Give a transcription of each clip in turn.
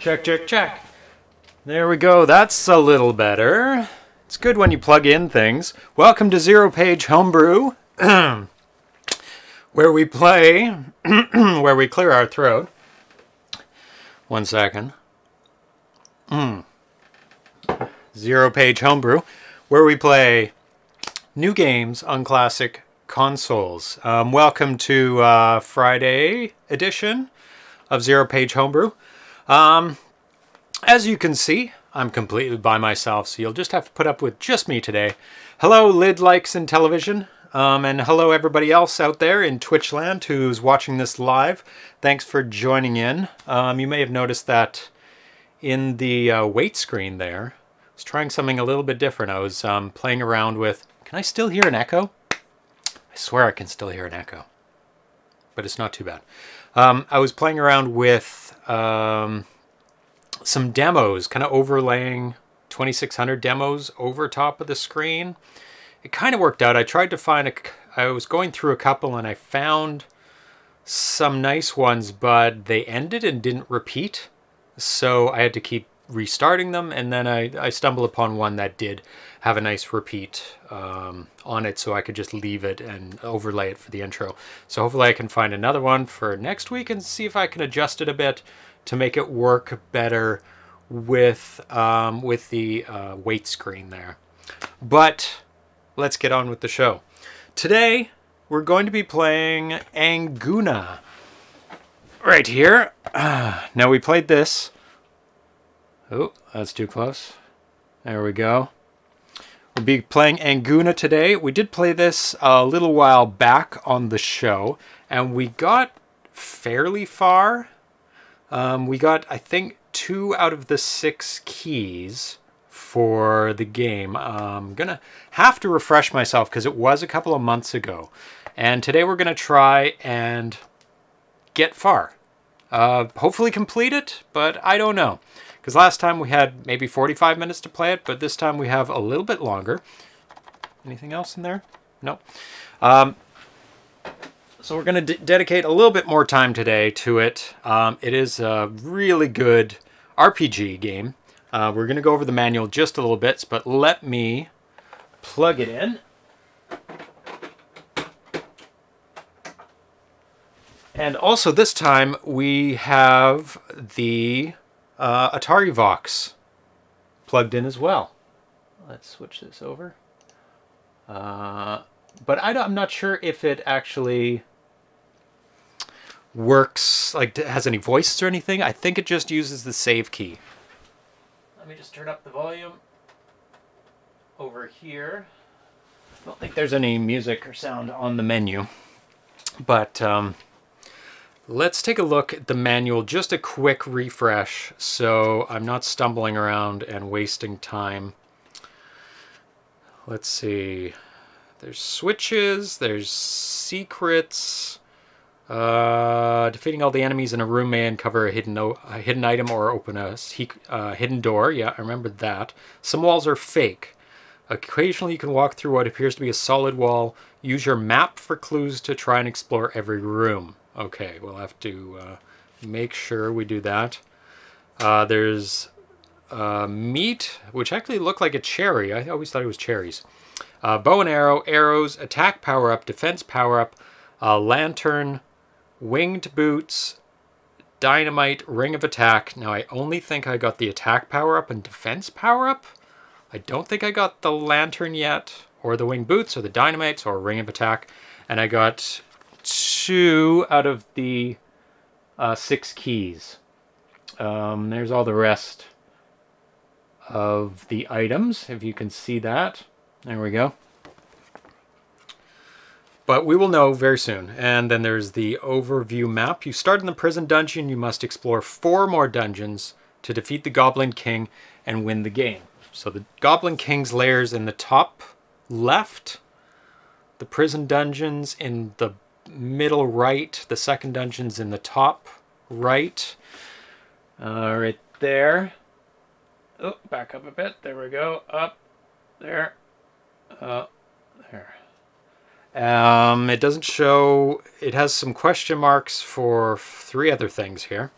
check, check, check. There we go. That's a little better. It's good when you plug in things. Welcome to Zero Page Homebrew, where we play, where we clear our throat. One second. Zero Page Homebrew, where we play new games on classic consoles. Um, welcome to uh, Friday edition of Zero Page Homebrew. Um, as you can see, I'm completely by myself, so you'll just have to put up with just me today. Hello, Lid Likes and Television, um, and hello everybody else out there in Twitchland who's watching this live. Thanks for joining in. Um, you may have noticed that in the uh, wait screen there, I was trying something a little bit different. I was um, playing around with, can I still hear an echo? I swear I can still hear an echo, but it's not too bad. Um, I was playing around with um, some demos, kind of overlaying 2600 demos over top of the screen. It kind of worked out. I tried to find a, I was going through a couple and I found some nice ones, but they ended and didn't repeat. So I had to keep restarting them and then I, I stumbled upon one that did have a nice repeat um, on it so I could just leave it and overlay it for the intro. So hopefully I can find another one for next week and see if I can adjust it a bit to make it work better with um, with the uh, wait screen there. But let's get on with the show. Today we're going to be playing Anguna right here. Uh, now we played this Oh, that's too close. There we go. We'll be playing Anguna today. We did play this a little while back on the show, and we got fairly far. Um, we got, I think, two out of the six keys for the game. I'm going to have to refresh myself because it was a couple of months ago. And today we're going to try and get far. Uh, hopefully complete it, but I don't know. Because last time we had maybe 45 minutes to play it, but this time we have a little bit longer. Anything else in there? No. Um, so we're going to dedicate a little bit more time today to it. Um, it is a really good RPG game. Uh, we're going to go over the manual just a little bit, but let me plug it in. And also this time we have the uh, Atari Vox plugged in as well. Let's switch this over. Uh, but I am not sure if it actually works, like has any voices or anything. I think it just uses the save key. Let me just turn up the volume over here. I don't think there's any music or sound on the menu, but um, Let's take a look at the manual, just a quick refresh so I'm not stumbling around and wasting time. Let's see. There's switches, there's secrets. Uh, defeating all the enemies in a room may uncover a hidden, hidden item or open a uh, hidden door. Yeah, I remember that. Some walls are fake. Occasionally you can walk through what appears to be a solid wall. Use your map for clues to try and explore every room. Okay, we'll have to uh, make sure we do that. Uh, there's uh, meat, which actually looked like a cherry. I always thought it was cherries. Uh, bow and arrow, arrows, attack power-up, defense power-up, uh, lantern, winged boots, dynamite, ring of attack. Now, I only think I got the attack power-up and defense power-up. I don't think I got the lantern yet, or the winged boots, or the dynamites, or ring of attack. And I got two out of the uh, six keys. Um, there's all the rest of the items, if you can see that. There we go. But we will know very soon. And then there's the overview map. You start in the prison dungeon. You must explore four more dungeons to defeat the Goblin King and win the game. So the Goblin King's lairs in the top left. The prison dungeons in the middle right. The second dungeon's in the top right. Uh, right there. Oh, back up a bit. There we go. Up. There. Uh, there. Um, it doesn't show... It has some question marks for three other things here.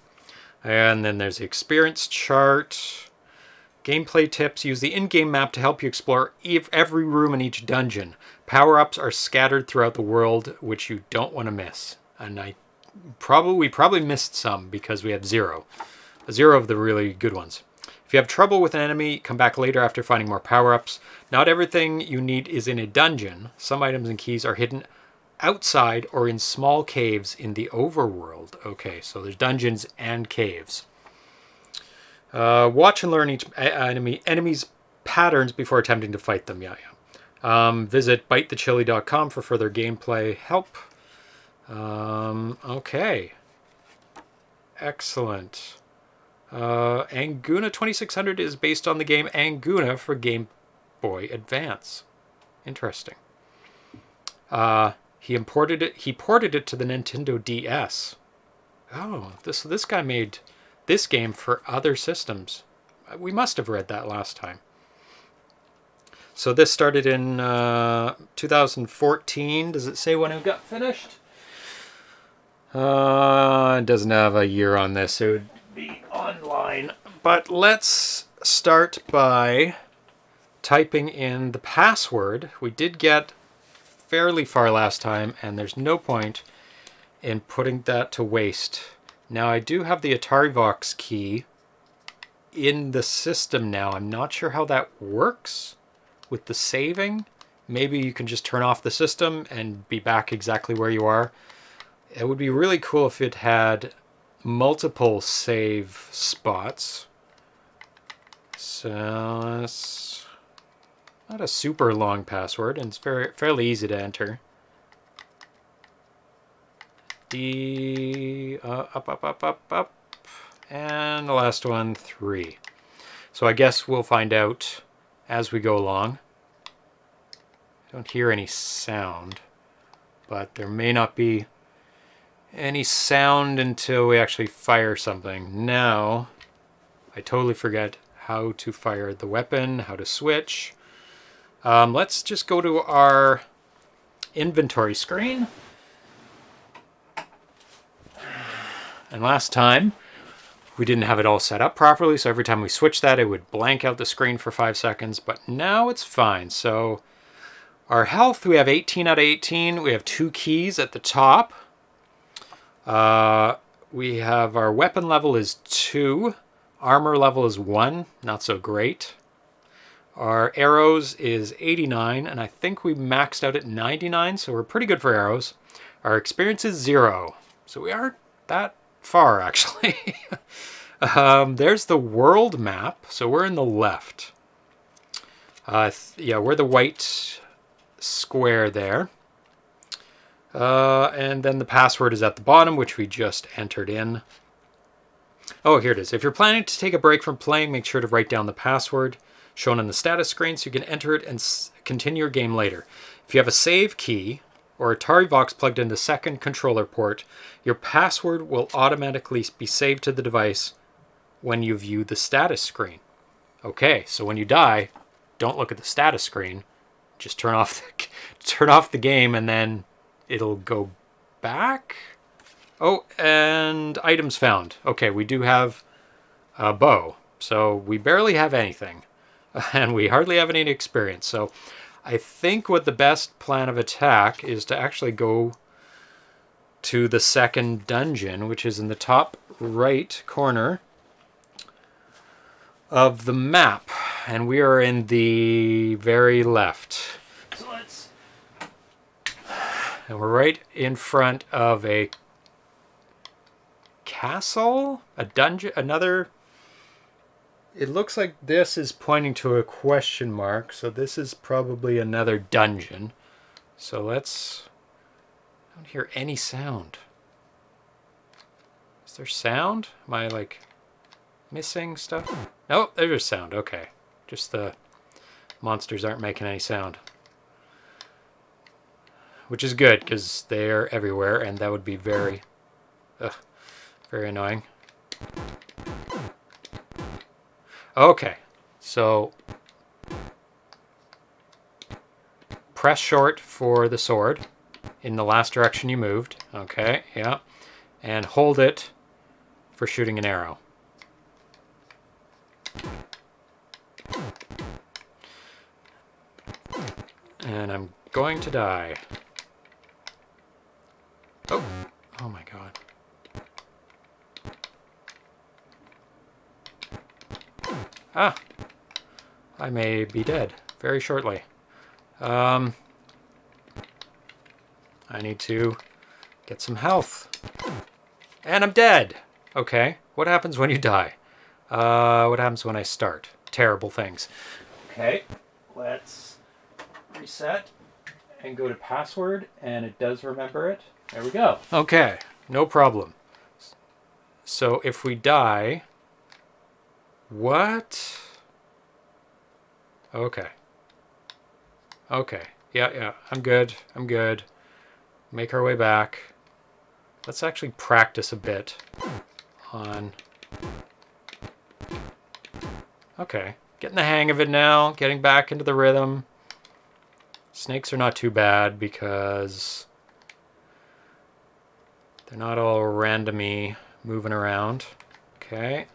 And then there's the experience chart. Gameplay tips. Use the in-game map to help you explore every room in each dungeon. Power-ups are scattered throughout the world, which you don't want to miss. And I probably we probably missed some because we have zero. Zero of the really good ones. If you have trouble with an enemy, come back later after finding more power-ups. Not everything you need is in a dungeon. Some items and keys are hidden outside or in small caves in the overworld. Okay, so there's dungeons and caves. Uh, watch and learn each enemy enemy's patterns before attempting to fight them. Yeah, yeah. Um, visit bitethechili.com for further gameplay help. Um, okay. Excellent. Uh, Anguna 2600 is based on the game Anguna for Game Boy Advance. Interesting. Uh, he imported it. He ported it to the Nintendo DS. Oh, this this guy made this game for other systems. We must have read that last time. So this started in uh, 2014. Does it say when it got finished? Uh, it doesn't have a year on this. It would be online. But let's start by typing in the password. We did get fairly far last time, and there's no point in putting that to waste. Now I do have the AtariVox key in the system now. I'm not sure how that works with the saving. Maybe you can just turn off the system and be back exactly where you are. It would be really cool if it had multiple save spots. So it's not a super long password and it's very fairly easy to enter. D uh, up up up up up and the last one three. So I guess we'll find out as we go along. I don't hear any sound, but there may not be any sound until we actually fire something. Now, I totally forget how to fire the weapon, how to switch. Um, let's just go to our inventory screen. And last time, we didn't have it all set up properly, so every time we switched that, it would blank out the screen for five seconds, but now it's fine. So our health, we have 18 out of 18. We have two keys at the top. Uh, we have our weapon level is 2. Armor level is 1. Not so great. Our arrows is 89, and I think we maxed out at 99, so we're pretty good for arrows. Our experience is 0, so we aren't that far, actually. um, there's the world map, so we're in the left. Uh, yeah, we're the white square there. Uh, and then the password is at the bottom, which we just entered in. Oh, here it is. If you're planning to take a break from playing, make sure to write down the password shown on the status screen so you can enter it and continue your game later. If you have a save key or Atari AtariVox plugged into second controller port, your password will automatically be saved to the device when you view the status screen. Okay, so when you die, don't look at the status screen. Just turn off the, turn off the game and then it'll go back. Oh, and items found. Okay, we do have a bow. So we barely have anything. And we hardly have any experience. So I think what the best plan of attack is to actually go to the second dungeon, which is in the top right corner of the map. And we are in the very left. So let's... And we're right in front of a castle? A dungeon? Another... It looks like this is pointing to a question mark, so this is probably another dungeon. So let's... I don't hear any sound. Is there sound? Am I, like, missing stuff? Oh, no, there's sound. Okay. Just the monsters aren't making any sound which is good because they're everywhere and that would be very, ugh, very annoying. Okay, so press short for the sword in the last direction you moved. Okay, yeah. And hold it for shooting an arrow. And I'm going to die. Oh, oh my god. Ah, I may be dead very shortly. Um, I need to get some health. And I'm dead! Okay, what happens when you die? Uh, what happens when I start? Terrible things. Okay, let's reset and go to password, and it does remember it. There we go. Okay, no problem. So if we die, what? Okay. Okay. Yeah, yeah. I'm good. I'm good. Make our way back. Let's actually practice a bit on... Okay. Getting the hang of it now. Getting back into the rhythm. Snakes are not too bad because they're not all randomy moving around. Okay.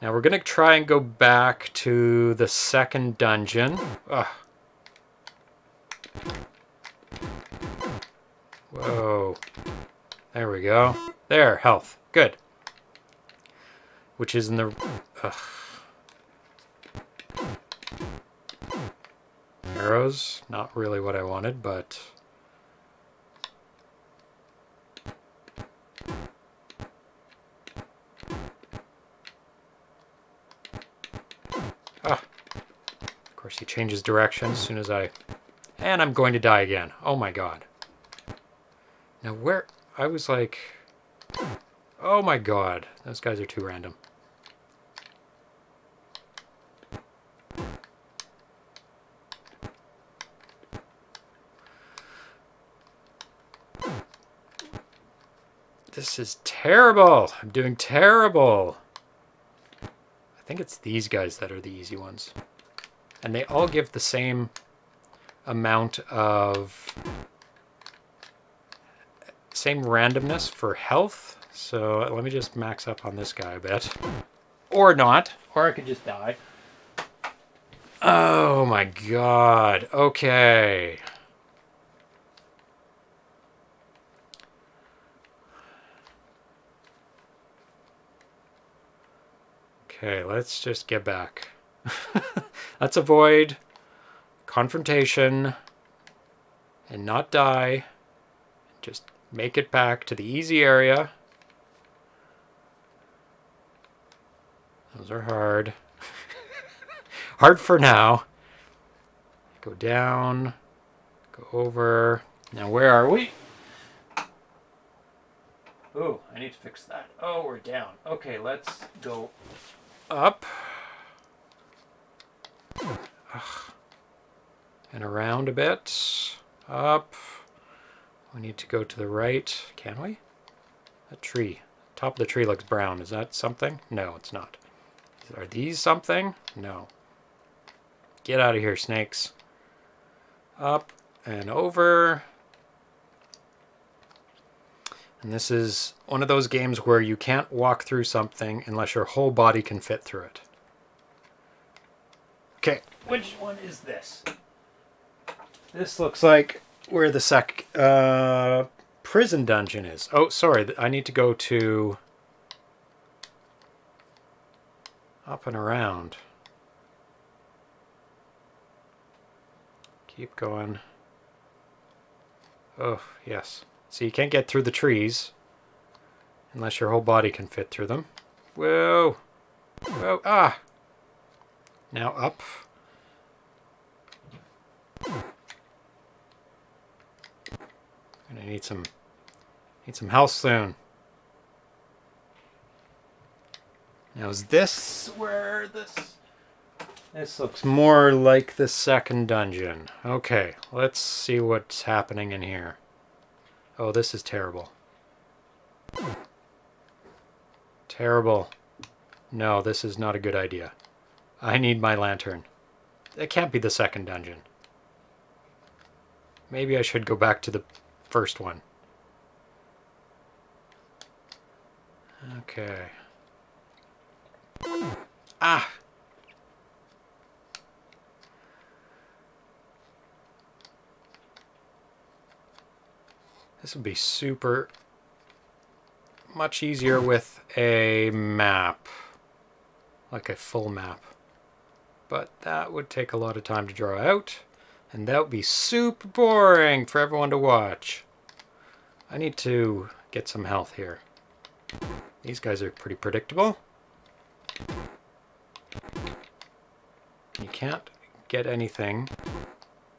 Now we're to try and go back to the second dungeon. Ugh. Whoa. There we go. There, health. Good. Which is in the... Ugh. Arrows, not really what I wanted, but... he changes direction as soon as I... And I'm going to die again. Oh my god. Now where... I was like... Oh my god. Those guys are too random. This is terrible. I'm doing terrible. I think it's these guys that are the easy ones and they all give the same amount of same randomness for health. So let me just max up on this guy a bit. Or not. Or I could just die. Oh my god. Okay. Okay, let's just get back. Let's avoid confrontation and not die. Just make it back to the easy area. Those are hard. hard for now. Go down, go over. Now where are we? Oh, I need to fix that. Oh, we're down. Okay, let's go up. And around a bit. Up. We need to go to the right. Can we? A tree. Top of the tree looks brown. Is that something? No, it's not. Are these something? No. Get out of here, snakes. Up and over. And this is one of those games where you can't walk through something unless your whole body can fit through it. Which one is this? This looks like where the sec uh, prison dungeon is. Oh, sorry, I need to go to up and around. Keep going. Oh, yes. So you can't get through the trees unless your whole body can fit through them. Whoa! Whoa! Ah! Now up. I need some need some health soon. Now is this where this this looks more like the second dungeon. Okay, let's see what's happening in here. Oh, this is terrible. Terrible. No, this is not a good idea. I need my lantern. It can't be the second dungeon. Maybe I should go back to the first one. Okay. Ah! This would be super much easier with a map. Like a full map. But that would take a lot of time to draw out. And that would be super boring for everyone to watch. I need to get some health here. These guys are pretty predictable. You can't get anything.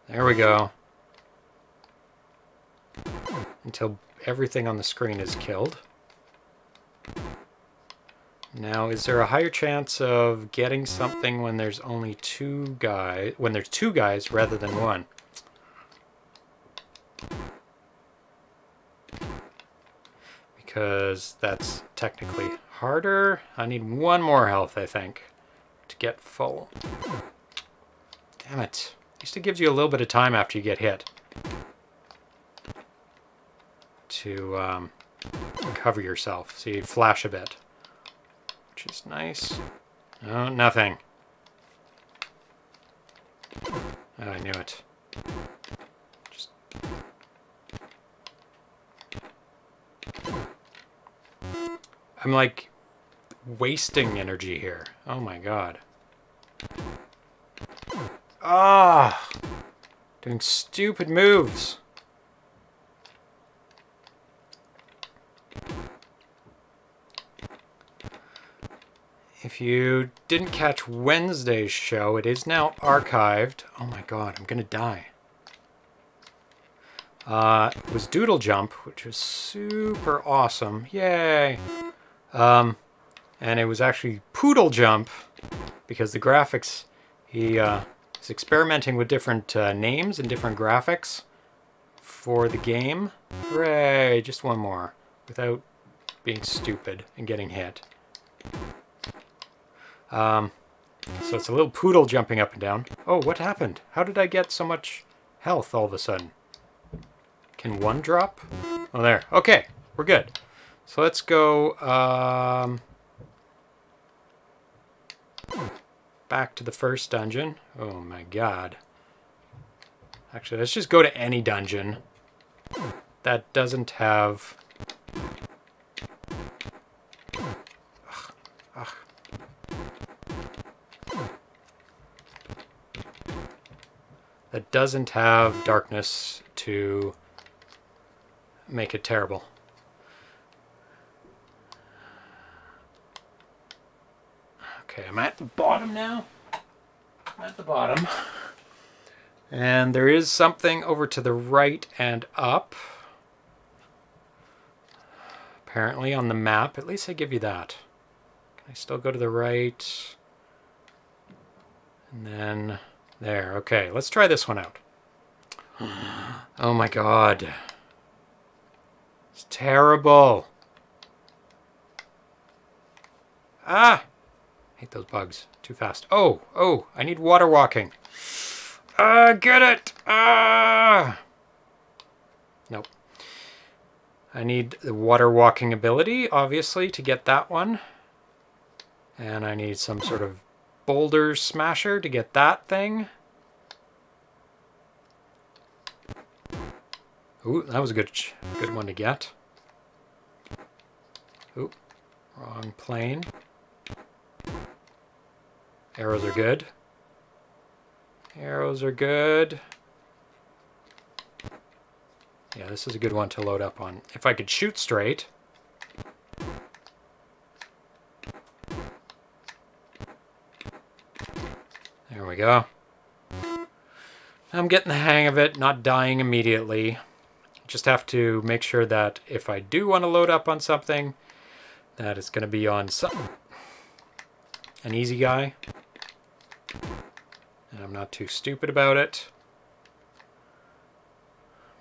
There we go. Until everything on the screen is killed. Now, is there a higher chance of getting something when there's only two guys, when there's two guys rather than one? Because that's technically harder. I need one more health, I think, to get full. Damn it. At least it gives you a little bit of time after you get hit to um, cover yourself, so you flash a bit which is nice. Oh, nothing. Oh, I knew it. Just... I'm like wasting energy here. Oh my god. Ah! Doing stupid moves. If you didn't catch Wednesday's show, it is now archived. Oh my god, I'm gonna die. Uh, it was Doodle Jump, which was super awesome. Yay! Um, and it was actually Poodle Jump, because the graphics, he uh, is experimenting with different uh, names and different graphics for the game. Hooray! Just one more, without being stupid and getting hit. Um, so it's a little poodle jumping up and down. Oh, what happened? How did I get so much health all of a sudden? Can one drop? Oh, there. Okay, we're good. So let's go um, back to the first dungeon. Oh my god. Actually, let's just go to any dungeon that doesn't have that doesn't have darkness to make it terrible. Okay, I'm at the bottom now. I'm at the bottom. And there is something over to the right and up. Apparently on the map. At least I give you that. Can I still go to the right? And then... There, okay. Let's try this one out. Oh my god. It's terrible. Ah! Hate those bugs. Too fast. Oh, oh, I need water walking. Ah, uh, get it! Ah! Nope. I need the water walking ability, obviously, to get that one. And I need some sort of boulder smasher to get that thing. Ooh, that was a good, good one to get. Ooh, wrong plane. Arrows are good. Arrows are good. Yeah, this is a good one to load up on. If I could shoot straight. Go. I'm getting the hang of it, not dying immediately. Just have to make sure that if I do want to load up on something, that it's going to be on some, an easy guy. And I'm not too stupid about it.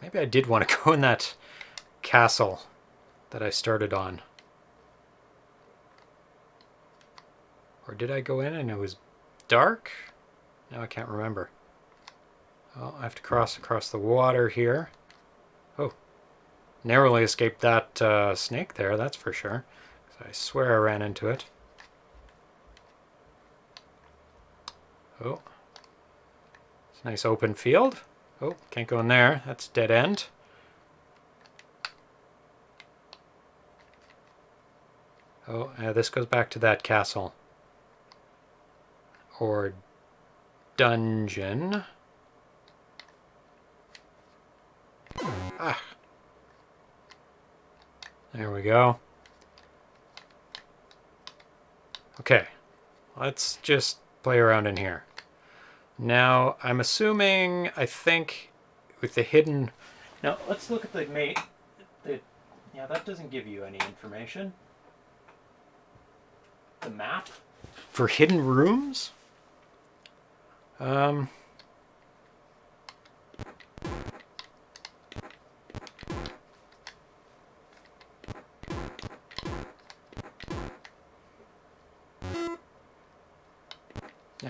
Maybe I did want to go in that castle that I started on. Or did I go in and it was dark? Now I can't remember. Well, I have to cross across the water here. Oh, narrowly escaped that uh, snake there, that's for sure. I swear I ran into it. Oh. It's a nice open field. Oh, can't go in there. That's dead end. Oh, uh, this goes back to that castle. Or dungeon. Ah. There we go. Okay, let's just play around in here. Now, I'm assuming, I think, with the hidden... Now, let's look at the mate. The, yeah, that doesn't give you any information. The map? For hidden rooms? Um...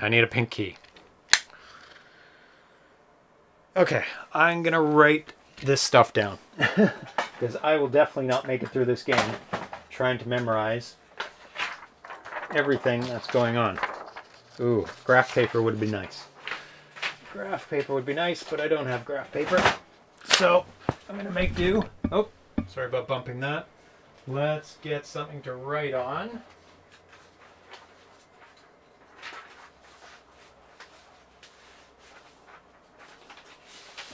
I need a pink key. Okay, I'm gonna write this stuff down. Because I will definitely not make it through this game trying to memorize everything that's going on. Ooh, graph paper would be nice. Graph paper would be nice, but I don't have graph paper. So, I'm gonna make do. Oh, sorry about bumping that. Let's get something to write on.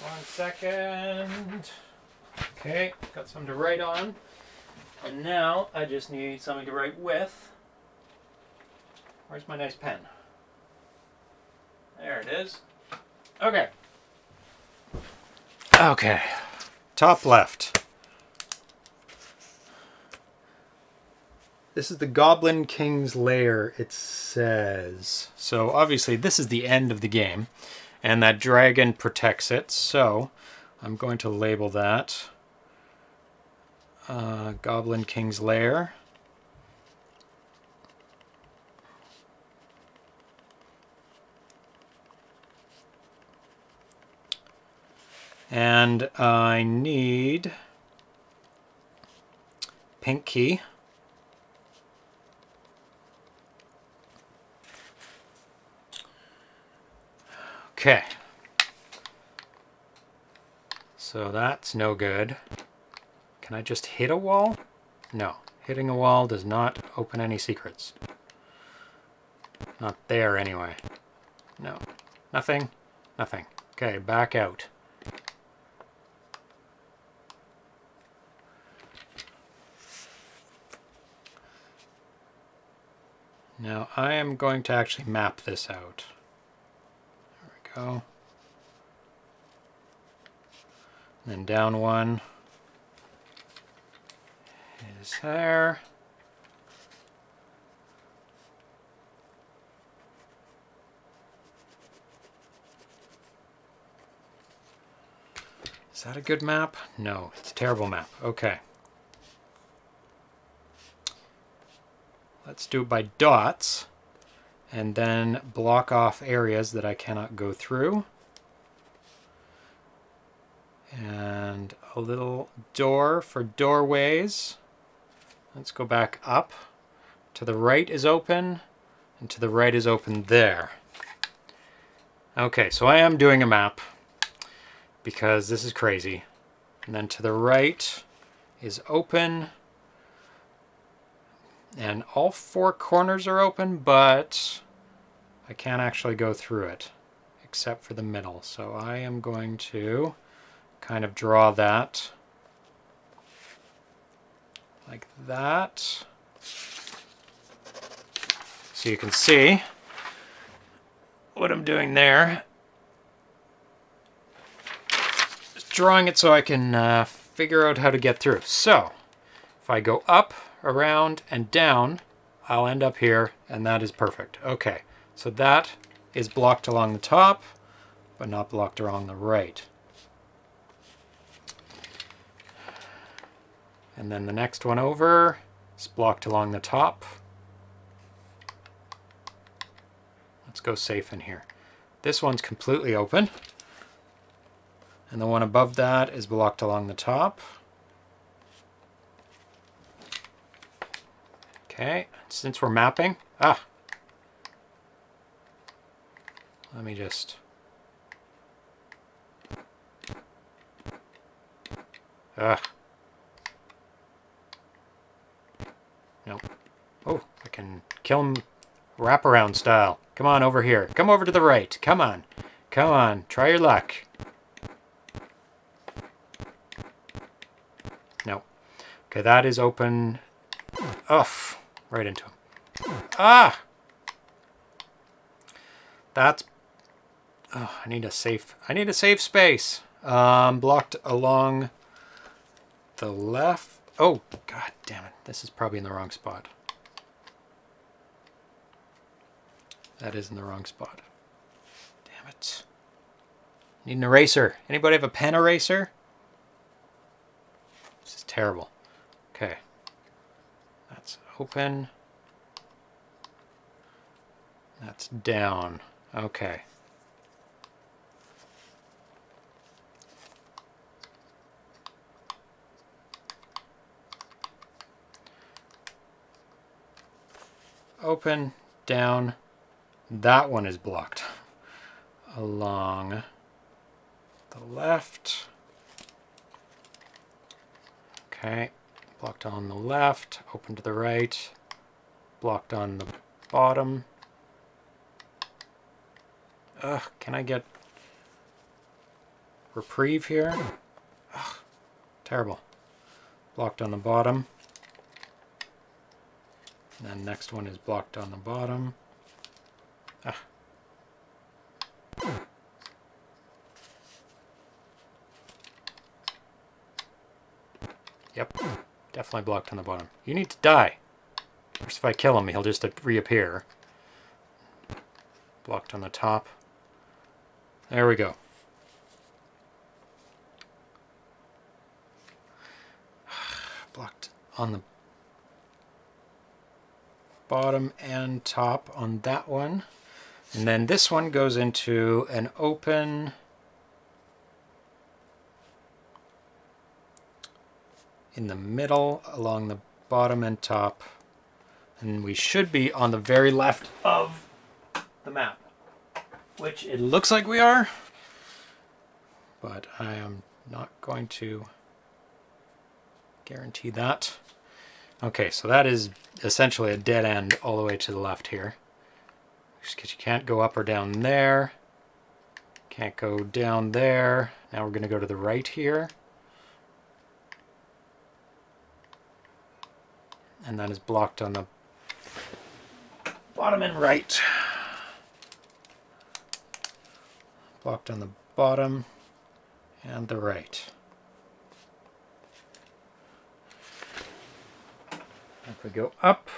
One second. Okay, got something to write on. And now I just need something to write with. Where's my nice pen? There it is. Okay. Okay. Top left. This is the Goblin King's Lair, it says. So obviously this is the end of the game and that dragon protects it. So I'm going to label that uh, Goblin King's Lair. And I need pink key. Okay. So that's no good. Can I just hit a wall? No. Hitting a wall does not open any secrets. Not there anyway. No. Nothing? Nothing. Okay, back out. Now I am going to actually map this out There we go. And then down one is there. Is that a good map? No, it's a terrible map. Okay. Let's do it by dots and then block off areas that I cannot go through. And a little door for doorways. Let's go back up. To the right is open, and to the right is open there. Okay, so I am doing a map because this is crazy. And then to the right is open, and all four corners are open, but I can't actually go through it except for the middle. So I am going to kind of draw that like that. So you can see what I'm doing there. Just drawing it so I can uh, figure out how to get through. So if I go up, around, and down, I'll end up here, and that is perfect. Okay. So that is blocked along the top, but not blocked along the right. And then the next one over is blocked along the top. Let's go safe in here. This one's completely open. And the one above that is blocked along the top. Okay, since we're mapping, ah, let me just, ah, nope. Oh, I can kill him wraparound style. Come on over here. Come over to the right. Come on. Come on. Try your luck. No. Okay, that is open. Ugh. Right into him. Ah! That's... Oh, I need a safe... I need a safe space. Um, blocked along the left. Oh, god damn it. This is probably in the wrong spot. That is in the wrong spot. Damn it. Need an eraser. Anybody have a pen eraser? This is terrible. Okay. Open. That's down. Okay. Open, down, that one is blocked along the left. Okay, blocked on the left, open to the right, blocked on the bottom. Ugh, can I get reprieve here? Ugh, terrible. Blocked on the bottom. And then next one is blocked on the bottom. Ah. Yep, definitely blocked on the bottom. You need to die. First, if I kill him, he'll just uh, reappear. Blocked on the top. There we go. Blocked on the bottom and top on that one. And then this one goes into an open in the middle along the bottom and top. And we should be on the very left of the map, which it looks like we are, but I am not going to guarantee that. Okay, so that is essentially a dead end all the way to the left here. Just because you can't go up or down there. Can't go down there. Now we're going to go to the right here. And that is blocked on the bottom and right. Blocked on the bottom and the right. If we go up,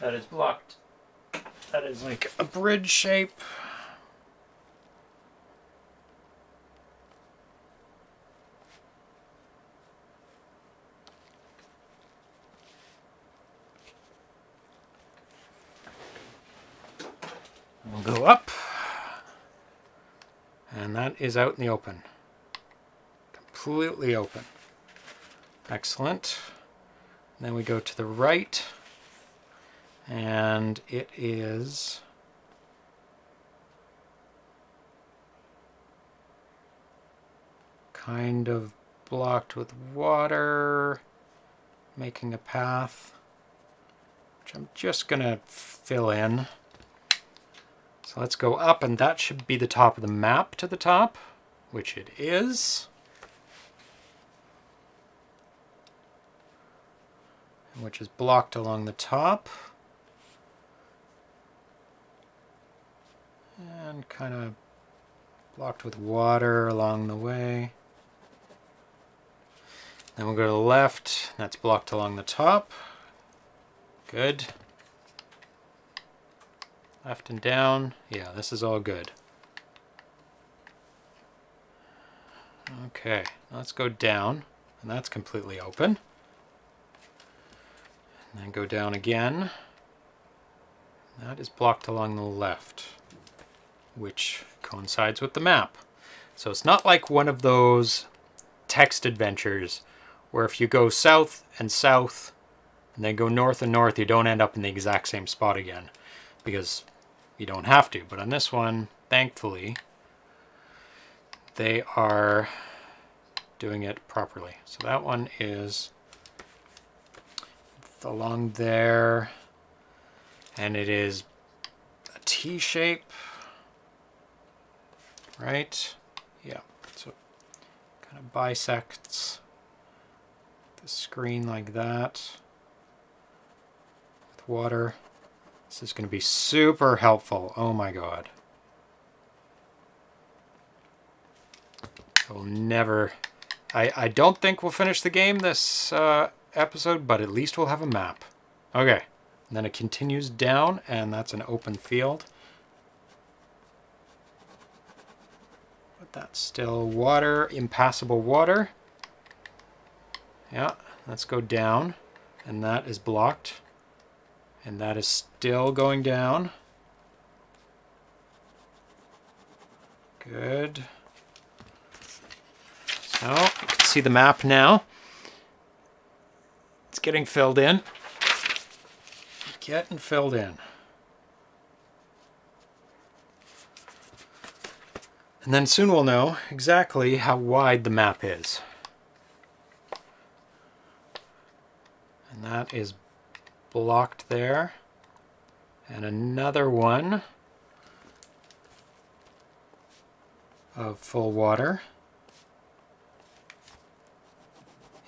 that is blocked that is like a bridge shape. Go up. And that is out in the open. Completely open. Excellent. then we go to the right and it is kind of blocked with water making a path which I'm just gonna fill in so let's go up and that should be the top of the map to the top which it is which is blocked along the top and kind of blocked with water along the way. Then we'll go to the left, that's blocked along the top. Good. Left and down, yeah, this is all good. Okay, let's go down, and that's completely open. And then go down again. That is blocked along the left which coincides with the map. So it's not like one of those text adventures where if you go south and south and then go north and north, you don't end up in the exact same spot again because you don't have to. But on this one, thankfully, they are doing it properly. So that one is along there and it is a T shape, right? Yeah, so kind of bisects the screen like that with water. This is going to be super helpful. Oh my god. I will never... I, I don't think we'll finish the game this uh, episode, but at least we'll have a map. Okay. And then it continues down, and that's an open field. But that's still water, impassable water. Yeah, let's go down. And that is blocked. And that is still going down. Good. So, you can see the map now. It's getting filled in. Getting filled in. And then soon we'll know exactly how wide the map is. And that is blocked there. And another one of full water.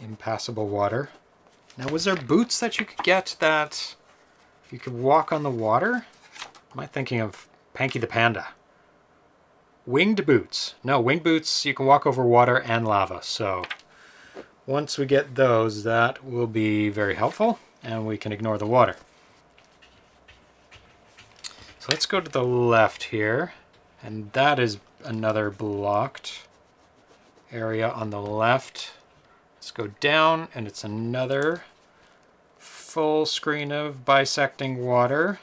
Impassable water. Now was there boots that you could get that you could walk on the water? Am I thinking of Panky the Panda? Winged boots. No, winged boots, you can walk over water and lava. So once we get those, that will be very helpful and we can ignore the water. So let's go to the left here, and that is another blocked area on the left. Let's go down, and it's another full screen of bisecting water.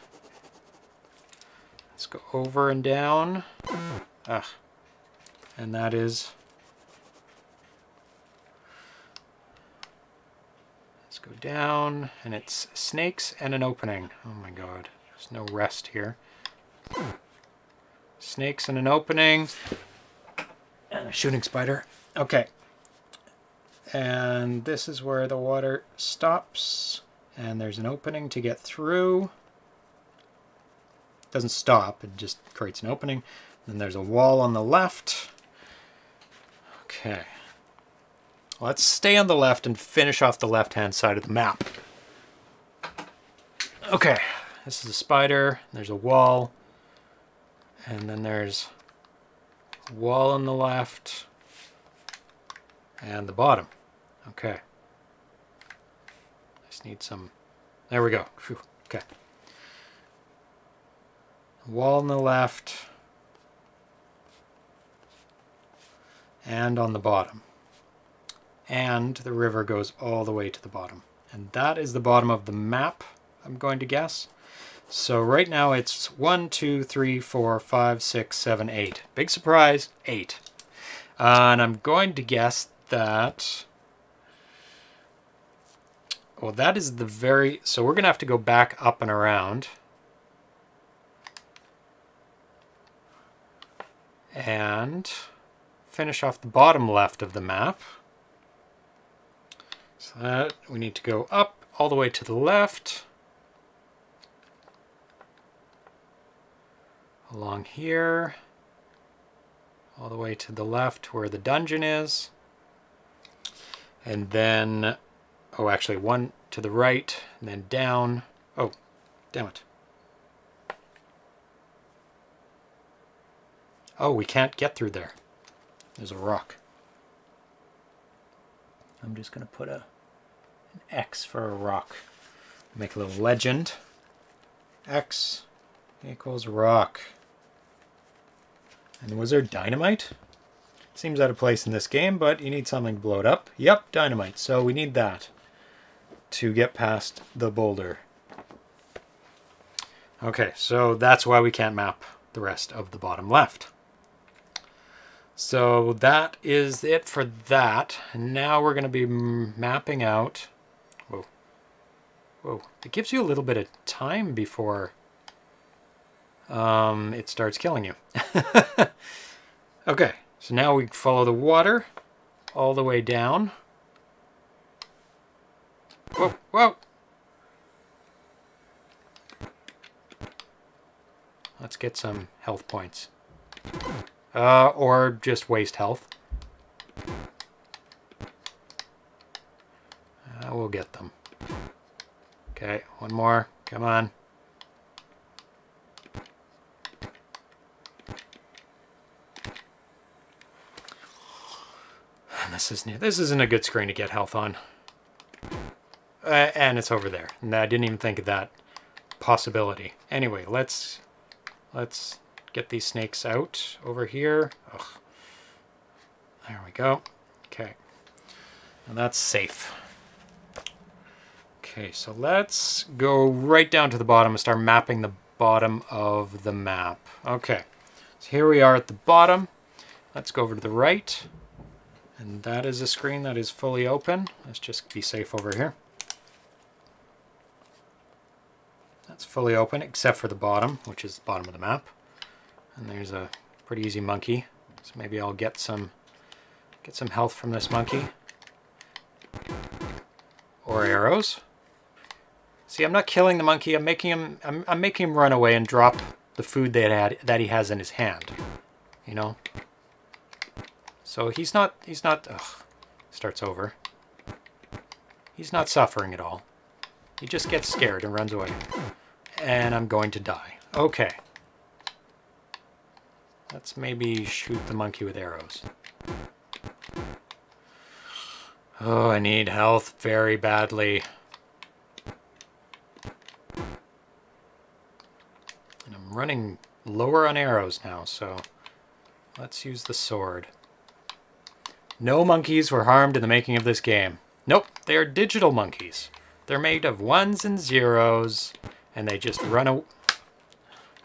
Let's go over and down. And that is down, and it's snakes and an opening. Oh my god, there's no rest here. Snakes and an opening, and a shooting spider. Okay. And this is where the water stops, and there's an opening to get through. It doesn't stop, it just creates an opening. Then there's a wall on the left. Okay. Let's stay on the left and finish off the left-hand side of the map. Okay, this is a spider, there's a wall, and then there's wall on the left, and the bottom. Okay. I just need some, there we go. Whew. Okay. Wall on the left, and on the bottom and the river goes all the way to the bottom. And that is the bottom of the map, I'm going to guess. So right now it's 1, 2, 3, 4, 5, 6, 7, 8. Big surprise, 8. Uh, and I'm going to guess that... Well, that is the very... So we're going to have to go back up and around. And finish off the bottom left of the map. That we need to go up all the way to the left. Along here. All the way to the left where the dungeon is. And then, oh actually one to the right, and then down. Oh, damn it. Oh, we can't get through there. There's a rock. I'm just going to put a an X for a rock. Make a little legend. X equals rock. And was there dynamite? Seems out of place in this game, but you need something to blow it up. Yep, dynamite. So we need that to get past the boulder. Okay, so that's why we can't map the rest of the bottom left. So that is it for that. Now we're going to be mapping out Whoa, it gives you a little bit of time before um, it starts killing you. okay, so now we follow the water all the way down. Whoa, whoa! Let's get some health points. Uh, or just waste health. Uh, we'll get them. Okay, one more. Come on. This isn't this isn't a good screen to get health on. Uh, and it's over there. And I didn't even think of that possibility. Anyway, let's let's get these snakes out over here. Ugh. There we go. Okay. And that's safe. Okay, so let's go right down to the bottom and start mapping the bottom of the map. Okay, so here we are at the bottom. Let's go over to the right. And that is a screen that is fully open. Let's just be safe over here. That's fully open except for the bottom, which is the bottom of the map. And there's a pretty easy monkey. So maybe I'll get some get some health from this monkey. Or arrows. See, I'm not killing the monkey. I'm making him I'm, I'm making him run away and drop the food that had that he has in his hand. You know? So he's not he's not ugh, starts over. He's not suffering at all. He just gets scared and runs away. And I'm going to die. Okay. Let's maybe shoot the monkey with arrows. Oh, I need health very badly. Running lower on arrows now, so let's use the sword. No monkeys were harmed in the making of this game. Nope, they are digital monkeys. They're made of ones and zeros, and they just run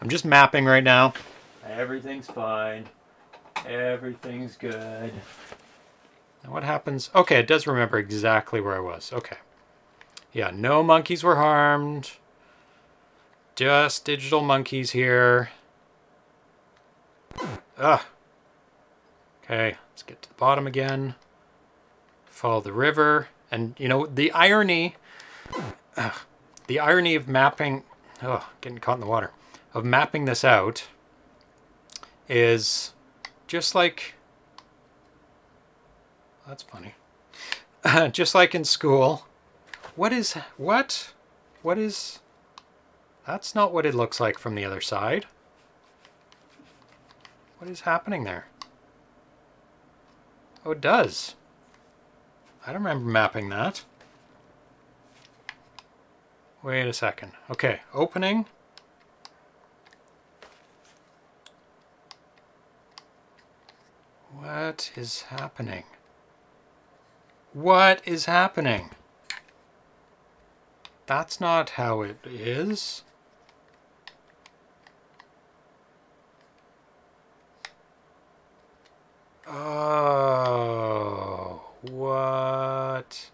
I'm just mapping right now. Everything's fine. Everything's good. Now what happens? Okay, it does remember exactly where I was. Okay. Yeah, no monkeys were harmed. Just digital monkeys here. Ugh. Okay, let's get to the bottom again. Follow the river. And, you know, the irony... Ugh, the irony of mapping... Oh, getting caught in the water. Of mapping this out is just like... That's funny. just like in school. What is... What? What is... That's not what it looks like from the other side. What is happening there? Oh, it does. I don't remember mapping that. Wait a second. Okay, opening. What is happening? What is happening? That's not how it is. Oh, what?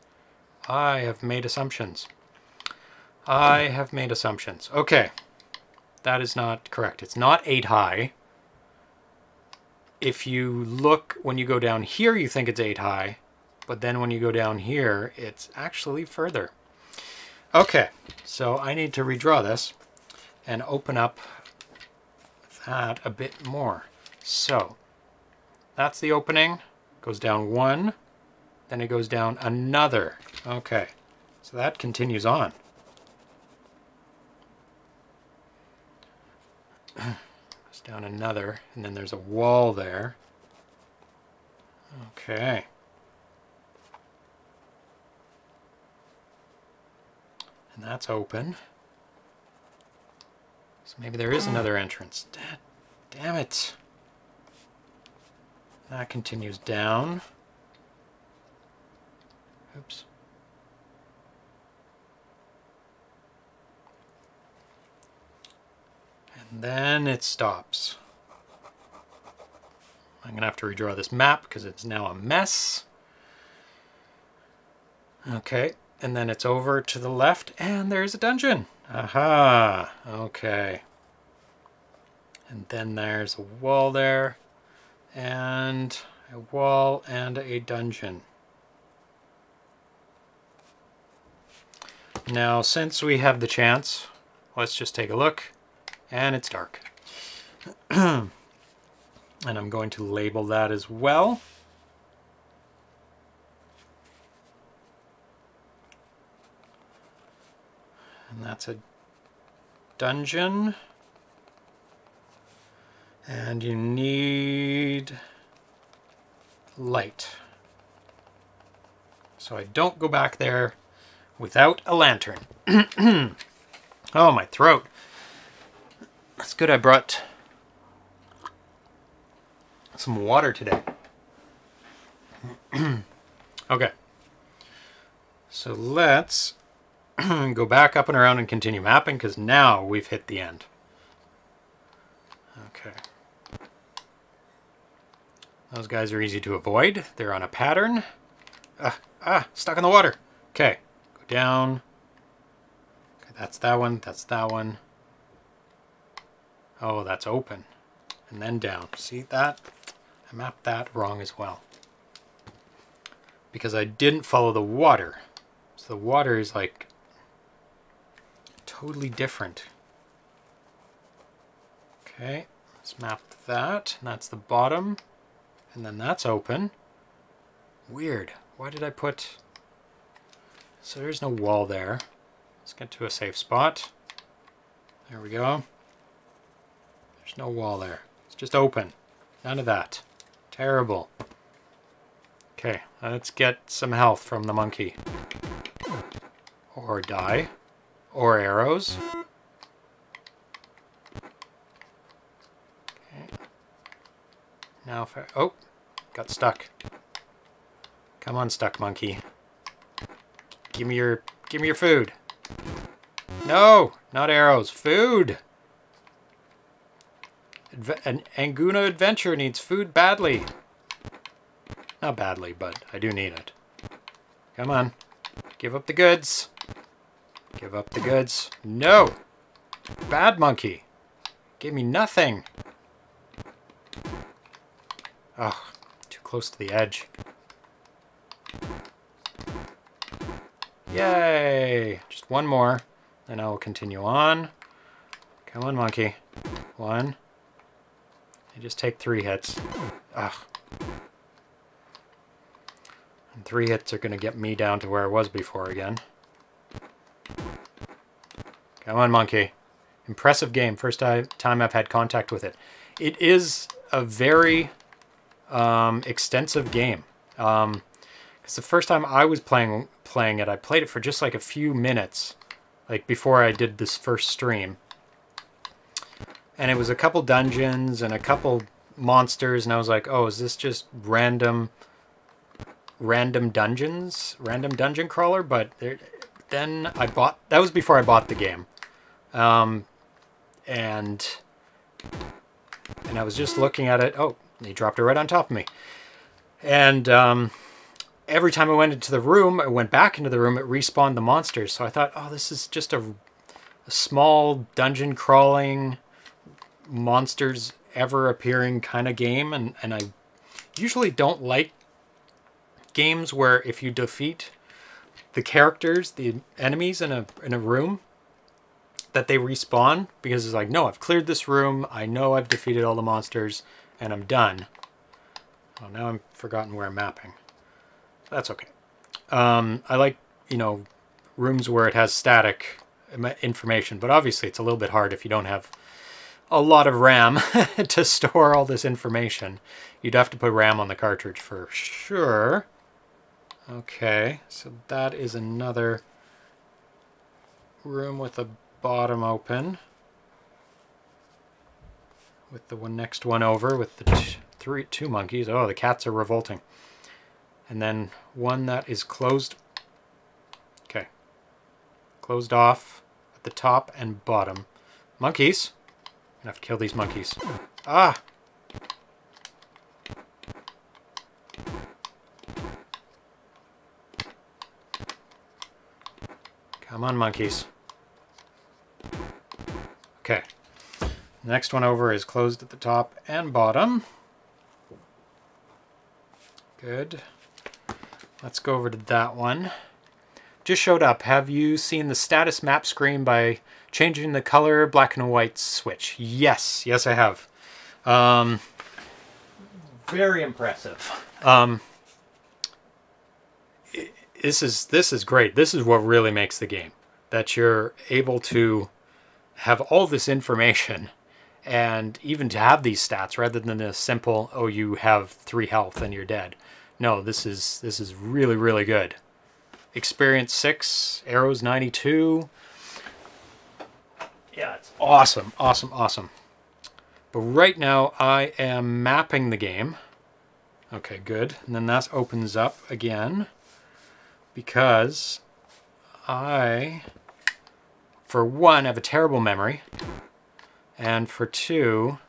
I have made assumptions. I have made assumptions. Okay, that is not correct. It's not 8 high. If you look, when you go down here, you think it's 8 high, but then when you go down here, it's actually further. Okay, so I need to redraw this and open up that a bit more. So, that's the opening. Goes down one, then it goes down another. Okay, so that continues on. goes down another, and then there's a wall there. Okay. And that's open. So maybe there is another entrance. Damn it. That continues down. Oops. And then it stops. I'm going to have to redraw this map because it's now a mess. Okay, and then it's over to the left, and there's a dungeon. Aha, okay. And then there's a wall there, and a wall and a dungeon. Now, since we have the chance, let's just take a look, and it's dark. and I'm going to label that as well. And that's a dungeon. And you need light. So I don't go back there without a lantern. oh, my throat. That's good I brought some water today. okay. So let's go back up and around and continue mapping because now we've hit the end. Okay. Those guys are easy to avoid. They're on a pattern. Ah, ah, stuck in the water. Okay, go down. Okay, that's that one, that's that one. Oh, that's open. And then down. See that? I mapped that wrong as well. Because I didn't follow the water. So the water is like totally different. Okay, let's map that. And that's the bottom. And then that's open. Weird. Why did I put... So there's no wall there. Let's get to a safe spot. There we go. There's no wall there. It's just open. None of that. Terrible. Okay, let's get some health from the monkey. Or die. Or arrows. Now I... Oh! Got stuck. Come on, stuck monkey. Give me your... Give me your food. No! Not arrows. Food! an Anguna adventure needs food badly. Not badly, but I do need it. Come on. Give up the goods. Give up the goods. No! Bad monkey. Gave me nothing. Ugh, too close to the edge. Yay! Just one more, then I will continue on. Come on, monkey. One. I just take three hits. Ugh. And three hits are going to get me down to where I was before again. Come on, monkey. Impressive game. First time I've had contact with it. It is a very um, extensive game. Um, it's the first time I was playing playing it. I played it for just like a few minutes, like before I did this first stream and it was a couple dungeons and a couple monsters and I was like, oh, is this just random random dungeons, random dungeon crawler? But there, then I bought, that was before I bought the game. Um, and, and I was just looking at it. Oh, he dropped it right on top of me. And um, every time I went into the room, I went back into the room, it respawned the monsters. So I thought, oh, this is just a, a small dungeon crawling monsters ever appearing kind of game and, and I usually don't like games where if you defeat the characters, the enemies in a in a room, that they respawn because it's like, no, I've cleared this room, I know I've defeated all the monsters, and I'm done. Well, now I'm forgotten where I'm mapping. That's okay. Um, I like, you know, rooms where it has static information, but obviously it's a little bit hard if you don't have a lot of RAM to store all this information. You'd have to put RAM on the cartridge for sure. Okay, so that is another room with a bottom open. With the one next one over with the three two monkeys. Oh, the cats are revolting. And then one that is closed. Okay. Closed off at the top and bottom. Monkeys gonna have to kill these monkeys. Ah! Come on, monkeys. Okay. Next one over is closed at the top and bottom. Good. Let's go over to that one. Just showed up. Have you seen the status map screen by changing the color black and white switch? Yes. Yes, I have. Um, very impressive. Um, this is this is great. This is what really makes the game. That you're able to have all this information and even to have these stats rather than a simple oh you have three health and you're dead. No, this is this is really really good. Experience 6, arrows 92. Yeah, it's awesome, awesome, awesome. But right now I am mapping the game. Okay, good. And then that opens up again because I, for one, have a terrible memory. And for two,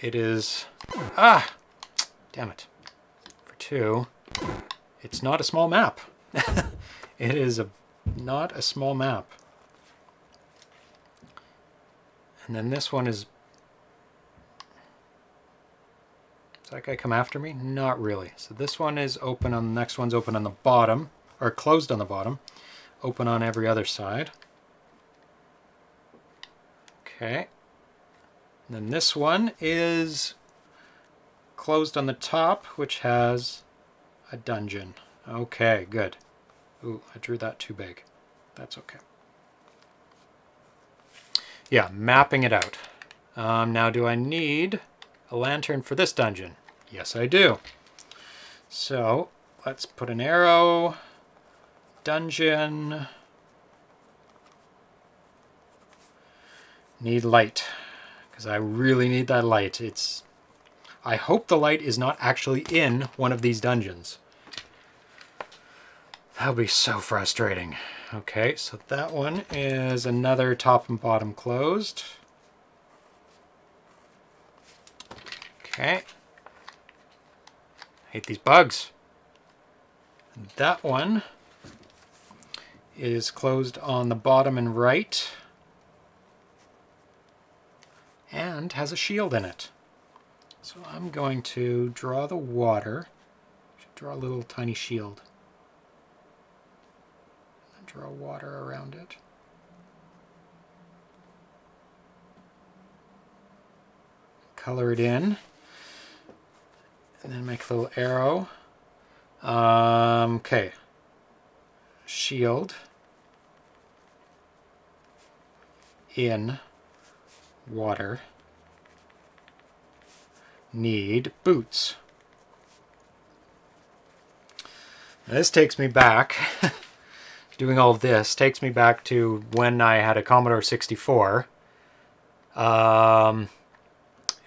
it is... Ah! Damn it. For two, it's not a small map. it is a not a small map. And then this one is... Does that guy come after me? Not really. So this one is open on the next one's open on the bottom, or closed on the bottom, open on every other side. Okay. And then this one is closed on the top, which has a dungeon. Okay, good. Ooh, I drew that too big. That's okay. Yeah, mapping it out. Um, now, do I need a lantern for this dungeon? Yes, I do. So, let's put an arrow, dungeon, need light, because I really need that light. It's. I hope the light is not actually in one of these dungeons. That would be so frustrating. Okay, so that one is another top and bottom closed. Okay. Hate these bugs. That one is closed on the bottom and right and has a shield in it. So I'm going to draw the water. Draw a little tiny shield draw water around it. Color it in. And then make a little arrow. Um, okay. Shield. In water. Need boots. this takes me back doing all this takes me back to when I had a Commodore 64. Um,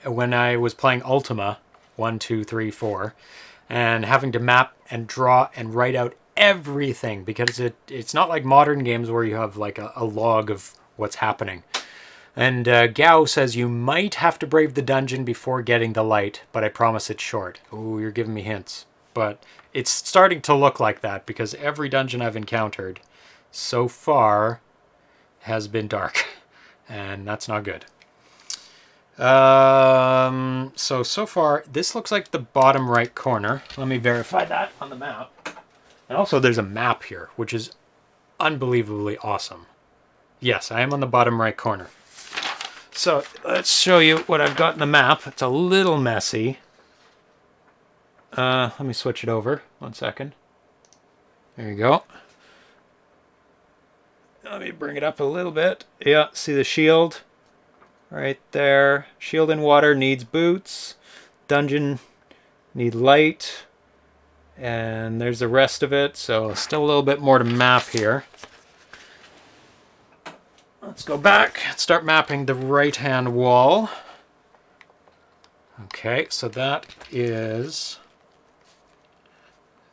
when I was playing Ultima 1, 2, 3, 4, and having to map and draw and write out everything because it it's not like modern games where you have like a, a log of what's happening. And uh, Gao says you might have to brave the dungeon before getting the light, but I promise it's short. Ooh, you're giving me hints. But it's starting to look like that because every dungeon I've encountered so far has been dark. And that's not good. Um, so, so far, this looks like the bottom right corner. Let me verify that on the map. And also there's a map here, which is unbelievably awesome. Yes, I am on the bottom right corner. So let's show you what I've got in the map. It's a little messy. Uh, let me switch it over. One second. There you go. Let me bring it up a little bit. Yeah, see the shield? Right there. Shield in water needs boots. Dungeon need light. And there's the rest of it. So still a little bit more to map here. Let's go back and start mapping the right-hand wall. Okay, so that is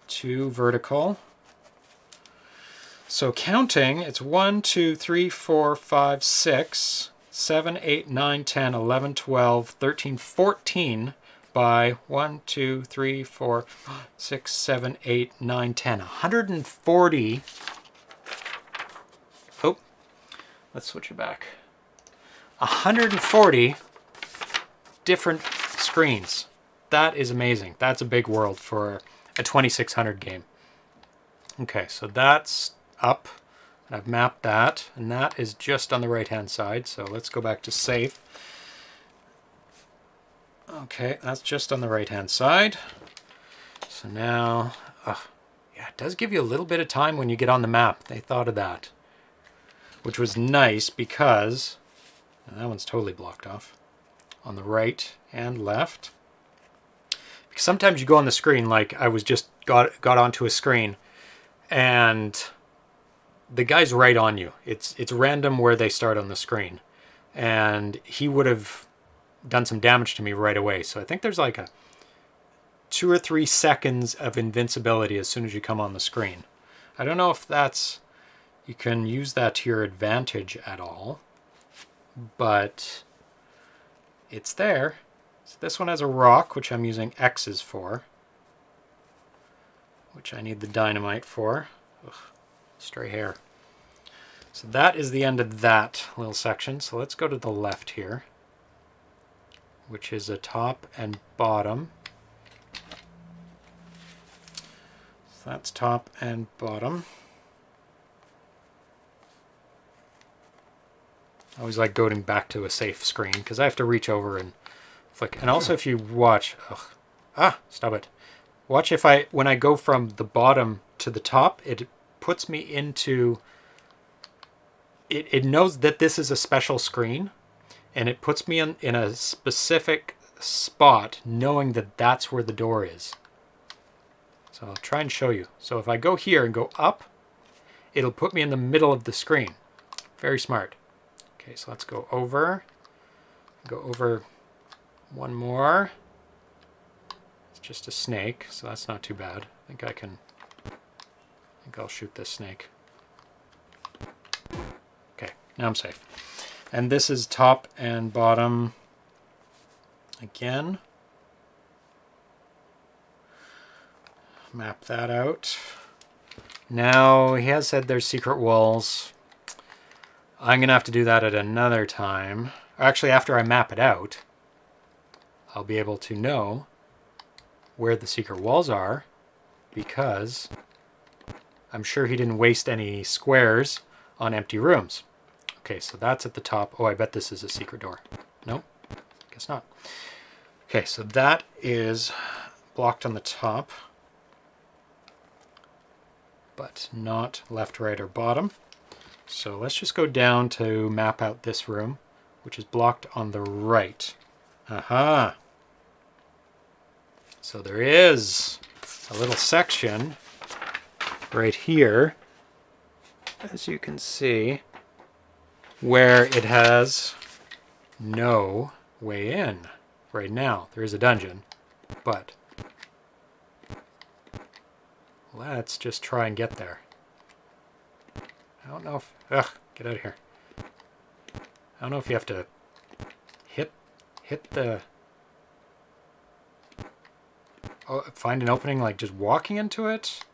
two vertical. So counting, it's 1, 2, 3, 4, 5, 6, 7, 8, 9, 10, 11, 12, 13, 14 by 1, 2, 3, 4, 6, 7, 8, 9, 10. 140 let's switch it back. 140 different screens. That is amazing. That's a big world for a 2600 game. Okay, so that's up. I've mapped that, and that is just on the right-hand side. So let's go back to safe. Okay, that's just on the right-hand side. So now, yeah, it does give you a little bit of time when you get on the map. They thought of that, which was nice because that one's totally blocked off on the right and left. Because sometimes you go on the screen, like I was just got got onto a screen, and the guy's right on you. It's it's random where they start on the screen, and he would have done some damage to me right away. So I think there's like a two or three seconds of invincibility as soon as you come on the screen. I don't know if that's you can use that to your advantage at all, but it's there. So this one has a rock, which I'm using X's for, which I need the dynamite for. Ugh, stray hair. So that is the end of that little section. So let's go to the left here, which is a top and bottom. So that's top and bottom. I always like going back to a safe screen because I have to reach over and flick. And also if you watch, ugh, ah, stop it. Watch if I, when I go from the bottom to the top, it puts me into, it, it knows that this is a special screen and it puts me in, in a specific spot knowing that that's where the door is. So I'll try and show you. So if I go here and go up, it'll put me in the middle of the screen. Very smart. Okay, so let's go over. Go over one more. It's just a snake, so that's not too bad. I think I can, I think I'll shoot this snake. Okay, now I'm safe. And this is top and bottom again. Map that out. Now, he has said there's secret walls. I'm going to have to do that at another time. Actually, after I map it out, I'll be able to know where the secret walls are because I'm sure he didn't waste any squares on empty rooms. Okay, so that's at the top. Oh, I bet this is a secret door. Nope, guess not. Okay, so that is blocked on the top, but not left, right, or bottom. So let's just go down to map out this room, which is blocked on the right. Aha! So there is a little section right here, as you can see, where it has no way in right now. There is a dungeon, but let's just try and get there. I don't know if... Ugh, get out of here. I don't know if you have to hit hit the... Oh, find an opening like just walking into it?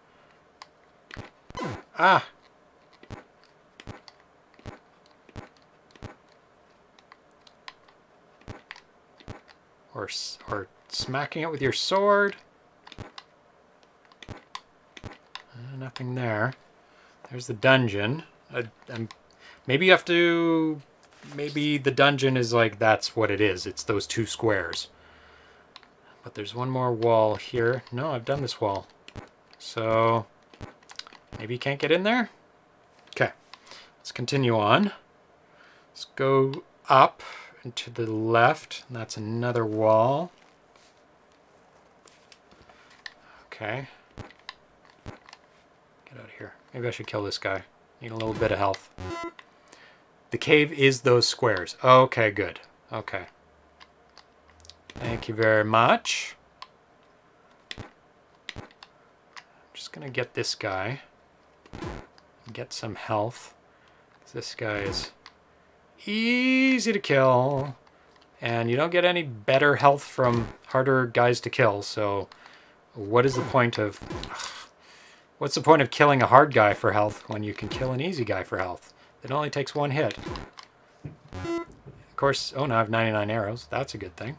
Ah! Or, or smacking it with your sword? Uh, nothing there. There's the dungeon. Uh, maybe you have to... Maybe the dungeon is like, that's what it is. It's those two squares. But there's one more wall here. No, I've done this wall. So, maybe you can't get in there? Okay, let's continue on. Let's go up and to the left. that's another wall. Okay. Get out of here. Maybe I should kill this guy. Need a little bit of health. The cave is those squares. Okay, good. Okay. Thank you very much. I'm just going to get this guy. Get some health. This guy is easy to kill. And you don't get any better health from harder guys to kill, so what is the point of... Ugh, What's the point of killing a hard guy for health when you can kill an easy guy for health? It only takes one hit. Of course, oh, now I have 99 arrows. That's a good thing.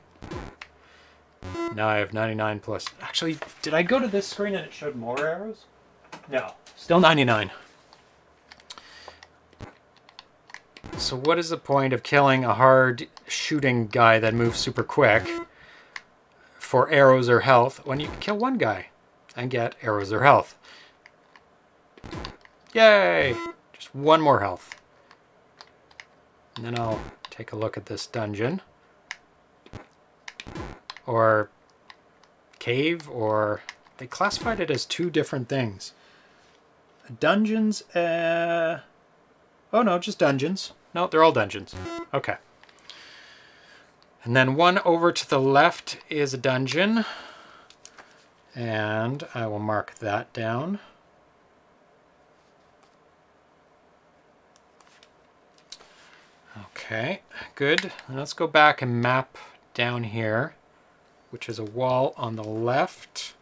Now I have 99 plus... Actually, did I go to this screen and it showed more arrows? No. Still 99. So what is the point of killing a hard shooting guy that moves super quick for arrows or health when you can kill one guy and get arrows or health? Yay! Just one more health. And then I'll take a look at this dungeon. Or cave, or... They classified it as two different things. Dungeons, uh... Oh no, just dungeons. No, they're all dungeons. Okay. And then one over to the left is a dungeon. And I will mark that down. Okay, good. Let's go back and map down here, which is a wall on the left.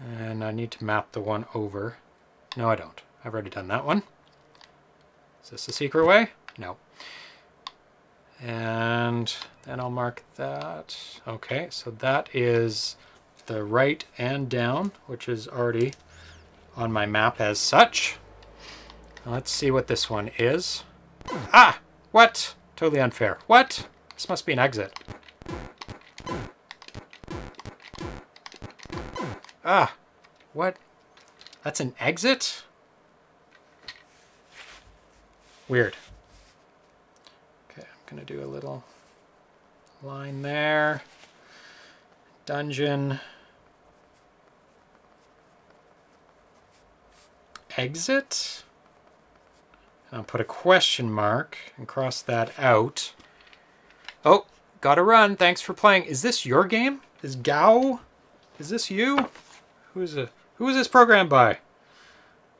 And I need to map the one over. No, I don't. I've already done that one. Is this the secret way? No. And then I'll mark that. Okay, so that is the right and down, which is already on my map as such. Let's see what this one is. Ah! What? Totally unfair. What? This must be an exit. Ah! What? That's an exit? Weird. Okay, I'm to do a little line there. Dungeon. Exit? I'll put a question mark and cross that out. Oh, gotta run. Thanks for playing. Is this your game? Is Gao? Is this you? Who is it? Who is this program by?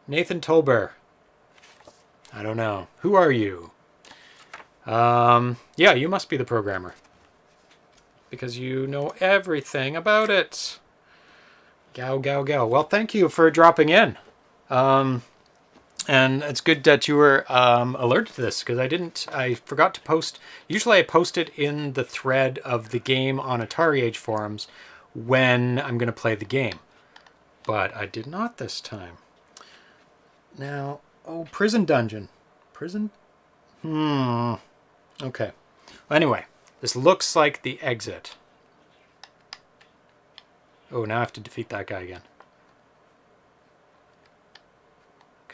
Nathan Tolbert. I don't know. Who are you? Um, yeah, you must be the programmer. Because you know everything about it. Gao, gao, gao. Well, thank you for dropping in. Um, and it's good that you were um, alerted to this because I didn't, I forgot to post. Usually I post it in the thread of the game on Atari Age forums when I'm going to play the game. But I did not this time. Now, oh, prison dungeon. Prison? Hmm. Okay. Well, anyway, this looks like the exit. Oh, now I have to defeat that guy again.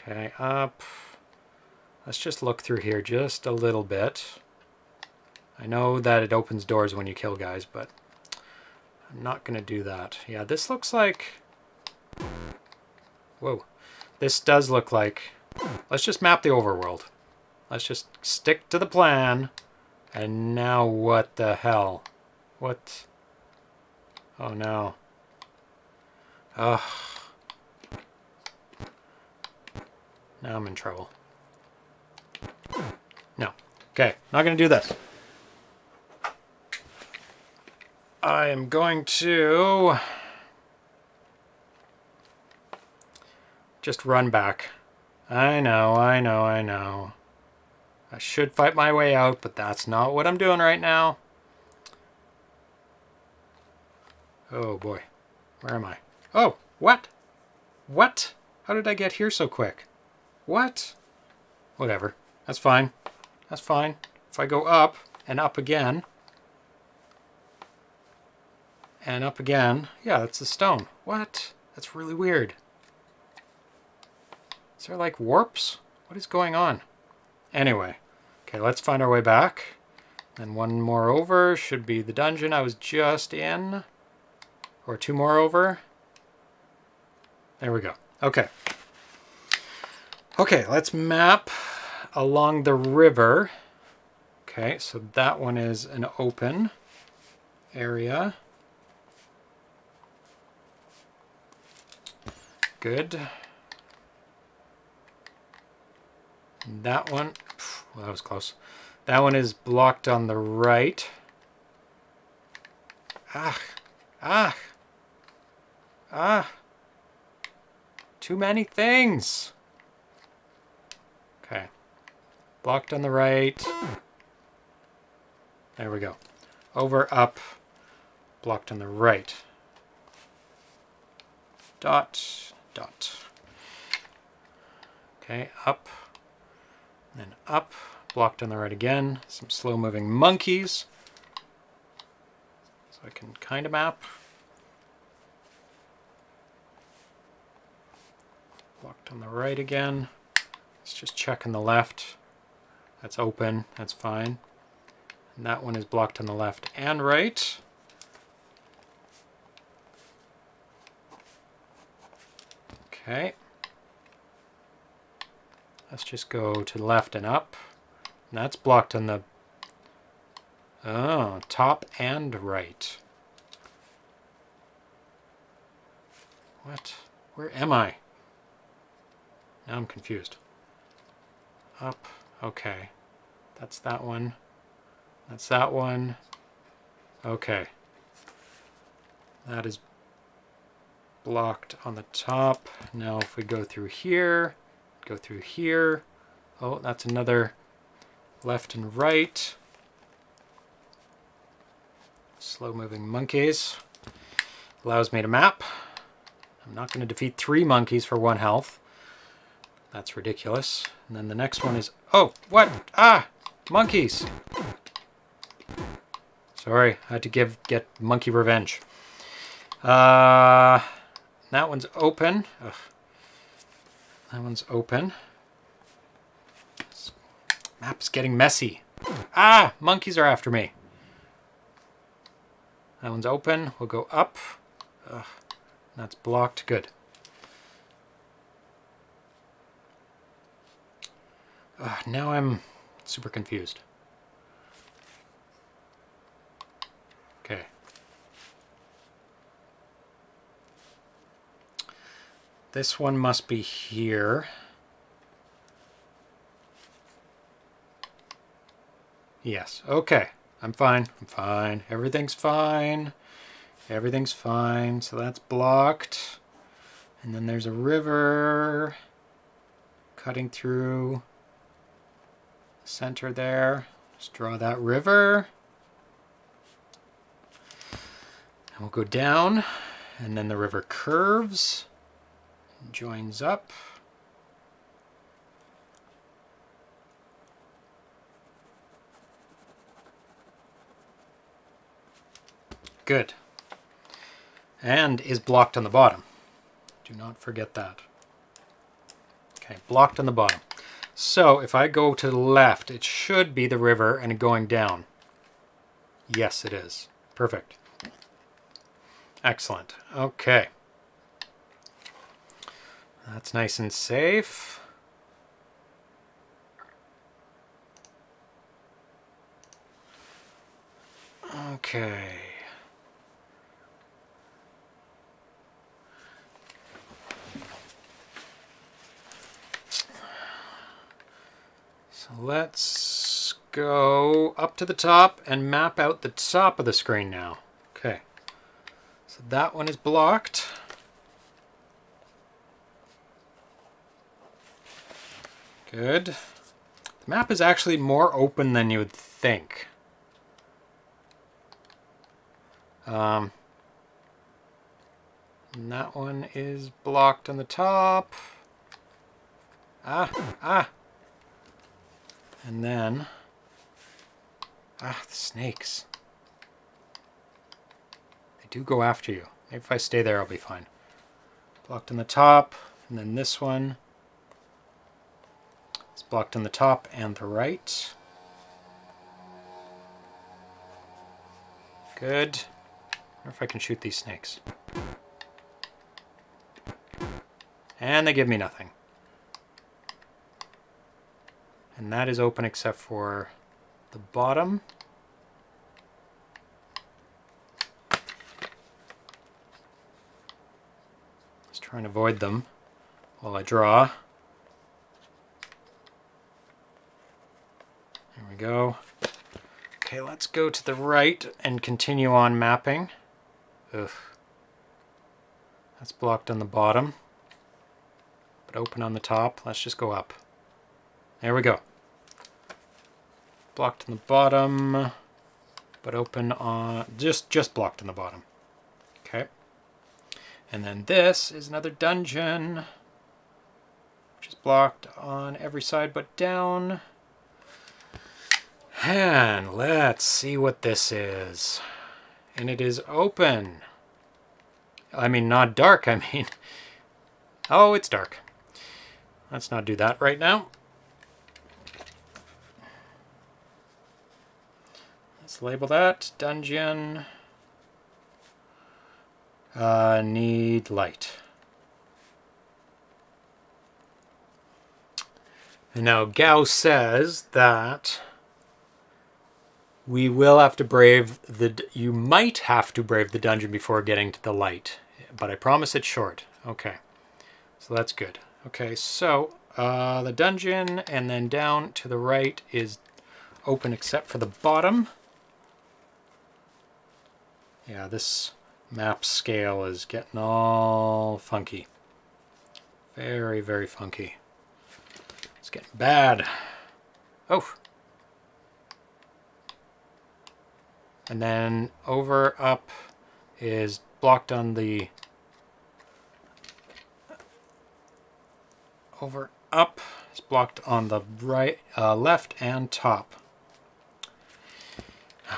Okay, up. Let's just look through here just a little bit. I know that it opens doors when you kill guys, but I'm not going to do that. Yeah, this looks like... Whoa. This does look like... Let's just map the overworld. Let's just stick to the plan. And now what the hell? What? Oh no. Ugh. Now I'm in trouble. No. Okay, not going to do this. I am going to just run back. I know, I know, I know. I should fight my way out, but that's not what I'm doing right now. Oh boy. Where am I? Oh, what? What? How did I get here so quick? What? Whatever. That's fine. That's fine. If I go up and up again, and up again, yeah, that's the stone. What? That's really weird. Is there like warps? What is going on? Anyway, okay, let's find our way back. And one more over should be the dungeon I was just in. Or two more over. There we go. Okay. Okay, let's map along the river. Okay, so that one is an open area. Good. That one, well, that was close. That one is blocked on the right. Ah, ah, ah. too many things. Okay. Blocked on the right. There we go. Over, up, blocked on the right. Dot, dot. Okay, up, then up, blocked on the right again. Some slow moving monkeys. So I can kind of map. Blocked on the right again. Let's just check on the left. That's open, that's fine. And that one is blocked on the left and right. Okay. Let's just go to the left and up. And that's blocked on the oh, top and right. What? Where am I? Now I'm confused. Up. Okay. That's that one. That's that one. Okay. That is blocked on the top. Now if we go through here, go through here. Oh, that's another left and right. Slow moving monkeys. Allows me to map. I'm not going to defeat three monkeys for one health. That's ridiculous. And then the next one is... Oh, what? Ah! Monkeys! Sorry, I had to give get monkey revenge. Uh, that one's open. Ugh. That one's open. This map's getting messy. Ah! Monkeys are after me. That one's open. We'll go up. Ugh. That's blocked. Good. Uh, now I'm super confused. Okay. This one must be here. Yes, okay. I'm fine. I'm fine. Everything's fine. Everything's fine. So that's blocked. And then there's a river cutting through center there. Just draw that river. And we'll go down, and then the river curves, joins up. Good. And is blocked on the bottom. Do not forget that. Okay, blocked on the bottom. So if I go to the left, it should be the river and going down. Yes, it is. Perfect. Excellent. Okay. That's nice and safe. Okay. Let's go up to the top and map out the top of the screen now. Okay. So that one is blocked. Good. The map is actually more open than you would think. Um, and that one is blocked on the top. Ah, ah, and then, ah, the snakes. They do go after you. Maybe if I stay there, I'll be fine. Blocked on the top, and then this one. It's blocked on the top and the right. Good. I wonder if I can shoot these snakes. And they give me nothing. And that is open except for the bottom. Let's try and avoid them while I draw. There we go. Okay, let's go to the right and continue on mapping. Ugh. That's blocked on the bottom. but open on the top. Let's just go up. There we go. Blocked in the bottom, but open on, just, just blocked in the bottom. Okay. And then this is another dungeon, which is blocked on every side but down. And let's see what this is. And it is open. I mean, not dark, I mean. Oh, it's dark. Let's not do that right now. Label that dungeon. Uh, need light. And now Gao says that we will have to brave the... You might have to brave the dungeon before getting to the light. But I promise it's short. Okay. So that's good. Okay, so uh, the dungeon and then down to the right is open except for the bottom. Yeah, this map scale is getting all funky. Very, very funky. It's getting bad. Oh, And then over, up is blocked on the... Over, up is blocked on the right, uh, left and top.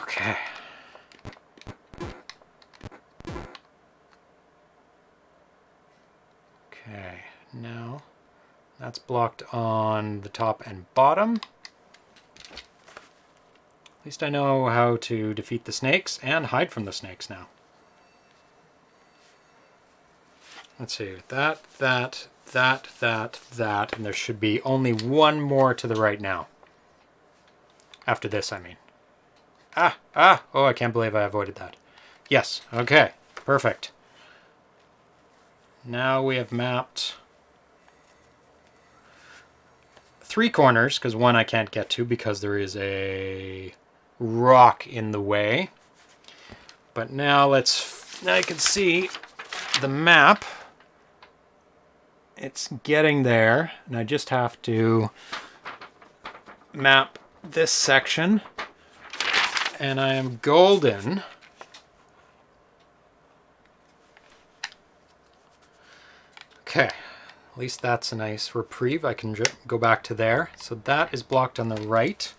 Okay. Now that's blocked on the top and bottom. At least I know how to defeat the snakes and hide from the snakes now. Let's see, that, that, that, that, that, and there should be only one more to the right now. After this, I mean. Ah, ah, oh, I can't believe I avoided that. Yes, okay, perfect. Now we have mapped three corners, because one I can't get to because there is a rock in the way. But now let's, now you can see the map. It's getting there, and I just have to map this section. And I am golden. Okay, at least that's a nice reprieve. I can go back to there. So that is blocked on the right.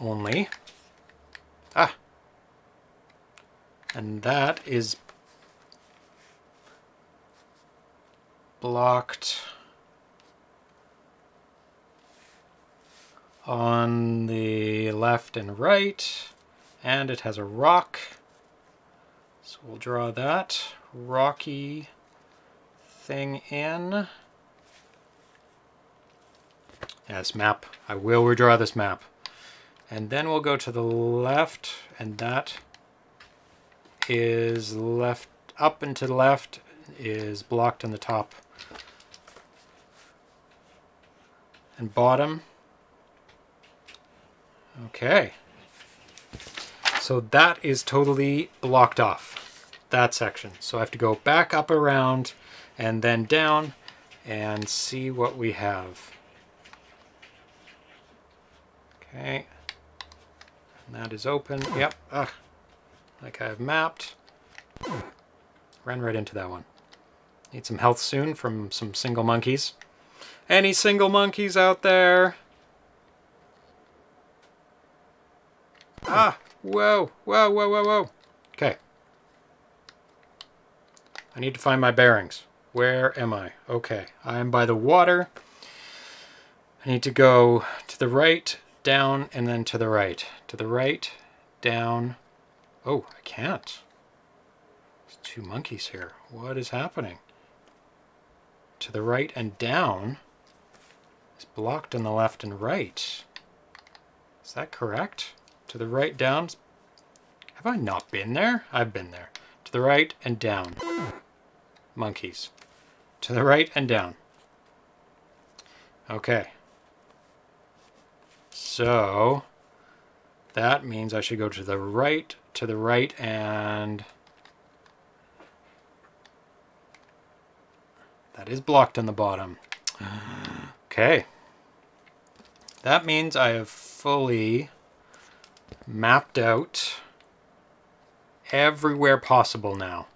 only. Ah! And that is blocked on the left and right and it has a rock so we'll draw that rocky thing in. Yes map. I will redraw this map. And then we'll go to the left, and that is left up and to the left is blocked on the top. And bottom. Okay. So that is totally blocked off, that section. So I have to go back up around and then down and see what we have. Okay. And that is open. Yep. Ugh. Like I've mapped. Ran right into that one. Need some health soon from some single monkeys. Any single monkeys out there? Ah! Whoa! Whoa, whoa, whoa, whoa! Okay. I need to find my bearings. Where am I? Okay. I am by the water. I need to go to the right down, and then to the right. To the right, down. Oh, I can't. There's two monkeys here. What is happening? To the right and down is blocked on the left and right. Is that correct? To the right, down. Have I not been there? I've been there. To the right and down. Monkeys. To the right and down. Okay. So that means I should go to the right, to the right, and That is blocked on the bottom. Okay. That means I have fully mapped out everywhere possible now.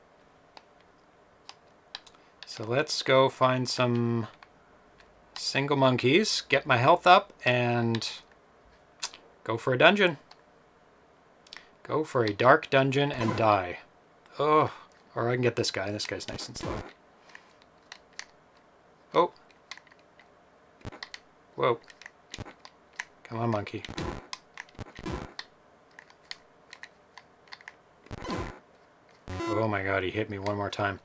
So let's go find some single monkeys, get my health up, and go for a dungeon. Go for a dark dungeon and die. Oh, or I can get this guy. This guy's nice and slow. Oh. Whoa. Come on, monkey. Oh my god, he hit me one more time.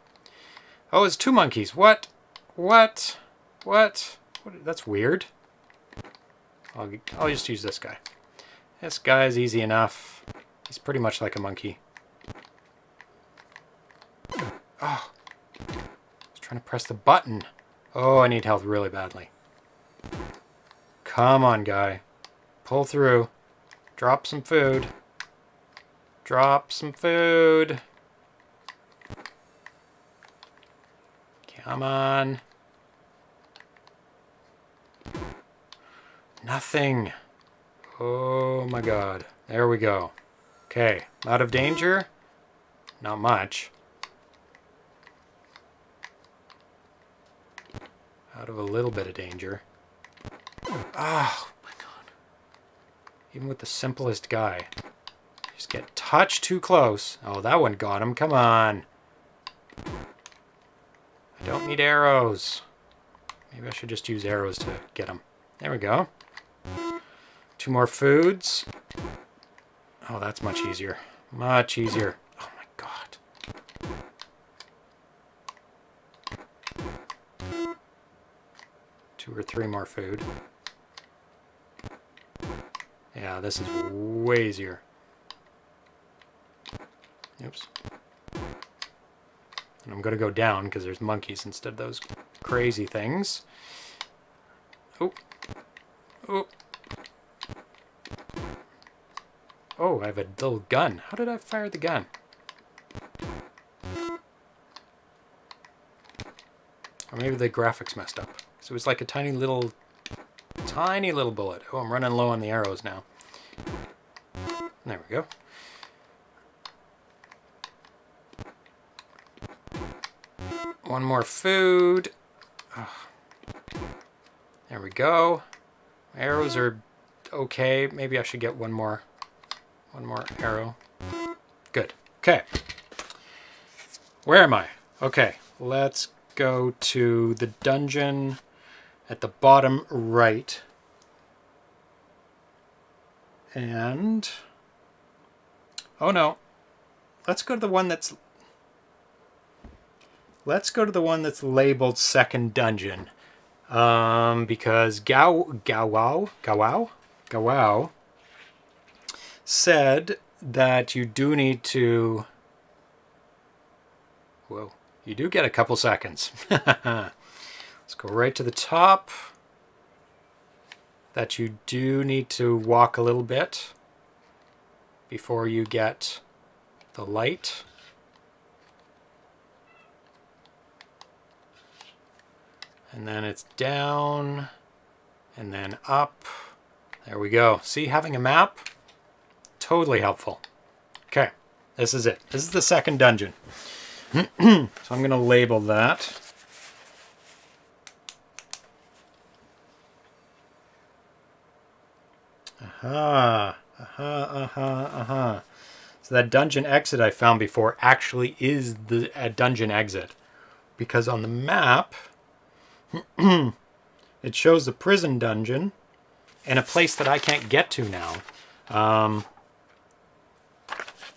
Oh, it's two monkeys. What? What? What? what? That's weird. I'll, I'll just use this guy. This guy is easy enough. He's pretty much like a monkey. Oh. I trying to press the button. Oh, I need health really badly. Come on, guy. Pull through. Drop some food. Drop some food. Come on. Nothing. Oh my god. There we go. Okay, out of danger. Not much. Out of a little bit of danger. Oh my god. Even with the simplest guy. Just get touched too close. Oh, that one got him. Come on. Don't need arrows. Maybe I should just use arrows to get them. There we go. Two more foods. Oh, that's much easier. Much easier. Oh my god. Two or three more food. Yeah, this is way easier. Oops. And I'm going to go down because there's monkeys instead of those crazy things. Oh. Oh. Oh, I have a little gun. How did I fire the gun? Or maybe the graphics messed up. So it was like a tiny little, tiny little bullet. Oh, I'm running low on the arrows now. There we go. One more food. Oh. There we go. Arrows are okay. Maybe I should get one more one more arrow. Good. Okay. Where am I? Okay, let's go to the dungeon at the bottom right. And... Oh no. Let's go to the one that's... Let's go to the one that's labeled second dungeon. Um, because Gao... Gawao? Gawao? Gawao said that you do need to... Whoa, you do get a couple seconds. Let's go right to the top. That you do need to walk a little bit before you get the light. And then it's down and then up. There we go. See, having a map Totally helpful. Okay, this is it. This is the second dungeon. so I'm going to label that. Aha, aha, aha, aha. So that dungeon exit I found before actually is the dungeon exit. Because on the map, it shows the prison dungeon and a place that I can't get to now. Um,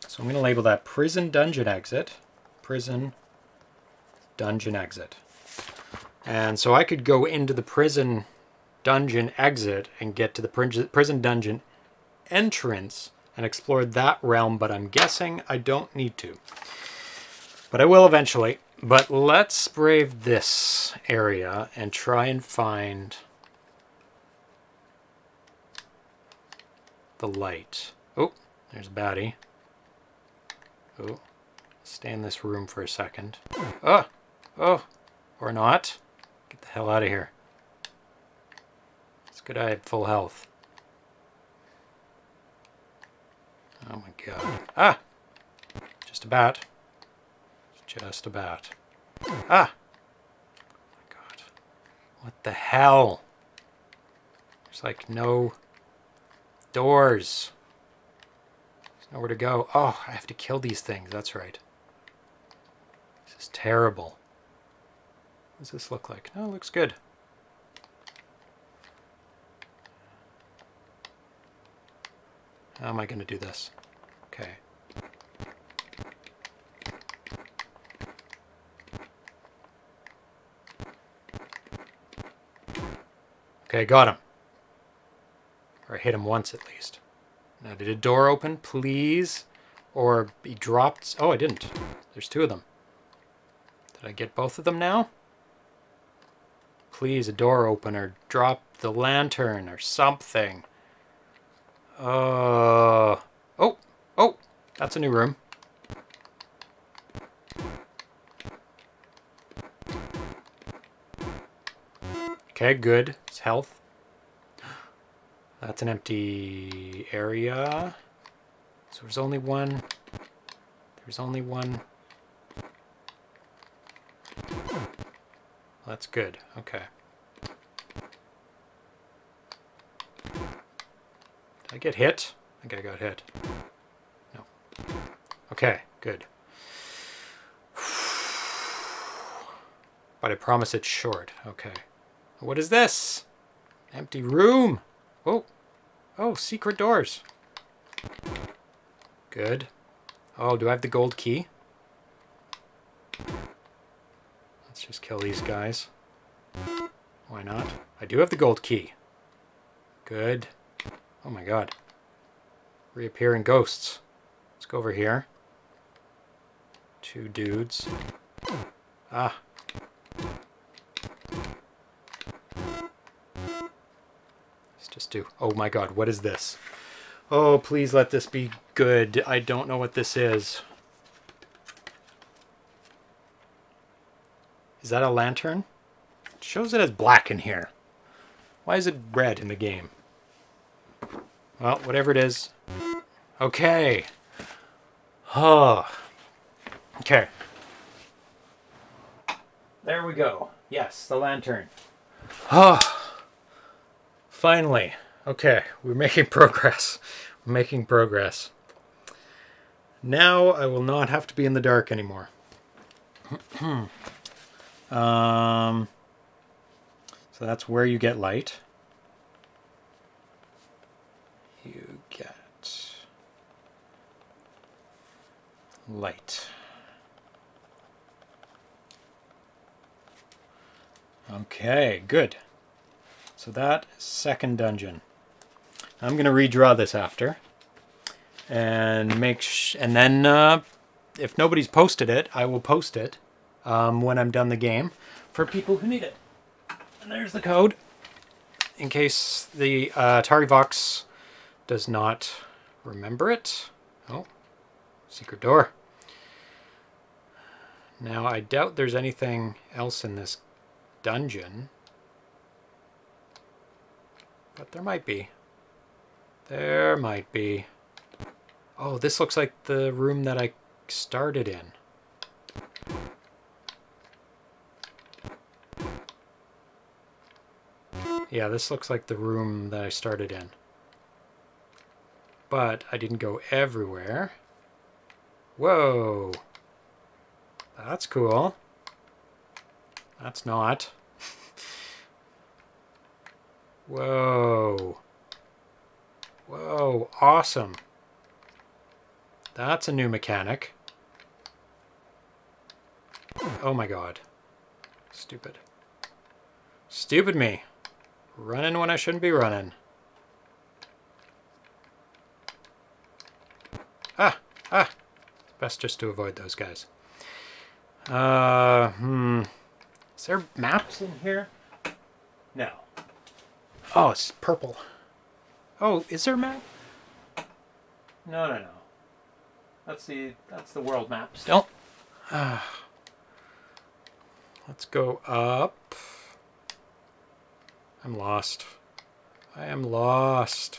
so I'm going to label that prison dungeon exit. Prison dungeon exit. And so I could go into the prison dungeon exit and get to the prison dungeon entrance and explore that realm, but I'm guessing I don't need to. But I will eventually. But let's brave this area and try and find the light. Oh, there's a baddie. Oh, stay in this room for a second. Oh, oh, Or not. Get the hell out of here. It's good I had full health. Oh my god. Ah! Just a bat. Just a bat. Ah! Oh my god. What the hell? There's like no doors. There's nowhere to go. Oh, I have to kill these things. That's right. This is terrible. What does this look like? Oh, it looks good. How am I going to do this? Okay. Okay, got him. Or I hit him once at least. Now, did a door open, please? Or he dropped... Oh, I didn't. There's two of them. Did I get both of them now? Please, a door open or drop the lantern or something. Uh... Oh! Oh! That's a new room. Okay, good. It's health. That's an empty area. So there's only one. There's only one. That's good. Okay. Did I get hit? I think I got hit. No. Okay, good. But I promise it's short. Okay. What is this? Empty room. Oh. Oh, secret doors. Good. Oh, do I have the gold key? Let's just kill these guys. Why not? I do have the gold key. Good. Oh my god. Reappearing ghosts. Let's go over here. Two dudes. Ah. Do... Oh my god, what is this? Oh, please let this be good. I don't know what this is. Is that a lantern? It shows it as black in here. Why is it red in the game? Well, whatever it is. Okay. Oh. Okay. There we go. Yes, the lantern. Oh. Finally. Okay, we're making progress. We're making progress. Now I will not have to be in the dark anymore. um, so that's where you get light. You get light. Okay, good. So that second dungeon. I'm going to redraw this after. And make and then uh, if nobody's posted it, I will post it um, when I'm done the game for people who need it. And there's the code in case the uh, Vox does not remember it. Oh, secret door. Now, I doubt there's anything else in this dungeon. But there might be. There might be. Oh, this looks like the room that I started in. Yeah, this looks like the room that I started in. But I didn't go everywhere. Whoa! That's cool. That's not. Whoa. Whoa, awesome. That's a new mechanic. Oh my god. Stupid. Stupid me. Running when I shouldn't be running. Ah! Ah! Best just to avoid those guys. Uh, hmm. Is there maps in here? No. Oh, it's purple. Oh, is there a map? No, no, no. That's the that's the world map still. Ah. Let's go up. I'm lost. I am lost.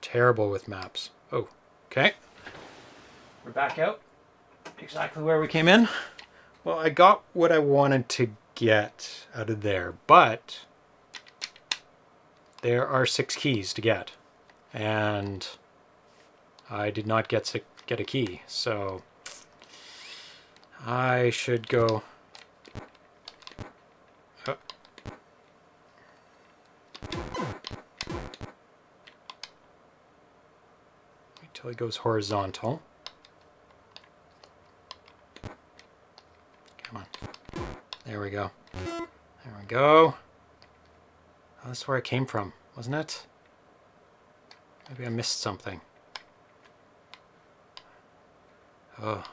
Terrible with maps. Oh, okay. We're back out. Exactly where we came in. Well, I got what I wanted to get out of there, but there are six keys to get. And I did not get to get a key, so I should go oh. until he goes horizontal. Come on. There we go. There we go. Oh, that's where I came from, wasn't it? Maybe I missed something. Oh.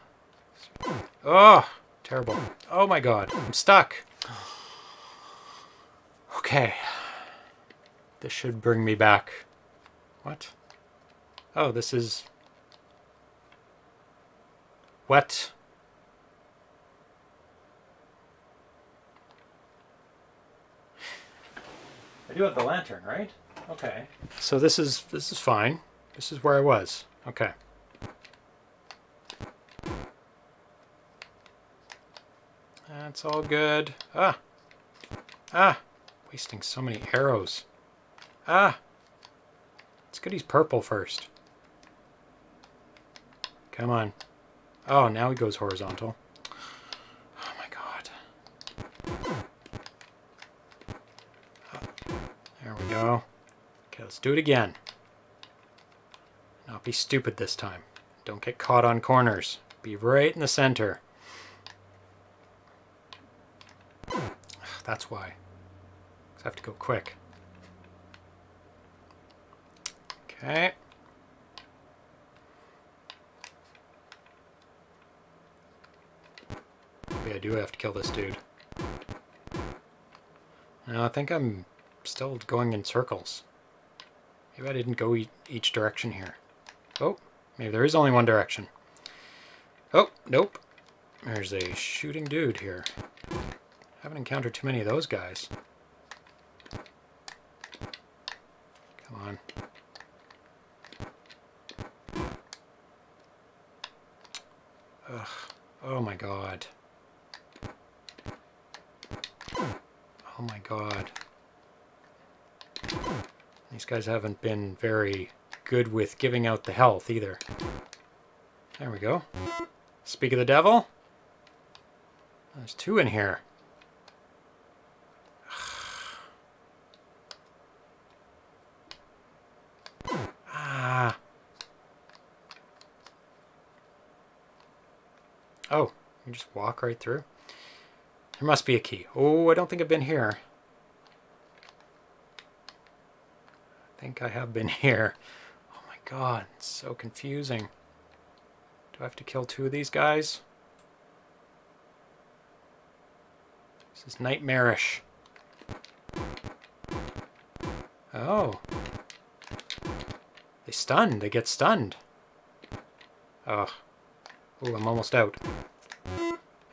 Oh! Terrible. Oh my god. I'm stuck. Okay. This should bring me back. What? Oh, this is... What? I do have the lantern, right? Okay. So this is this is fine. This is where I was. Okay. That's all good. Ah. Ah. Wasting so many arrows. Ah. It's good he's purple first. Come on. Oh, now he goes horizontal. Let's do it again. Not be stupid this time. Don't get caught on corners. Be right in the center. That's why. I have to go quick. Okay. Maybe I do have to kill this dude. No, I think I'm still going in circles. Maybe I didn't go e each direction here. Oh, maybe there is only one direction. Oh, nope. There's a shooting dude here. Haven't encountered too many of those guys. Come on. Ugh. Oh my god. Oh my god. These guys haven't been very good with giving out the health either. There we go. Speak of the devil. There's two in here. Ah. Oh, you just walk right through? There must be a key. Oh, I don't think I've been here. Think I have been here. Oh my god, it's so confusing. Do I have to kill two of these guys? This is nightmarish. Oh. They stun. They get stunned. Ugh. Oh, I'm almost out.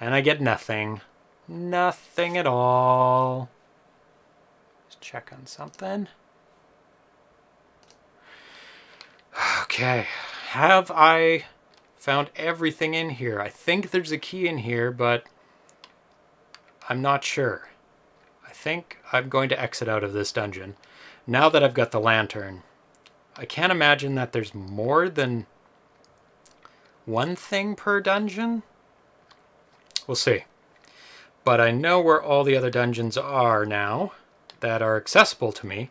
And I get nothing. Nothing at all. Let's check on something. Okay. Have I found everything in here? I think there's a key in here, but I'm not sure. I think I'm going to exit out of this dungeon. Now that I've got the lantern, I can't imagine that there's more than one thing per dungeon? We'll see. But I know where all the other dungeons are now that are accessible to me.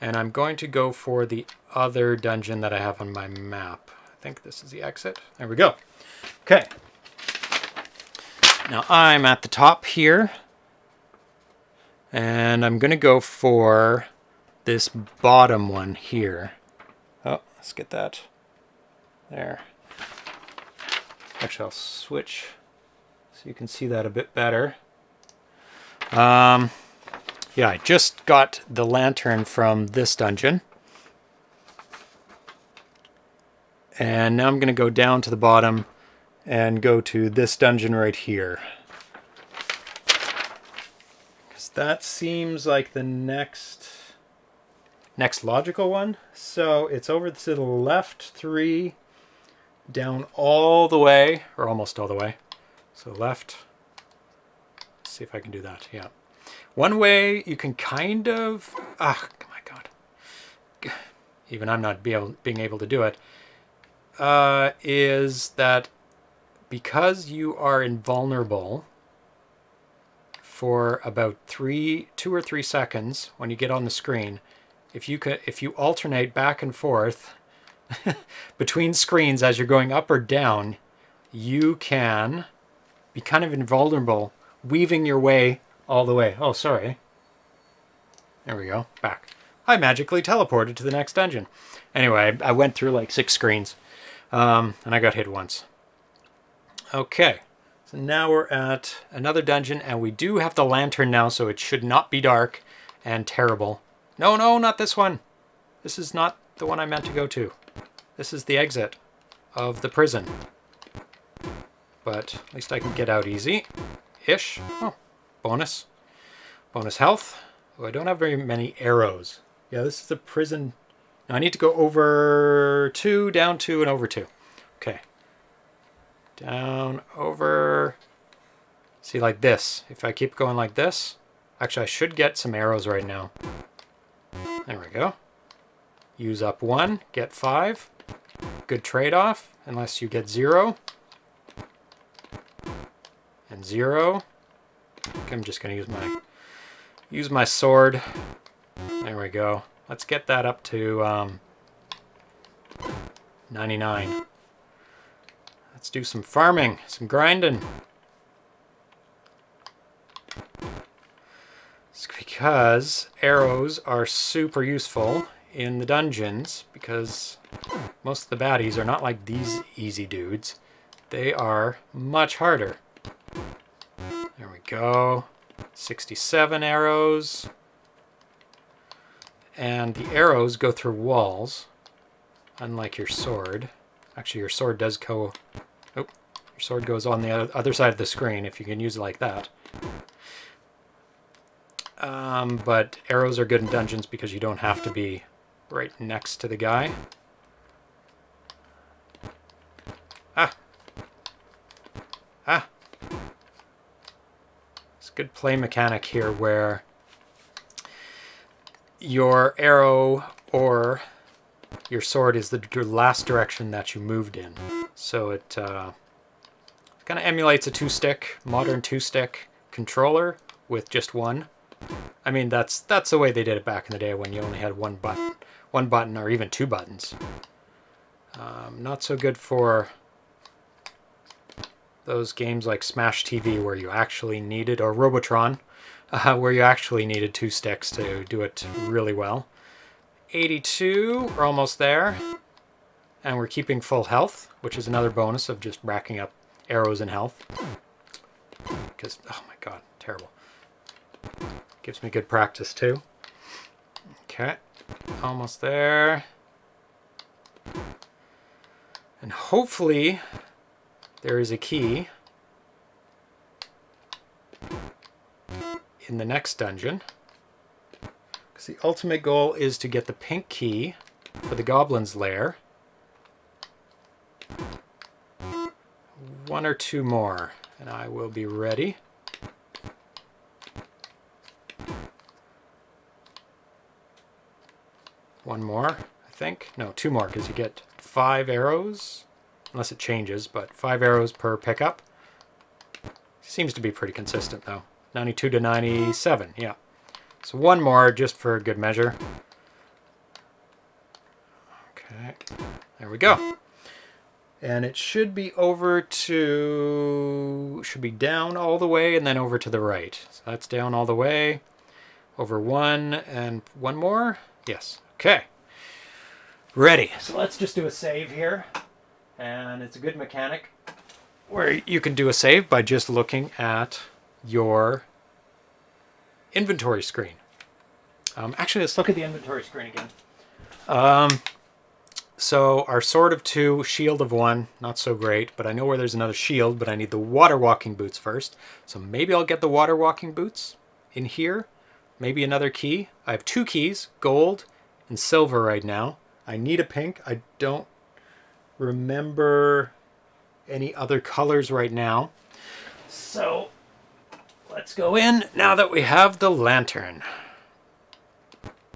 And I'm going to go for the other dungeon that I have on my map. I think this is the exit. There we go. Okay. Now I'm at the top here. And I'm going to go for this bottom one here. Oh, let's get that there. Actually, I'll switch so you can see that a bit better. Um, yeah, I just got the lantern from this dungeon. And now I'm going to go down to the bottom and go to this dungeon right here. Because that seems like the next next logical one. So it's over to the left three, down all the way, or almost all the way. So left, Let's see if I can do that, yeah. One way you can kind of, ah, oh my God. Even I'm not be able, being able to do it. Uh, is that because you are invulnerable for about three, two or three seconds when you get on the screen, if you could, if you alternate back and forth between screens as you're going up or down, you can be kind of invulnerable, weaving your way all the way. Oh, sorry. There we go. Back. I magically teleported to the next dungeon. Anyway, I went through like six screens, um, and I got hit once. Okay, so now we're at another dungeon, and we do have the lantern now, so it should not be dark and terrible. No, no, not this one. This is not the one I meant to go to. This is the exit of the prison. But at least I can get out easy. Ish. Oh, bonus. Bonus health. Oh, I don't have very many arrows. Yeah, this is the prison. Now I need to go over two, down two, and over two. Okay. Down, over. See, like this. If I keep going like this, actually I should get some arrows right now. There we go. Use up one, get five. Good trade-off, unless you get zero. And zero. I'm just gonna use my use my sword. There we go. Let's get that up to um, 99. Let's do some farming, some grinding. It's because arrows are super useful in the dungeons because most of the baddies are not like these easy dudes. They are much harder. Go. 67 arrows. And the arrows go through walls, unlike your sword. Actually, your sword does go... Oh, your sword goes on the other side of the screen if you can use it like that. Um, but arrows are good in dungeons because you don't have to be right next to the guy. Ah! Ah! Good play mechanic here where your arrow or your sword is the last direction that you moved in. So it uh, kind of emulates a two-stick, modern two-stick controller with just one. I mean, that's that's the way they did it back in the day when you only had one button, one button or even two buttons. Um, not so good for those games like Smash TV where you actually needed, or Robotron, uh, where you actually needed two sticks to do it really well. 82, we're almost there. And we're keeping full health, which is another bonus of just racking up arrows and health. Because, oh my god, terrible. Gives me good practice too. Okay, almost there. And hopefully there is a key in the next dungeon. Because the ultimate goal is to get the pink key for the goblin's lair. One or two more, and I will be ready. One more, I think. No, two more, because you get five arrows, unless it changes, but five arrows per pickup. Seems to be pretty consistent, though. 92 to 97, yeah. So one more, just for a good measure. Okay, there we go. And it should be over to, should be down all the way and then over to the right. So that's down all the way, over one and one more. Yes, Okay. Ready. So let's just do a save here. And it's a good mechanic where you can do a save by just looking at your inventory screen. Um, actually, let's look at the inventory screen again. Um, so our sword of two, shield of one, not so great, but I know where there's another shield, but I need the water walking boots first. So maybe I'll get the water walking boots in here. Maybe another key. I have two keys, gold and silver right now. I need a pink. I don't remember any other colors right now. So let's go in now that we have the lantern.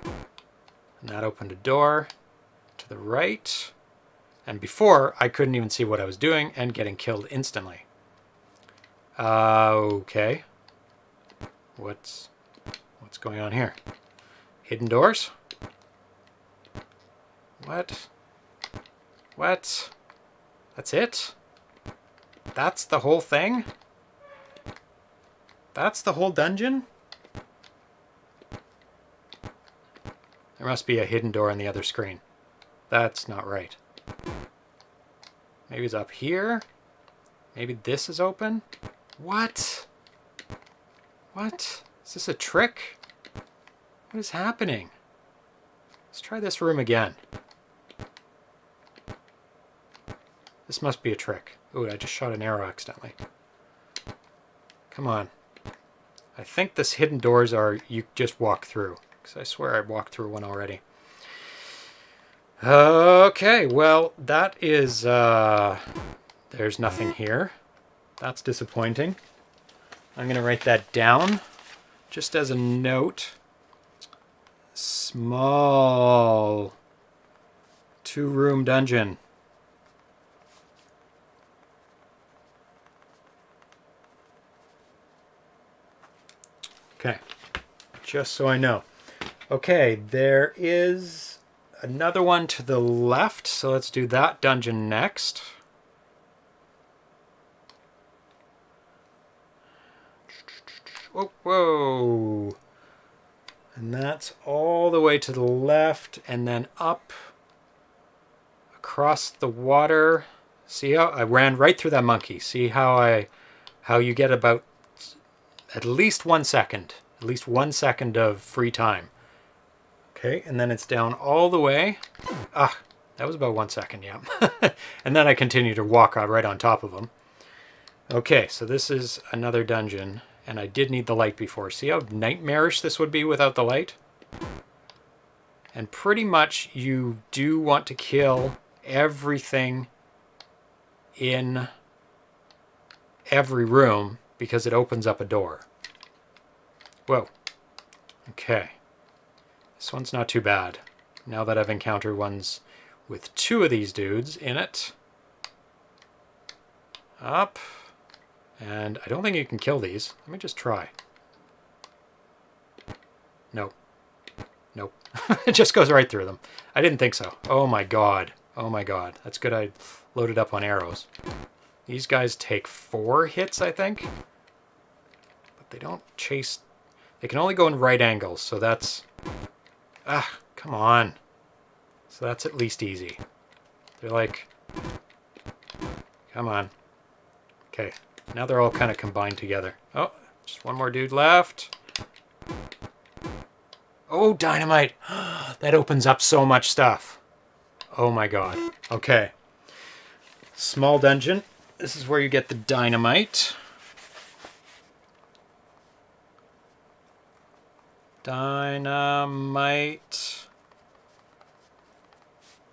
And that opened a door to the right. And before, I couldn't even see what I was doing and getting killed instantly. Uh, okay. What's what's going on here? Hidden doors? What? What? That's it? That's the whole thing? That's the whole dungeon? There must be a hidden door on the other screen. That's not right. Maybe it's up here? Maybe this is open? What? What? Is this a trick? What is happening? Let's try this room again. This must be a trick. Ooh, I just shot an arrow accidentally. Come on. I think this hidden doors are you just walk through. Because I swear I walked through one already. Okay, well, that is... Uh, there's nothing here. That's disappointing. I'm going to write that down just as a note. Small two-room dungeon. Okay, just so I know. Okay, there is another one to the left, so let's do that dungeon next. Whoa, whoa. And that's all the way to the left and then up across the water. See how I ran right through that monkey. See how I how you get about at least one second, at least one second of free time. Okay, and then it's down all the way. Ah, that was about one second, yeah. and then I continue to walk right on top of them. Okay, so this is another dungeon, and I did need the light before. See how nightmarish this would be without the light? And pretty much you do want to kill everything in every room because it opens up a door. Whoa. Okay. This one's not too bad. Now that I've encountered ones with two of these dudes in it. Up. And I don't think you can kill these. Let me just try. Nope. Nope. it just goes right through them. I didn't think so. Oh my god. Oh my god. That's good I loaded up on arrows. These guys take four hits, I think. But they don't chase... They can only go in right angles, so that's... Ah, come on. So that's at least easy. They're like... Come on. Okay, now they're all kind of combined together. Oh, just one more dude left. Oh, dynamite! that opens up so much stuff. Oh my god. Okay. Small dungeon. This is where you get the dynamite. Dynamite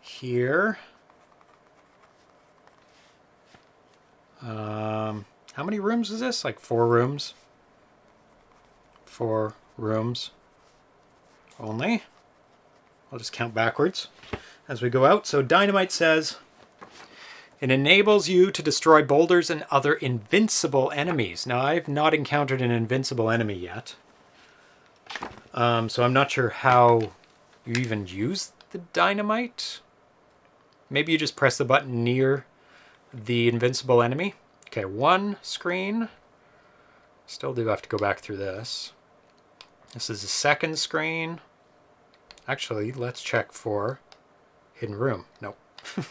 here. Um, how many rooms is this? Like four rooms? Four rooms only. I'll just count backwards as we go out. So dynamite says it enables you to destroy boulders and other invincible enemies. Now, I've not encountered an invincible enemy yet. Um, so I'm not sure how you even use the dynamite. Maybe you just press the button near the invincible enemy. Okay, one screen. Still do have to go back through this. This is the second screen. Actually, let's check for hidden room. Nope. I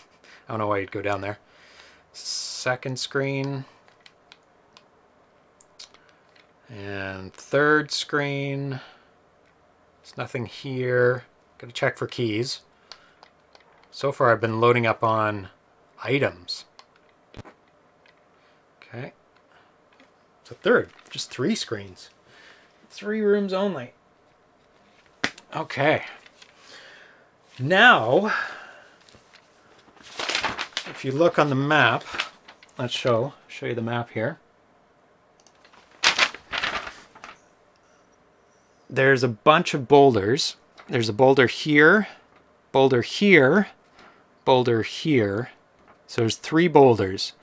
don't know why you'd go down there. Second screen. And third screen. There's nothing here. Gotta check for keys. So far I've been loading up on items. Okay. So third, just three screens. Three rooms only. Okay. Now, if you look on the map, let's show show you the map here. There's a bunch of boulders. There's a boulder here, boulder here, boulder here. So there's three boulders.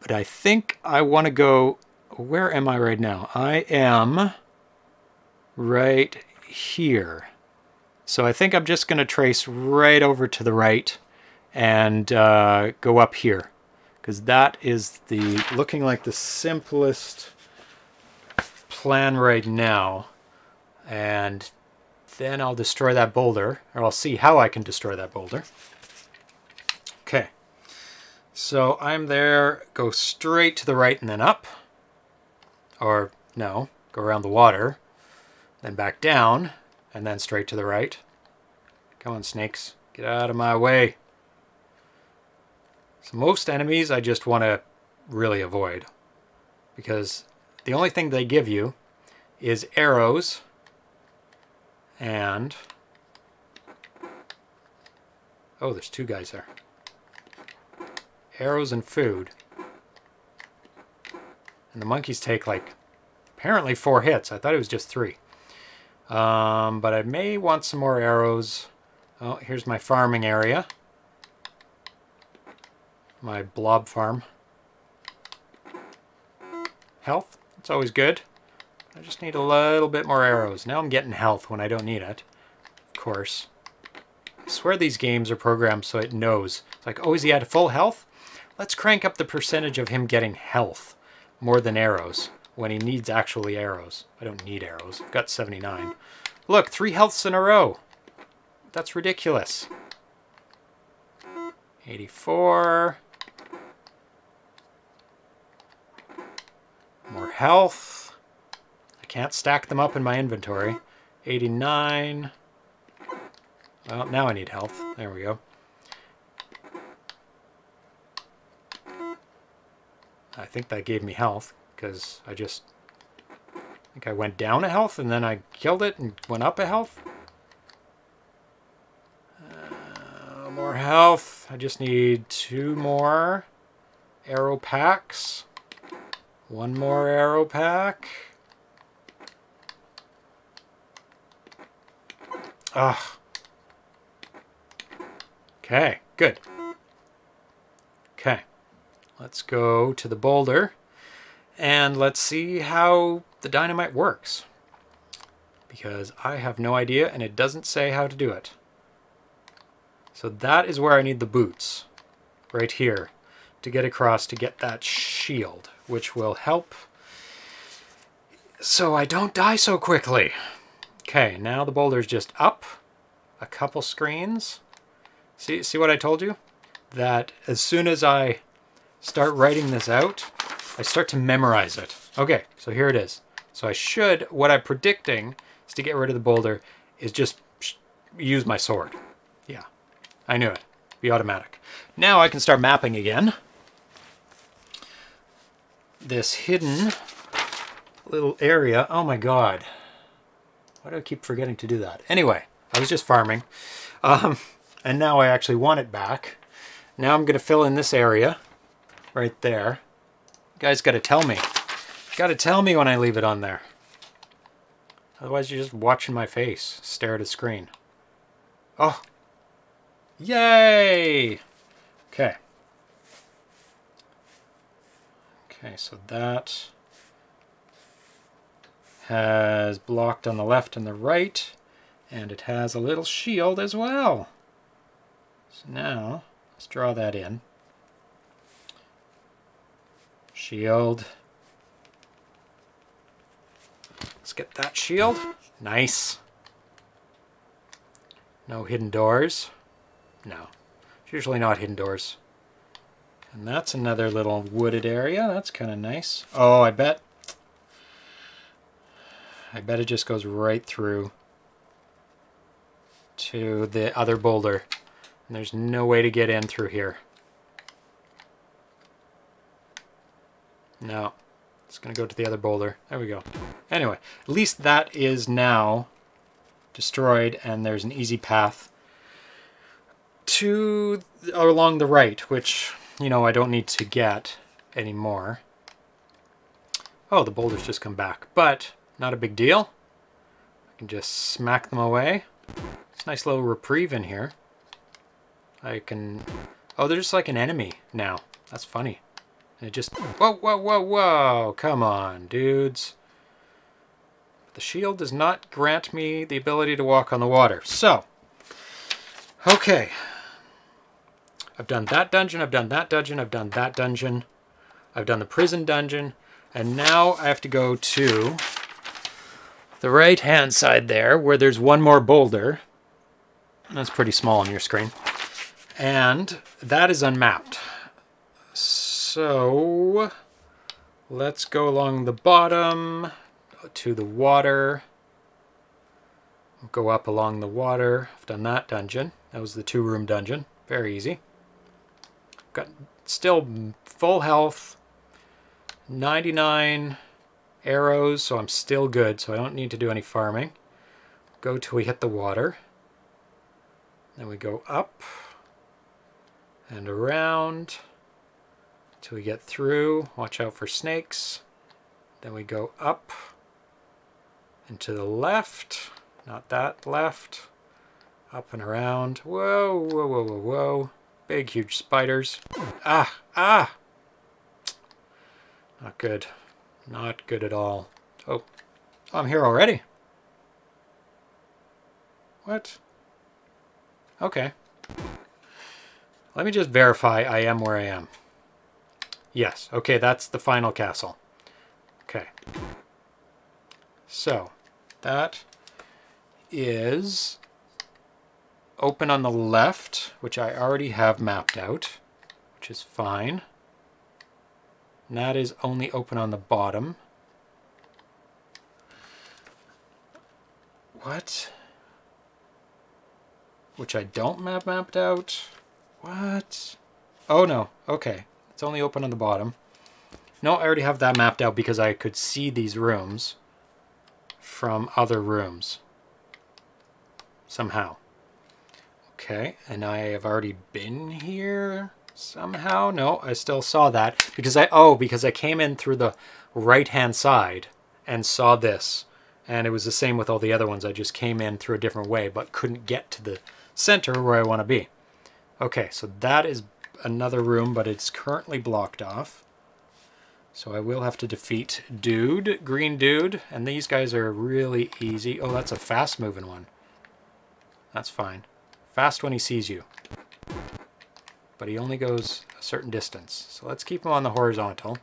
But I think I want to go, where am I right now? I am right here. So I think I'm just going to trace right over to the right and uh, go up here because that is the looking like the simplest plan right now and then I'll destroy that boulder or I'll see how I can destroy that boulder. Okay. So I'm there go straight to the right and then up. Or no go around the water then back down and then straight to the right. Come on snakes get out of my way. So most enemies I just want to really avoid because the only thing they give you is arrows and oh there's two guys there. Arrows and food. And the monkeys take like apparently four hits. I thought it was just three. Um, but I may want some more arrows. Oh here's my farming area. My blob farm. Health, it's always good. I just need a little bit more arrows. Now I'm getting health when I don't need it, of course. I swear these games are programmed so it knows. It's like, oh, is he at full health? Let's crank up the percentage of him getting health more than arrows when he needs actually arrows. I don't need arrows. I've got 79. Look, three healths in a row. That's ridiculous. 84. More health. I can't stack them up in my inventory. 89. Well, now I need health. There we go. I think that gave me health, because I just... I think I went down a health, and then I killed it and went up a health. Uh, more health. I just need two more arrow packs. One more arrow pack. Ah. Okay, good. Okay, let's go to the boulder and let's see how the dynamite works. Because I have no idea and it doesn't say how to do it. So that is where I need the boots. Right here. To get across to get that shield which will help so I don't die so quickly. Okay, now the boulder's just up a couple screens. See, see what I told you? That as soon as I start writing this out, I start to memorize it. Okay, so here it is. So I should, what I'm predicting is to get rid of the boulder is just use my sword. Yeah, I knew it. Be automatic. Now I can start mapping again this hidden little area. Oh my god. Why do I keep forgetting to do that? Anyway, I was just farming. Um, and now I actually want it back. Now I'm going to fill in this area right there. You guys got to tell me. Got to tell me when I leave it on there. Otherwise you're just watching my face stare at a screen. Oh. Yay! Okay. Okay, so that has blocked on the left and the right, and it has a little shield as well. So now, let's draw that in. Shield. Let's get that shield. Nice. No hidden doors. No. It's usually not hidden doors. And that's another little wooded area. That's kind of nice. Oh, I bet. I bet it just goes right through to the other boulder. And there's no way to get in through here. No. It's going to go to the other boulder. There we go. Anyway, at least that is now destroyed and there's an easy path to along the right, which, you know, I don't need to get anymore. Oh, the boulders just come back, but not a big deal. I can just smack them away. It's a nice little reprieve in here. I can... Oh, they're just like an enemy now. That's funny. It just... Whoa, whoa, whoa, whoa! Come on, dudes. The shield does not grant me the ability to walk on the water. So, okay. I've done that dungeon, I've done that dungeon, I've done that dungeon. I've done the prison dungeon. And now I have to go to the right-hand side there, where there's one more boulder. That's pretty small on your screen. And that is unmapped. So let's go along the bottom to the water. Go up along the water. I've done that dungeon. That was the two-room dungeon. Very easy. Got still full health. 99 arrows, so I'm still good, so I don't need to do any farming. Go till we hit the water. Then we go up and around till we get through. Watch out for snakes. Then we go up and to the left. Not that left. Up and around. Whoa, whoa, whoa, whoa, whoa. Big, huge spiders. Ah, ah! Not good. Not good at all. Oh, I'm here already. What? Okay. Let me just verify I am where I am. Yes, okay, that's the final castle. Okay. So, that is open on the left, which I already have mapped out, which is fine. And that is only open on the bottom. What? Which I don't map mapped out. What? Oh no, okay. It's only open on the bottom. No, I already have that mapped out because I could see these rooms from other rooms. Somehow. Okay, and I have already been here somehow. No, I still saw that because I, oh, because I came in through the right-hand side and saw this. And it was the same with all the other ones. I just came in through a different way, but couldn't get to the center where I want to be. Okay, so that is another room, but it's currently blocked off. So I will have to defeat Dude, Green Dude, and these guys are really easy. Oh, that's a fast-moving one. That's fine. Fast when he sees you. But he only goes a certain distance. So let's keep him on the horizontal.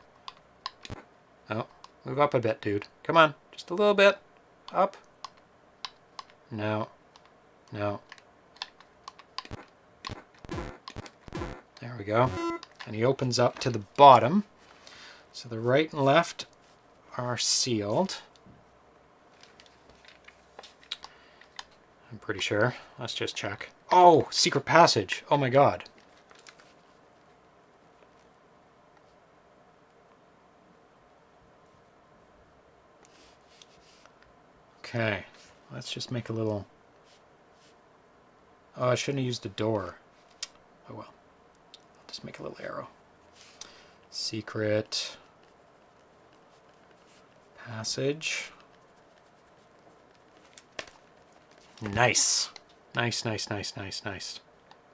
Oh, move up a bit, dude. Come on, just a little bit. Up. No. No. There we go. And he opens up to the bottom. So the right and left are sealed. I'm pretty sure. Let's just check. Oh, secret passage. Oh my god. Okay, let's just make a little... Oh, I shouldn't have used a door. Oh well. I'll just make a little arrow. Secret passage. Nice. Nice, nice, nice, nice, nice.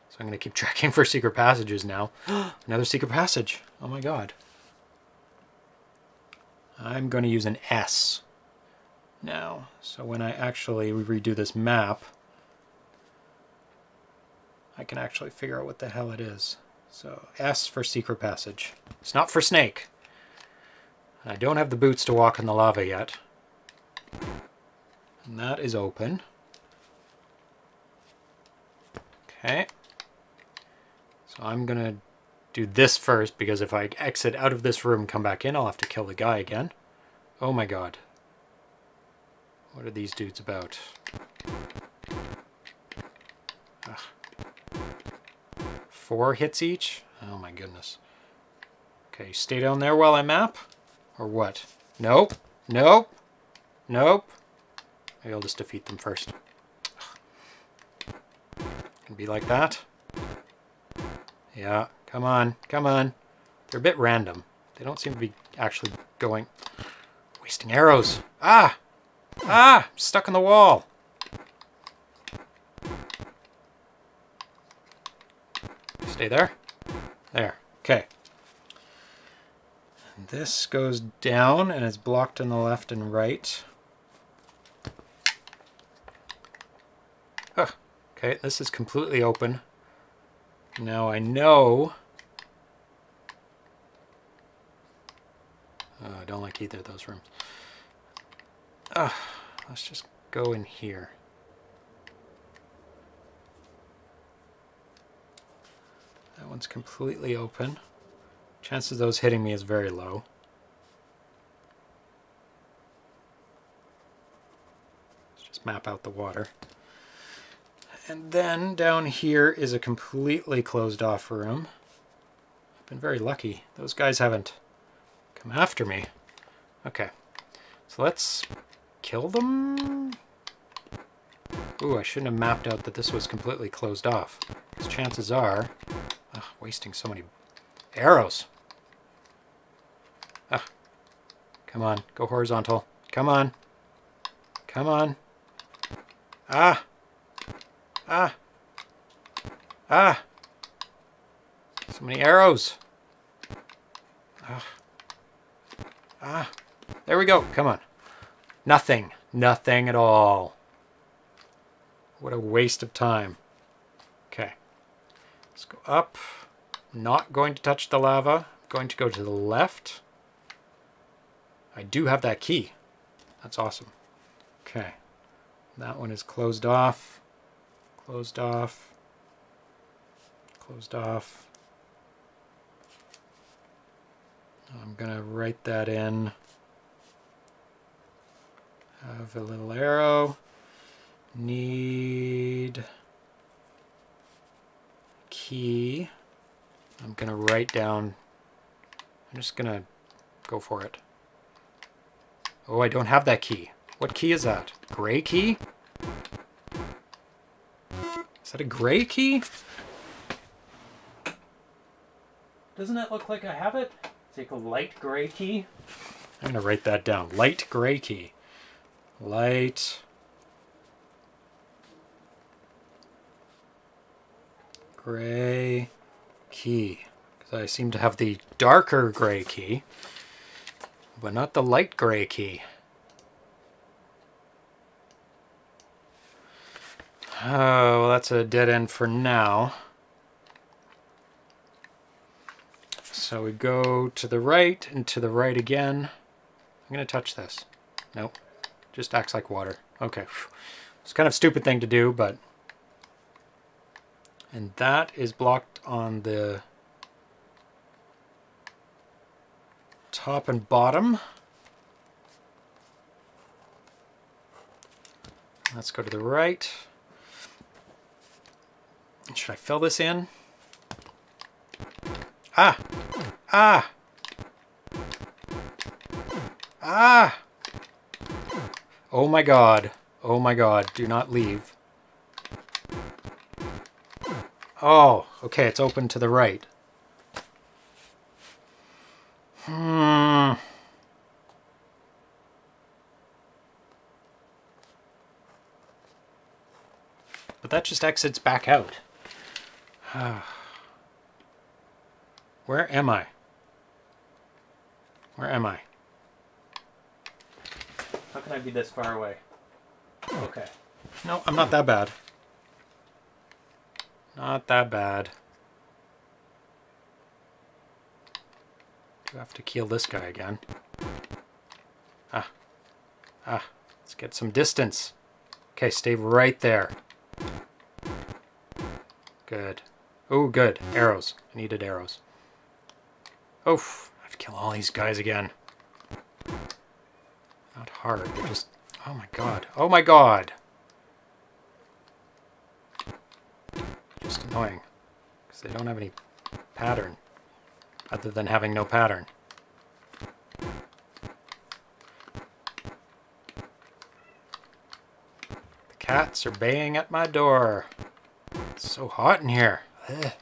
So I'm going to keep tracking for secret passages now. Another secret passage. Oh my god. I'm going to use an S now. So when I actually redo this map, I can actually figure out what the hell it is. So S for secret passage. It's not for snake. I don't have the boots to walk in the lava yet. And that is open. Okay. So I'm going to do this first because if I exit out of this room come back in, I'll have to kill the guy again. Oh my god. What are these dudes about? Ugh. Four hits each? Oh my goodness. Okay, stay down there while I map. Or what? Nope. Nope. Nope. Maybe I'll just defeat them first. Can be like that. Yeah, come on, come on. They're a bit random. They don't seem to be actually going... Wasting arrows. Ah! Ah! Stuck in the wall. Stay there. There. Okay. This goes down and is blocked on the left and right. Okay, this is completely open. Now I know... Oh, I don't like either of those rooms. Uh, let's just go in here. That one's completely open. Chances of those hitting me is very low. Let's just map out the water. And then down here is a completely closed off room. I've been very lucky. Those guys haven't come after me. Okay, so let's kill them. Ooh, I shouldn't have mapped out that this was completely closed off. Because chances are... Ugh, wasting so many arrows. Ah, come on, go horizontal. Come on. Come on. Ah! Ah! Ah! So many arrows. Ah. Ah. There we go. Come on. Nothing. Nothing at all. What a waste of time. Okay. Let's go up. Not going to touch the lava. Going to go to the left. I do have that key. That's awesome. Okay. That one is closed off. Closed off. Closed off. I'm going to write that in. Have a little arrow. Need key. I'm going to write down. I'm just going to go for it. Oh, I don't have that key. What key is that? Gray key? Is that a gray key? Doesn't it look like I have it? Take a light gray key. I'm going to write that down. Light gray key. Light gray key. Because I seem to have the darker gray key, but not the light gray key. Oh, well, that's a dead end for now. So we go to the right and to the right again. I'm going to touch this. Nope. Just acts like water. Okay. It's kind of stupid thing to do, but... And that is blocked on the top and bottom. Let's go to the right. Should I fill this in? Ah! Ah! Ah! Oh my god. Oh my god. Do not leave. Oh, okay, it's open to the right. Hmm. But that just exits back out. Where am I? Where am I? How can I be this far away? Okay. No, I'm not that bad. Not that bad. Do have to kill this guy again. Ah. Ah. Let's get some distance. Okay, stay right there. Good. Oh, good. Arrows. I needed arrows. Oof. I have to kill all these guys again. Not hard, but just... Oh my god. Oh my god! Just annoying. Because they don't have any pattern. Other than having no pattern. The cats are baying at my door. It's so hot in here. Ugh.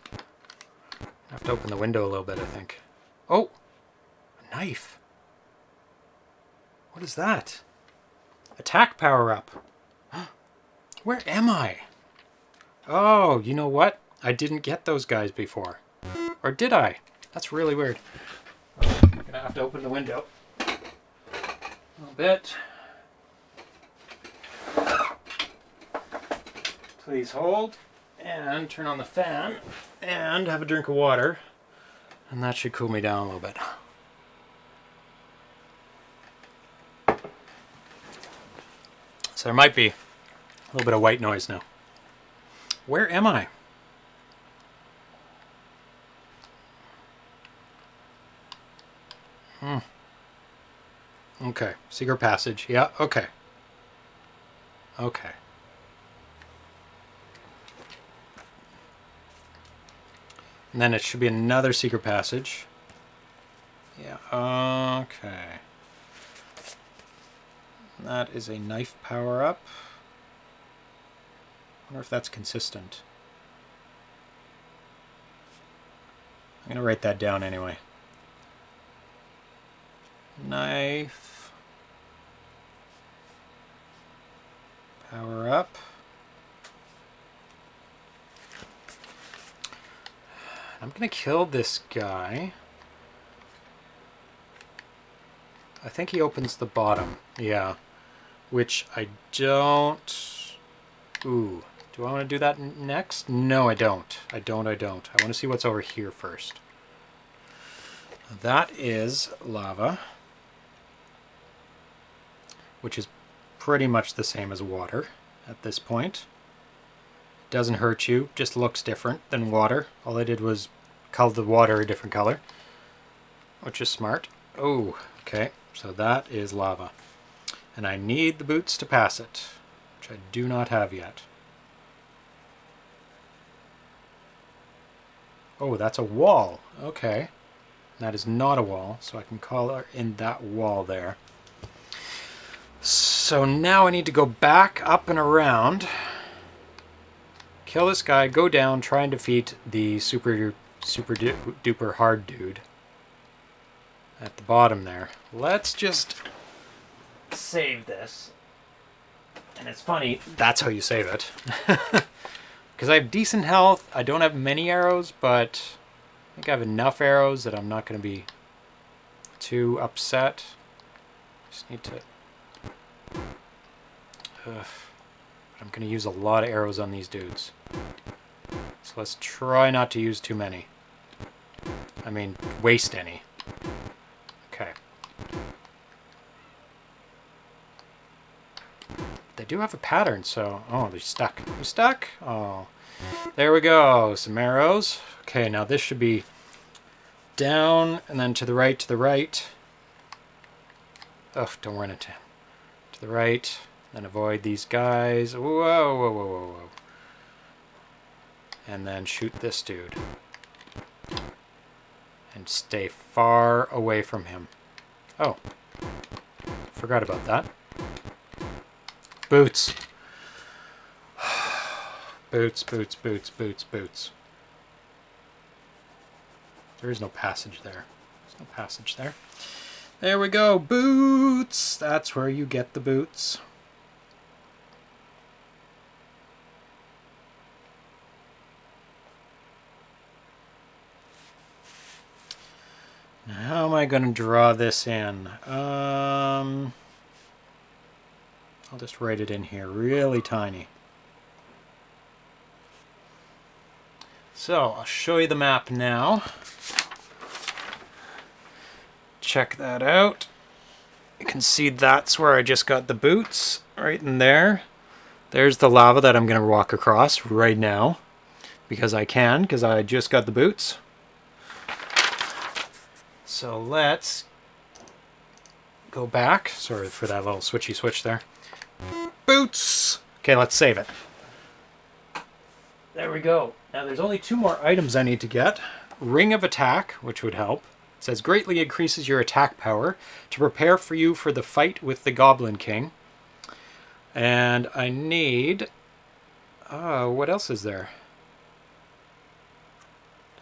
I have to open the window a little bit, I think. Oh! A knife! What is that? Attack power up. Where am I? Oh, you know what? I didn't get those guys before. Or did I? That's really weird. I'm gonna have to open the window. A little bit. Please hold and turn on the fan and have a drink of water and that should cool me down a little bit. So there might be a little bit of white noise now. Where am I? Hmm. Okay, secret passage. Yeah, okay. Okay. And then it should be another secret passage. Yeah, okay. That is a knife power-up. wonder if that's consistent. I'm going to write that down anyway. Knife. Power-up. I'm gonna kill this guy. I think he opens the bottom. Yeah. Which I don't... Ooh. Do I want to do that next? No, I don't. I don't, I don't. I want to see what's over here first. That is lava. Which is pretty much the same as water at this point. Doesn't hurt you, just looks different than water. All I did was color the water a different color, which is smart. Oh, okay, so that is lava. And I need the boots to pass it, which I do not have yet. Oh, that's a wall. Okay. That is not a wall, so I can color in that wall there. So now I need to go back up and around kill this guy, go down, try and defeat the super, super du duper hard dude at the bottom there. Let's just save this. And it's funny, that's how you save it. Because I have decent health, I don't have many arrows, but I think I have enough arrows that I'm not going to be too upset. Just need to... Ugh. I'm going to use a lot of arrows on these dudes. So let's try not to use too many. I mean, waste any. Okay. They do have a pattern, so... Oh, they're stuck. They're stuck? Oh. There we go. Some arrows. Okay, now this should be down, and then to the right, to the right. Oh, don't run into him. To the right. Then avoid these guys. Whoa, whoa, whoa, whoa, whoa. And then shoot this dude. And stay far away from him. Oh. Forgot about that. Boots. boots, boots, boots, boots, boots. There is no passage there. There's no passage there. There we go. Boots! That's where you get the boots. How am I going to draw this in? Um, I'll just write it in here really tiny. So I'll show you the map now. Check that out. You can see that's where I just got the boots, right in there. There's the lava that I'm going to walk across right now because I can, because I just got the boots. So let's go back. Sorry for that little switchy switch there. Boots! Okay, let's save it. There we go. Now there's only two more items I need to get. Ring of Attack, which would help. It says greatly increases your attack power to prepare for you for the fight with the Goblin King. And I need... Oh, what else is there?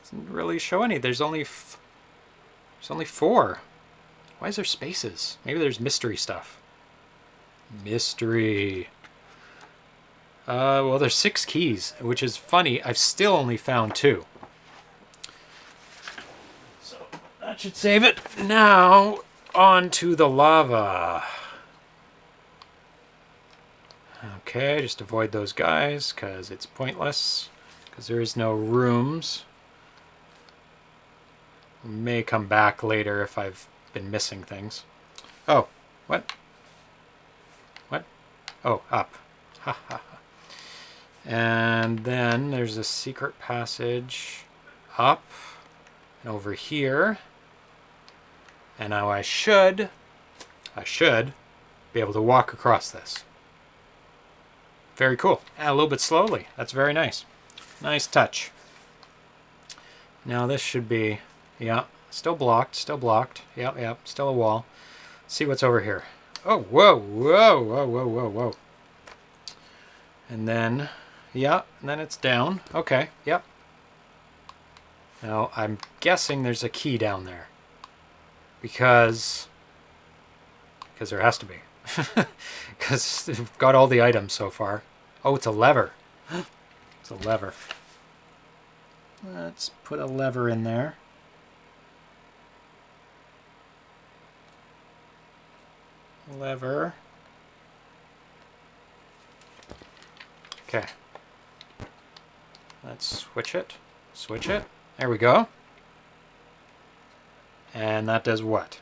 Doesn't really show any. There's only... there's only four. Why is there spaces? Maybe there's mystery stuff. Mystery. Uh, well, there's six keys, which is funny. I've still only found two. So that should save it. Now, on to the lava. Okay, just avoid those guys, because it's pointless. Because there is no rooms. May come back later if I've been missing things. Oh, what? What? Oh, up. And then there's a secret passage up and over here. And now I should, I should be able to walk across this. Very cool. A little bit slowly. That's very nice. Nice touch. Now this should be, yeah, still blocked, still blocked. Yep, yep, still a wall. Let's see what's over here. Oh, whoa, whoa, whoa, whoa, whoa, whoa. And then yeah, and then it's down. Okay, yep. Now, I'm guessing there's a key down there. Because... Because there has to be. Because we've got all the items so far. Oh, it's a lever. it's a lever. Let's put a lever in there. Lever. Okay. Let's switch it. Switch it. There we go. And that does what?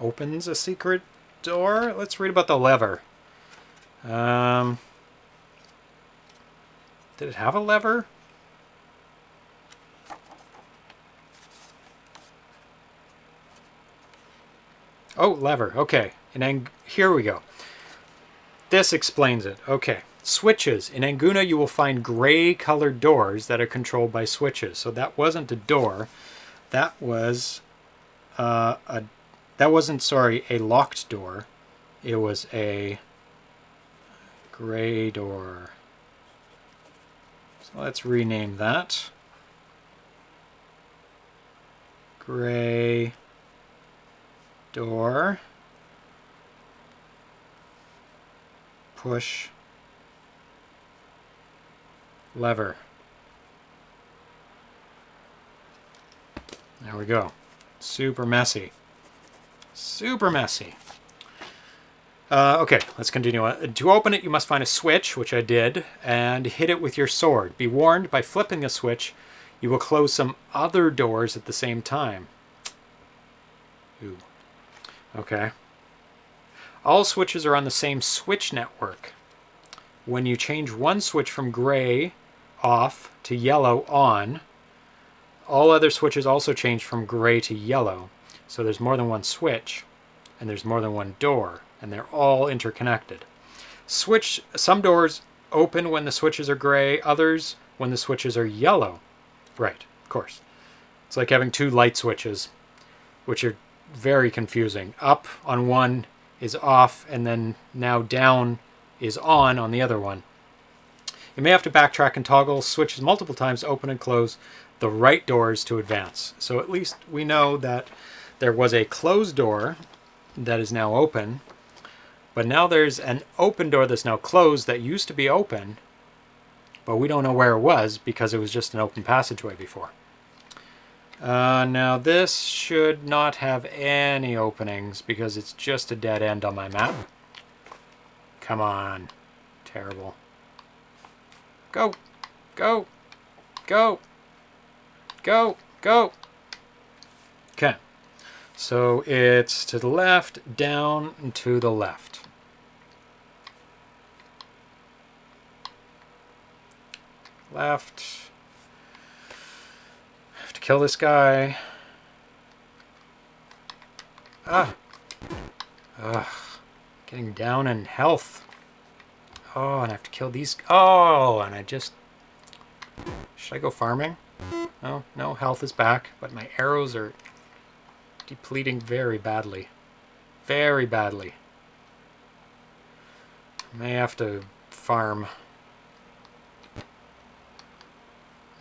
Opens a secret door? Let's read about the lever. Um, did it have a lever? Oh, lever. Okay. And then here we go. This explains it. Okay. Switches. In Anguna, you will find gray colored doors that are controlled by switches. So that wasn't a door. That was uh, a, that wasn't, sorry, a locked door. It was a gray door. So let's rename that. Gray door. Push lever. There we go. Super messy. Super messy. Uh, okay, let's continue on. To open it, you must find a switch, which I did, and hit it with your sword. Be warned, by flipping a switch, you will close some other doors at the same time. Ooh. Okay. All switches are on the same switch network. When you change one switch from gray off to yellow on. All other switches also change from gray to yellow. So there's more than one switch, and there's more than one door, and they're all interconnected. Switch, some doors open when the switches are gray, others when the switches are yellow. Right, of course. It's like having two light switches, which are very confusing. Up on one is off, and then now down is on on the other one. You may have to backtrack and toggle switches multiple times open and close the right doors to advance. So at least we know that there was a closed door that is now open, but now there's an open door that's now closed that used to be open, but we don't know where it was because it was just an open passageway before. Uh, now this should not have any openings because it's just a dead end on my map. Come on. Terrible. Go. Go. Go. Go. Go. Okay. So it's to the left, down, and to the left. Left. Kill this guy. Ah. Ugh. Getting down in health. Oh, and I have to kill these. Oh, and I just... Should I go farming? No, no, health is back, but my arrows are depleting very badly. Very badly. May have to farm.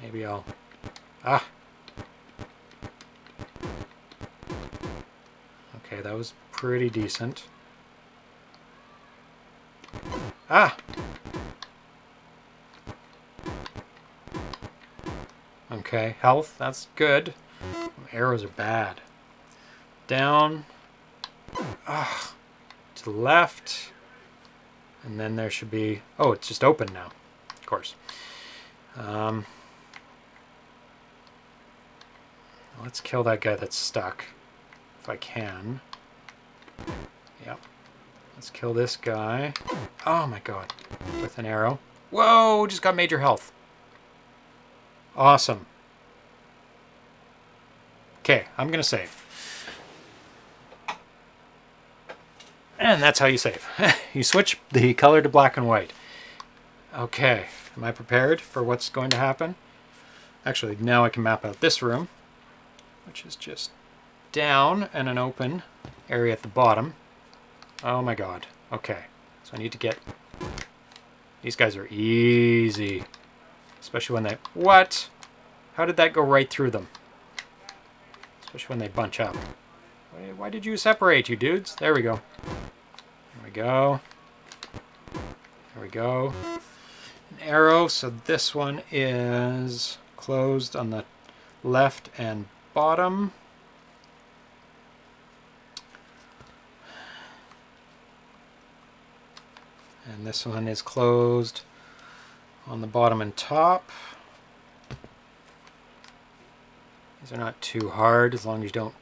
Maybe I'll... Ah! Okay, that was pretty decent. Ah! Okay, health, that's good. Arrows are bad. Down. Ah, to the left. And then there should be... Oh, it's just open now. Of course. Um, let's kill that guy that's stuck. If I can. Yep. Let's kill this guy. Oh my god. With an arrow. Whoa! Just got major health. Awesome. Okay, I'm going to save. And that's how you save. you switch the color to black and white. Okay, am I prepared for what's going to happen? Actually, now I can map out this room, which is just down and an open area at the bottom. Oh my god. Okay, so I need to get... These guys are easy. Especially when they... What? How did that go right through them? Especially when they bunch up. Why, did you separate, you dudes? There we go. There we go. There we go. An arrow, so this one is closed on the left and bottom. And this one is closed on the bottom and top. These are not too hard as long as you don't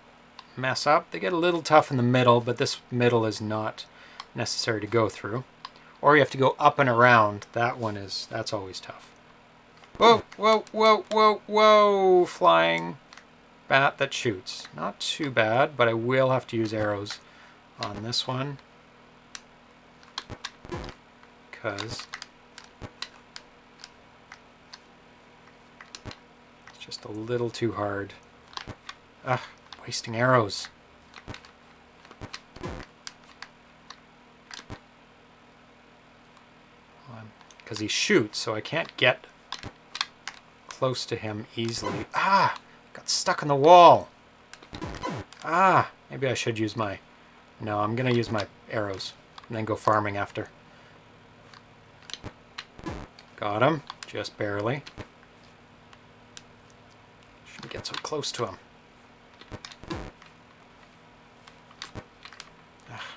mess up. They get a little tough in the middle, but this middle is not necessary to go through. Or you have to go up and around. That one is, that's always tough. Whoa, whoa, whoa, whoa, whoa, flying bat that shoots. Not too bad, but I will have to use arrows on this one. Because it's Just a little too hard. Ugh, wasting arrows. Because he shoots, so I can't get close to him easily. Ah! Got stuck in the wall! Ah! Maybe I should use my... No, I'm going to use my arrows. And then go farming after. Got him. Just barely Shouldn't get so close to him. Ah.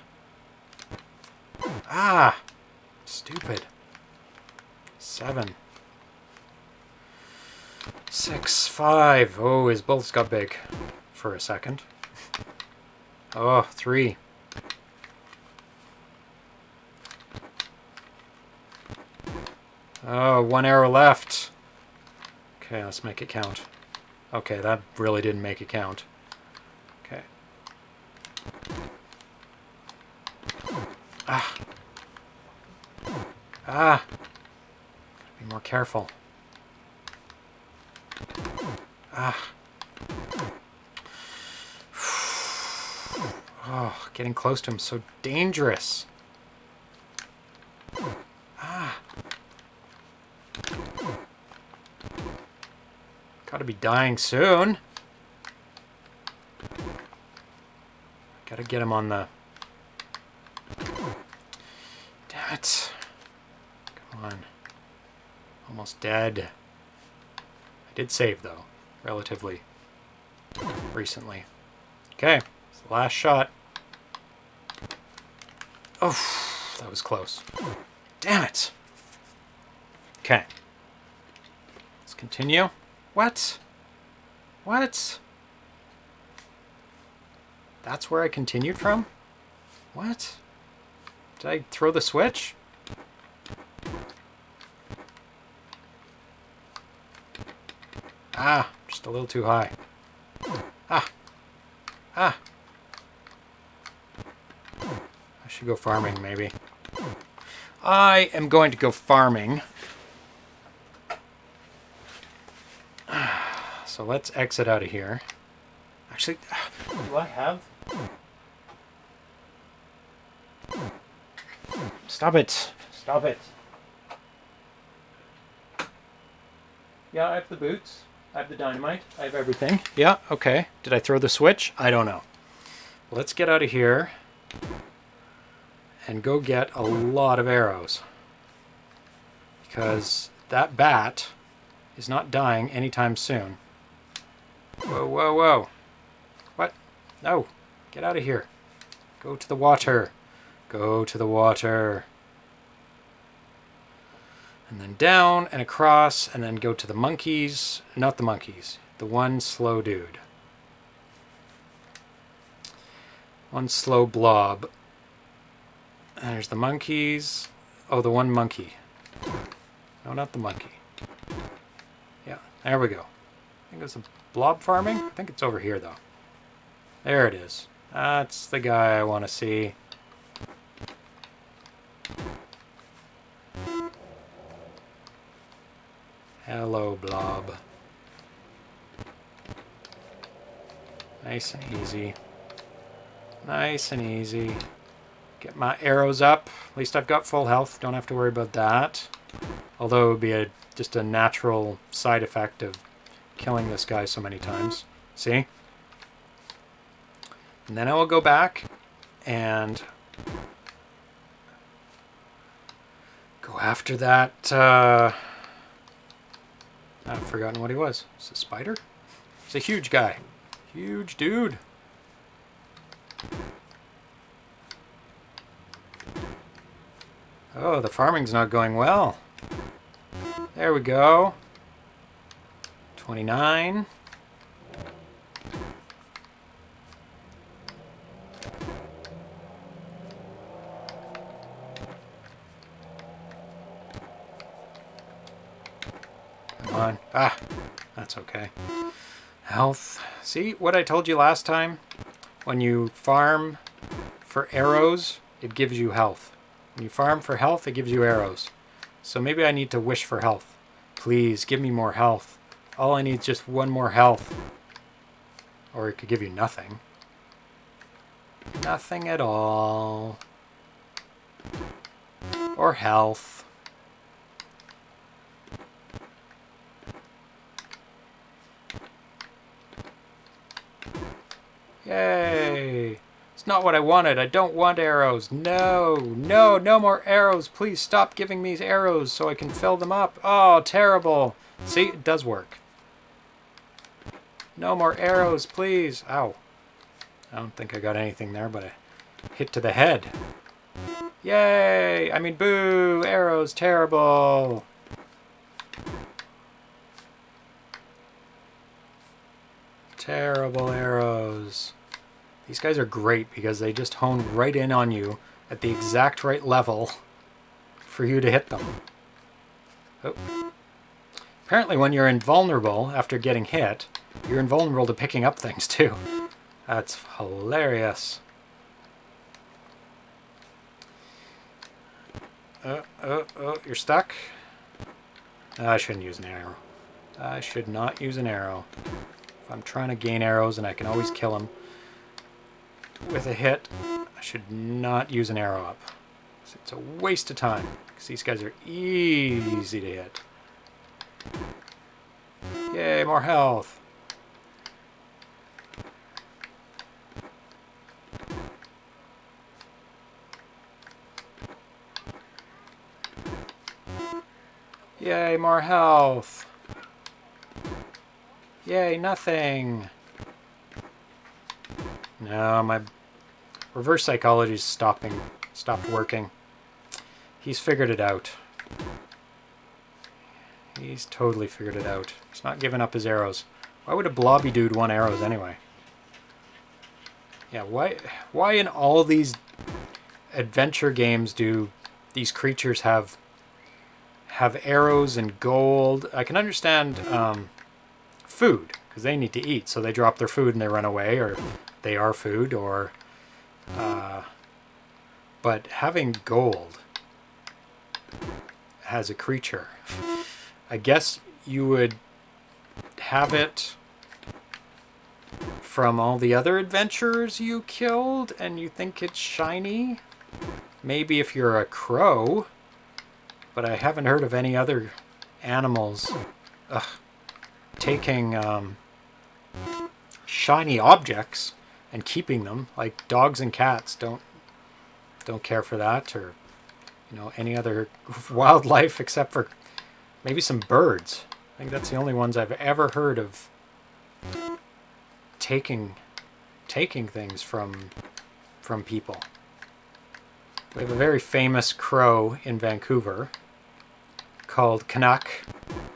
ah! Stupid. Seven. Six, five. Oh, his bolts got big for a second. Oh, three. Oh, one arrow left. Okay, let's make it count. Okay, that really didn't make it count. Okay. Ah. Ah. Be more careful. Ah. Oh, getting close to him so dangerous. Be dying soon. Gotta get him on the... Damn it. Come on. Almost dead. I did save, though. Relatively recently. Okay. Last shot. Oh, that was close. Damn it. Okay. Let's continue. What? What? That's where I continued from? What? Did I throw the switch? Ah, just a little too high. Ah. Ah. I should go farming, maybe. I am going to go farming. So let's exit out of here. Actually, do I have? Stop it. Stop it. Yeah, I have the boots. I have the dynamite. I have everything. Yeah, okay. Did I throw the switch? I don't know. Let's get out of here and go get a lot of arrows. Because that bat is not dying anytime soon. Whoa, whoa, whoa. What? No. Get out of here. Go to the water. Go to the water. And then down and across and then go to the monkeys. Not the monkeys. The one slow dude. One slow blob. And there's the monkeys. Oh, the one monkey. No, not the monkey. Yeah, there we go. I think it's a blob farming. I think it's over here, though. There it is. That's the guy I want to see. Hello, blob. Nice and easy. Nice and easy. Get my arrows up. At least I've got full health. Don't have to worry about that. Although it would be a, just a natural side effect of killing this guy so many times. See? And then I will go back and go after that. Uh, I've forgotten what he was. It's a spider? He's a huge guy. Huge dude. Oh, the farming's not going well. There we go. 29. Come on. Ah, that's okay. Health. See what I told you last time? When you farm for arrows, it gives you health. When you farm for health, it gives you arrows. So maybe I need to wish for health. Please, give me more health. All I need is just one more health. Or it could give you nothing. Nothing at all. Or health. Yay! It's not what I wanted. I don't want arrows. No, no, no more arrows. Please stop giving me arrows so I can fill them up. Oh, terrible. See, it does work. No more arrows, please. Ow. I don't think I got anything there, but I hit to the head. Yay! I mean, boo! Arrows, terrible! Terrible arrows. These guys are great because they just hone right in on you at the exact right level for you to hit them. Oh. Apparently when you're invulnerable after getting hit, you're invulnerable to picking up things too. That's hilarious. Oh, oh, oh, you're stuck? I shouldn't use an arrow. I should not use an arrow. If I'm trying to gain arrows and I can always kill them, with a hit, I should not use an arrow up. It's a waste of time, because these guys are easy to hit. Yay, more health. Yay, more health. Yay, nothing. No, my reverse psychology is stopping, stopped working. He's figured it out. He's totally figured it out. He's not giving up his arrows. Why would a blobby dude want arrows anyway? Yeah, why, why in all these adventure games do these creatures have have arrows and gold? I can understand um, food, because they need to eat, so they drop their food and they run away, or they are food or uh, but having gold has a creature. I guess you would have it from all the other adventurers you killed and you think it's shiny? Maybe if you're a crow but I haven't heard of any other animals ugh, taking um, shiny objects and keeping them. Like dogs and cats don't don't care for that, or you know any other wildlife except for maybe some birds. I think that's the only ones I've ever heard of taking taking things from from people. We have a very famous crow in Vancouver called Canuck.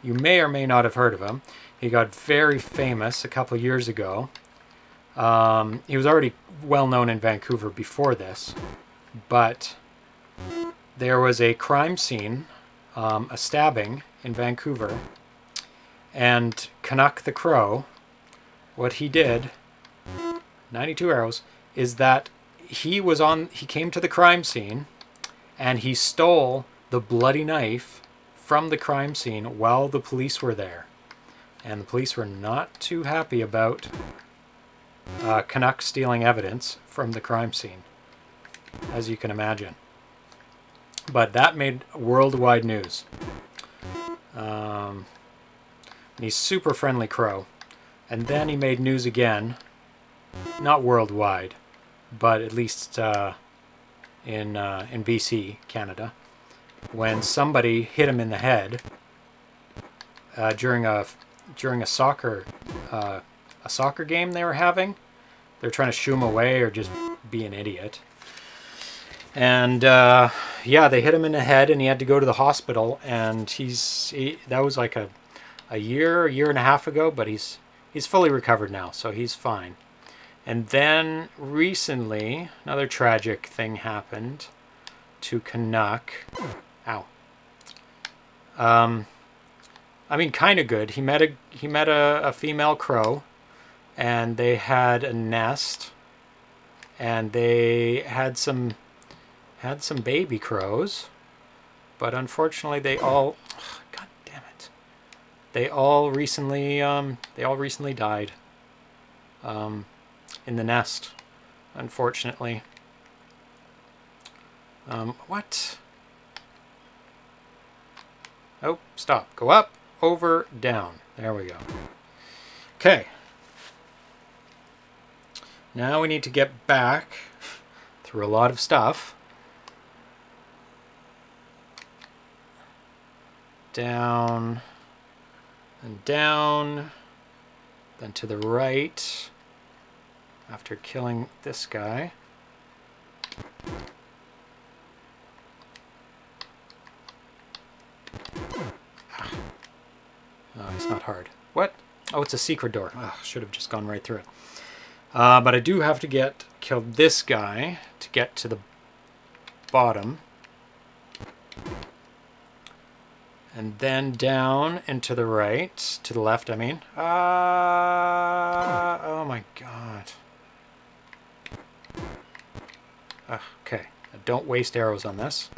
You may or may not have heard of him. He got very famous a couple years ago. Um, he was already well known in Vancouver before this, but there was a crime scene, um, a stabbing in Vancouver, and Canuck the Crow, what he did, 92 arrows, is that he was on he came to the crime scene and he stole the bloody knife from the crime scene while the police were there. And the police were not too happy about uh, Canuck stealing evidence from the crime scene, as you can imagine. But that made worldwide news. Um, he's super friendly crow. And then he made news again, not worldwide, but at least uh, in uh, in BC, Canada, when somebody hit him in the head uh, during a during a soccer uh, a soccer game they were having. They're trying to shoo him away or just be an idiot. And uh, yeah, they hit him in the head, and he had to go to the hospital. And he's he, that was like a a year, a year and a half ago, but he's he's fully recovered now, so he's fine. And then recently, another tragic thing happened to Canuck. Ow. Um, I mean, kind of good. He met a he met a, a female crow, and they had a nest, and they had some had some baby crows, but unfortunately, they all. God damn it! They all recently um, they all recently died. Um, in the nest, unfortunately. Um, what? Oh, stop. Go up, over, down. There we go. Okay. Now we need to get back through a lot of stuff. Down and down, then to the right after killing this guy. Ah. It's not hard. What? Oh, it's a secret door. Oh, should have just gone right through it. Uh, but I do have to get kill this guy to get to the bottom. And then down and to the right, to the left, I mean. Uh, oh my god. Uh, okay, don't waste arrows on this.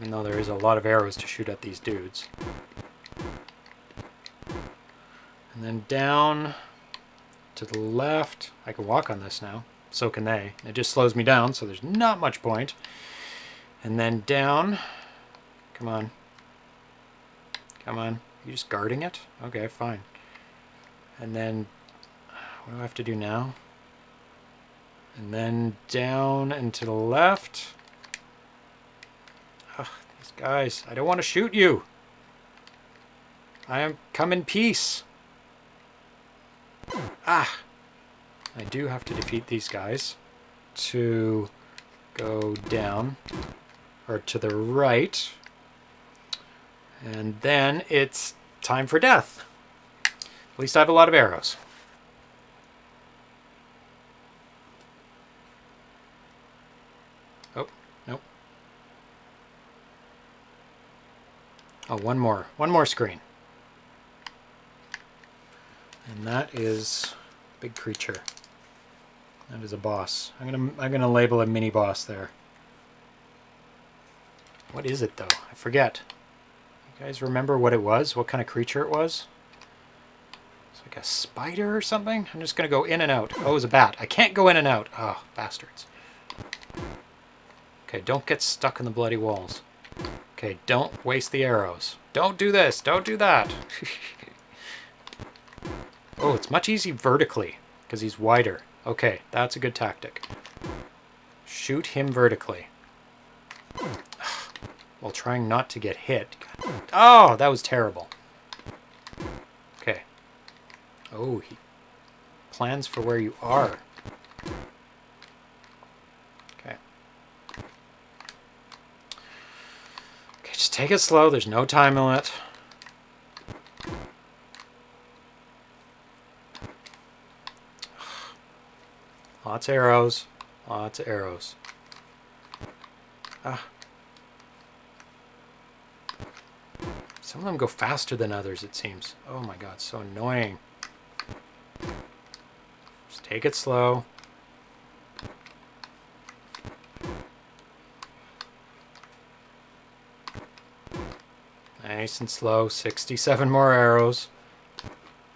Even though there is a lot of arrows to shoot at these dudes. And then down to the left. I can walk on this now. So can they. It just slows me down, so there's not much point. And then down. Come on. Come on. You just guarding it? Okay, fine. And then, what do I have to do now? And then down and to the left. Guys, I don't want to shoot you. I am come in peace. Ah! I do have to defeat these guys to go down, or to the right. And then it's time for death. At least I have a lot of arrows. Oh, nope. Oh, one more. One more screen. And that is big creature. That is a boss. I'm gonna I'm gonna label a mini boss there. What is it though? I forget. You guys remember what it was? What kind of creature it was? It's like a spider or something. I'm just to go in and out. Oh, it's a bat. I can't go in and out. Oh, bastards. Okay, don't get stuck in the bloody walls. Okay, don't waste the arrows. Don't do this. Don't do that. oh, it's much easier vertically because he's wider. Okay, that's a good tactic. Shoot him vertically. While trying not to get hit. Oh, that was terrible. Okay. Oh, he plans for where you are. Okay. Okay, just take it slow. There's no time limit. Lots of arrows. Lots of arrows. Ah. Some of them go faster than others, it seems. Oh my god, so annoying. Just take it slow. Nice and slow. 67 more arrows.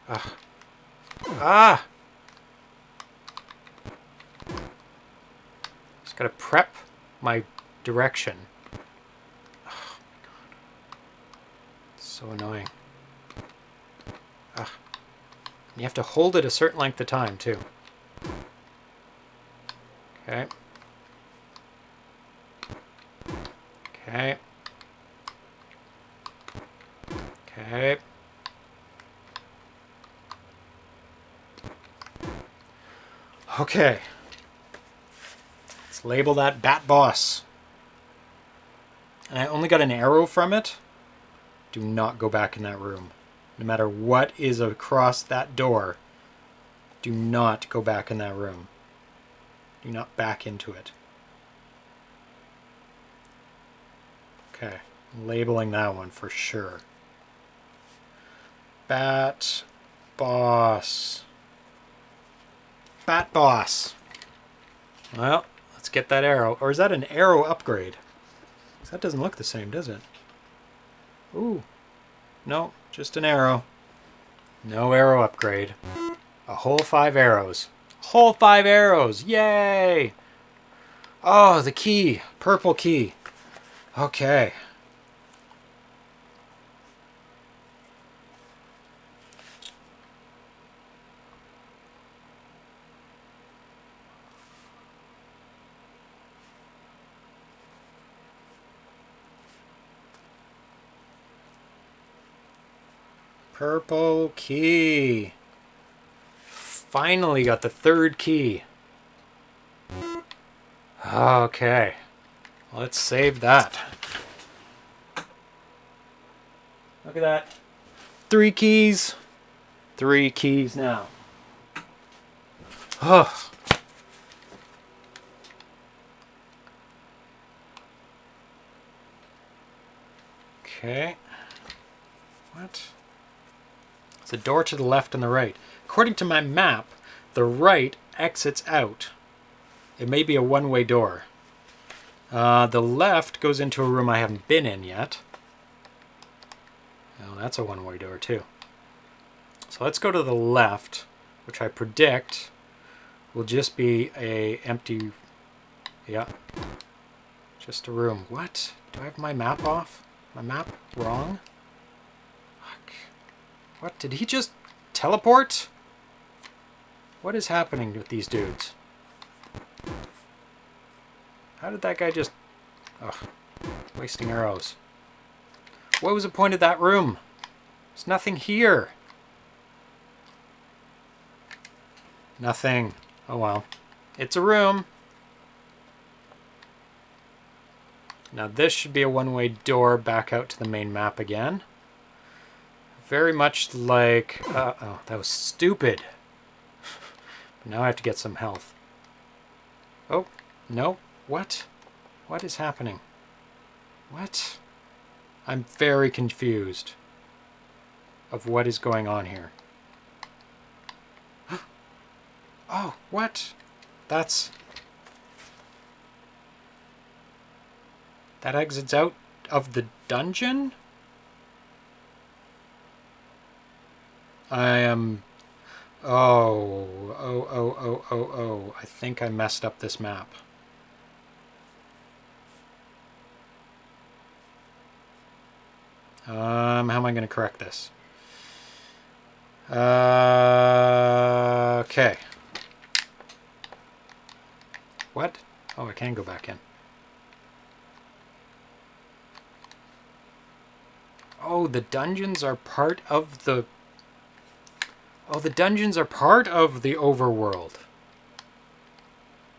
Ah. Ah! Just gotta prep my direction. Oh my god. so annoying. Ah. You have to hold it a certain length of time, too. Okay. Okay. Okay. Okay. Let's label that Bat Boss. And I only got an arrow from it. Do not go back in that room. No matter what is across that door, do not go back in that room. Do not back into it. Okay, I'm labeling that one for sure. Bat Boss. Bat Boss. Well, let's get that arrow. Or is that an arrow upgrade? That doesn't look the same, does it? Ooh. No, just an arrow. No arrow upgrade. A whole five arrows. Whole five arrows! Yay! Oh, the key. Purple key. Okay. Purple key. Finally got the third key. Okay. Let's save that. Look at that. Three keys. Three keys now. Oh. Okay. What? A door to the left and the right. According to my map, the right exits out. It may be a one-way door. Uh, the left goes into a room I haven't been in yet. Oh, that's a one-way door too. So let's go to the left, which I predict will just be a empty, yeah, just a room. What? Do I have my map off? My map wrong? What? Did he just teleport? What is happening with these dudes? How did that guy just... Ugh. Wasting arrows. What was the point of that room? There's nothing here. Nothing. Oh well. It's a room. Now this should be a one-way door back out to the main map again. Very much like... Uh, oh, that was stupid. now I have to get some health. Oh, no. What? What is happening? What? I'm very confused of what is going on here. oh, what? That's... That exits out of the dungeon? I am Oh, oh, oh, oh, oh, oh. I think I messed up this map. Um, how am I going to correct this? Uh, okay. What? Oh, I can go back in. Oh, the dungeons are part of the... Oh, the dungeons are part of the overworld.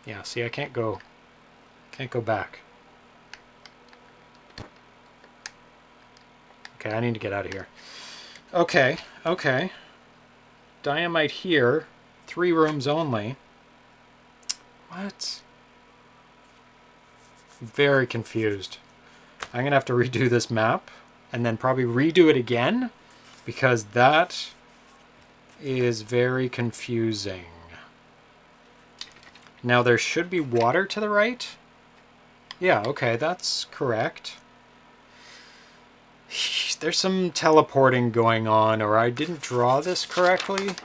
Yeah, see, I can't go... Can't go back. Okay, I need to get out of here. Okay, okay. Dynamite here. Three rooms only. What? Very confused. I'm going to have to redo this map and then probably redo it again because that is very confusing. Now there should be water to the right. Yeah, okay, that's correct. There's some teleporting going on, or I didn't draw this correctly.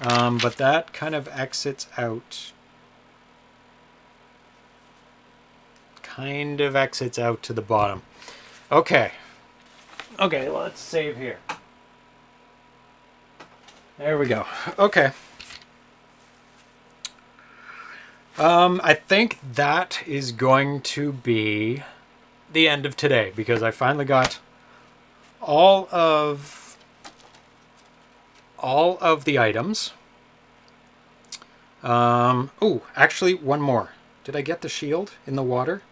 Um, but that kind of exits out. Kind of exits out to the bottom. Okay. Okay, let's save here. There we go. Okay. Um, I think that is going to be the end of today because I finally got all of all of the items. Um, oh, actually, one more. Did I get the shield in the water?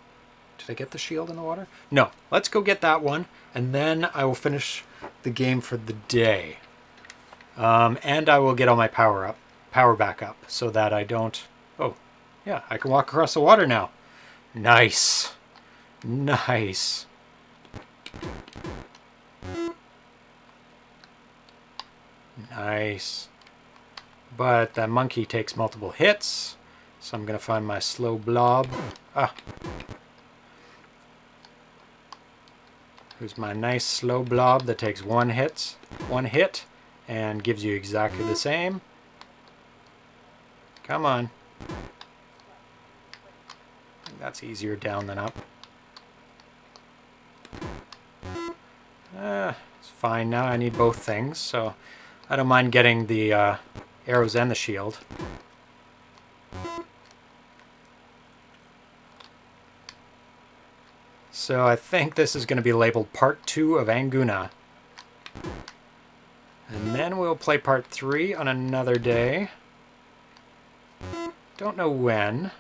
Did I get the shield in the water? No. Let's go get that one, and then I will finish the game for the day. Um, and I will get all my power up, power back up, so that I don't... Oh, yeah, I can walk across the water now. Nice. Nice. Nice. But that monkey takes multiple hits, so I'm going to find my slow blob. Ah. Here's my nice slow blob that takes one hits, one hit, and gives you exactly the same. Come on. That's easier down than up. Uh, it's fine now. I need both things, so I don't mind getting the uh, arrows and the shield. So I think this is going to be labeled Part 2 of Anguna. And then we'll play Part 3 on another day. Don't know when.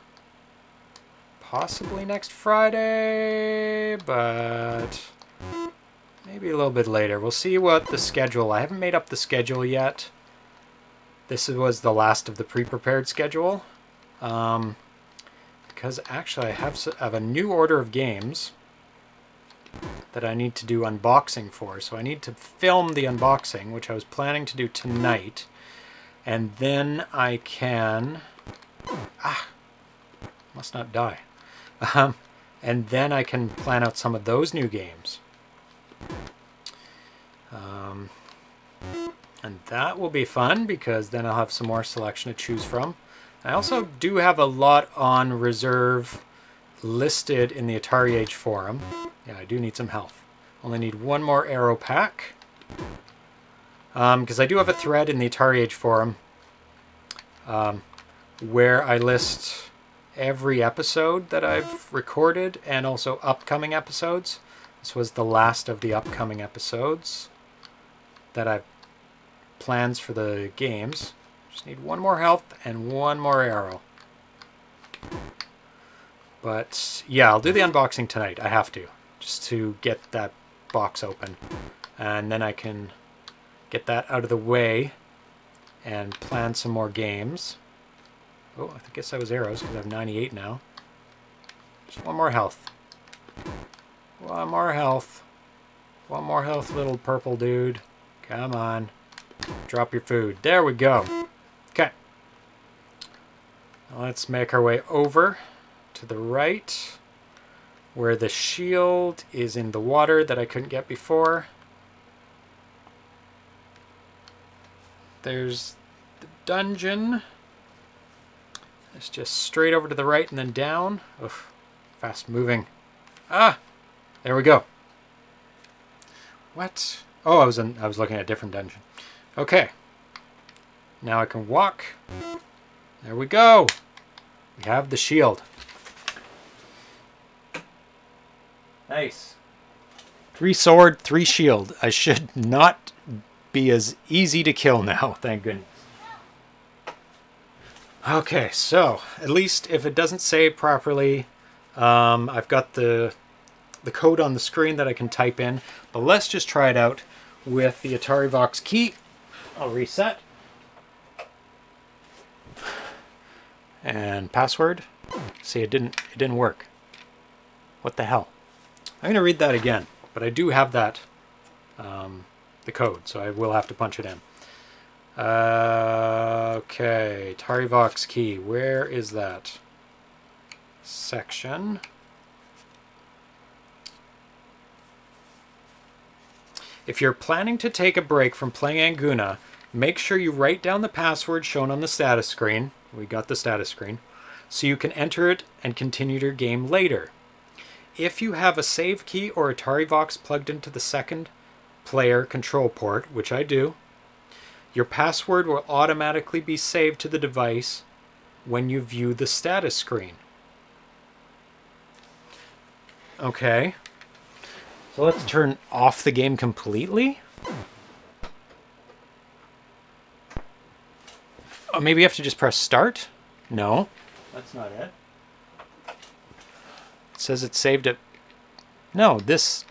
Possibly next Friday, but maybe a little bit later. We'll see what the schedule... I haven't made up the schedule yet. This was the last of the pre-prepared schedule. Um, because actually I have, have a new order of games that I need to do unboxing for. So I need to film the unboxing, which I was planning to do tonight. And then I can... Ah! Must not die. Um, and then I can plan out some of those new games. Um, and that will be fun because then I'll have some more selection to choose from. I also do have a lot on reserve listed in the AtariAge forum. Yeah, I do need some health. Only need one more arrow pack. Because um, I do have a thread in the AtariAge forum um, where I list every episode that I've recorded and also upcoming episodes. This was the last of the upcoming episodes that I've plans for the games. Just need one more health and one more arrow. But yeah, I'll do the unboxing tonight. I have to, just to get that box open. And then I can get that out of the way and plan some more games. Oh, I guess I was arrows because I have 98 now. Just one more health. One more health. One more health, little purple dude. Come on. Drop your food. There we go. Okay. Let's make our way over to the right where the shield is in the water that I couldn't get before. There's the dungeon. It's just straight over to the right and then down. Oof, fast moving. Ah, there we go. What? Oh, I was in, I was looking at a different dungeon. Okay. Now I can walk. There we go. We have the shield. Nice. Three sword, three shield. I should not be as easy to kill now, thank goodness. Okay, so at least if it doesn't save properly, um, I've got the the code on the screen that I can type in. But let's just try it out with the Atari Vox key. I'll reset. And password. See, it didn't it didn't work. What the hell? I'm going to read that again, but I do have that um, the code, so I will have to punch it in. Uh, okay, AtariVox key. Where is that? Section. If you're planning to take a break from playing Anguna, make sure you write down the password shown on the status screen. We got the status screen. So you can enter it and continue your game later. If you have a save key or Atari Vox plugged into the second player control port, which I do, your password will automatically be saved to the device when you view the status screen. Okay. So let's turn off the game completely. Oh, maybe you have to just press start? No. That's not it. Says it saved it. No, this...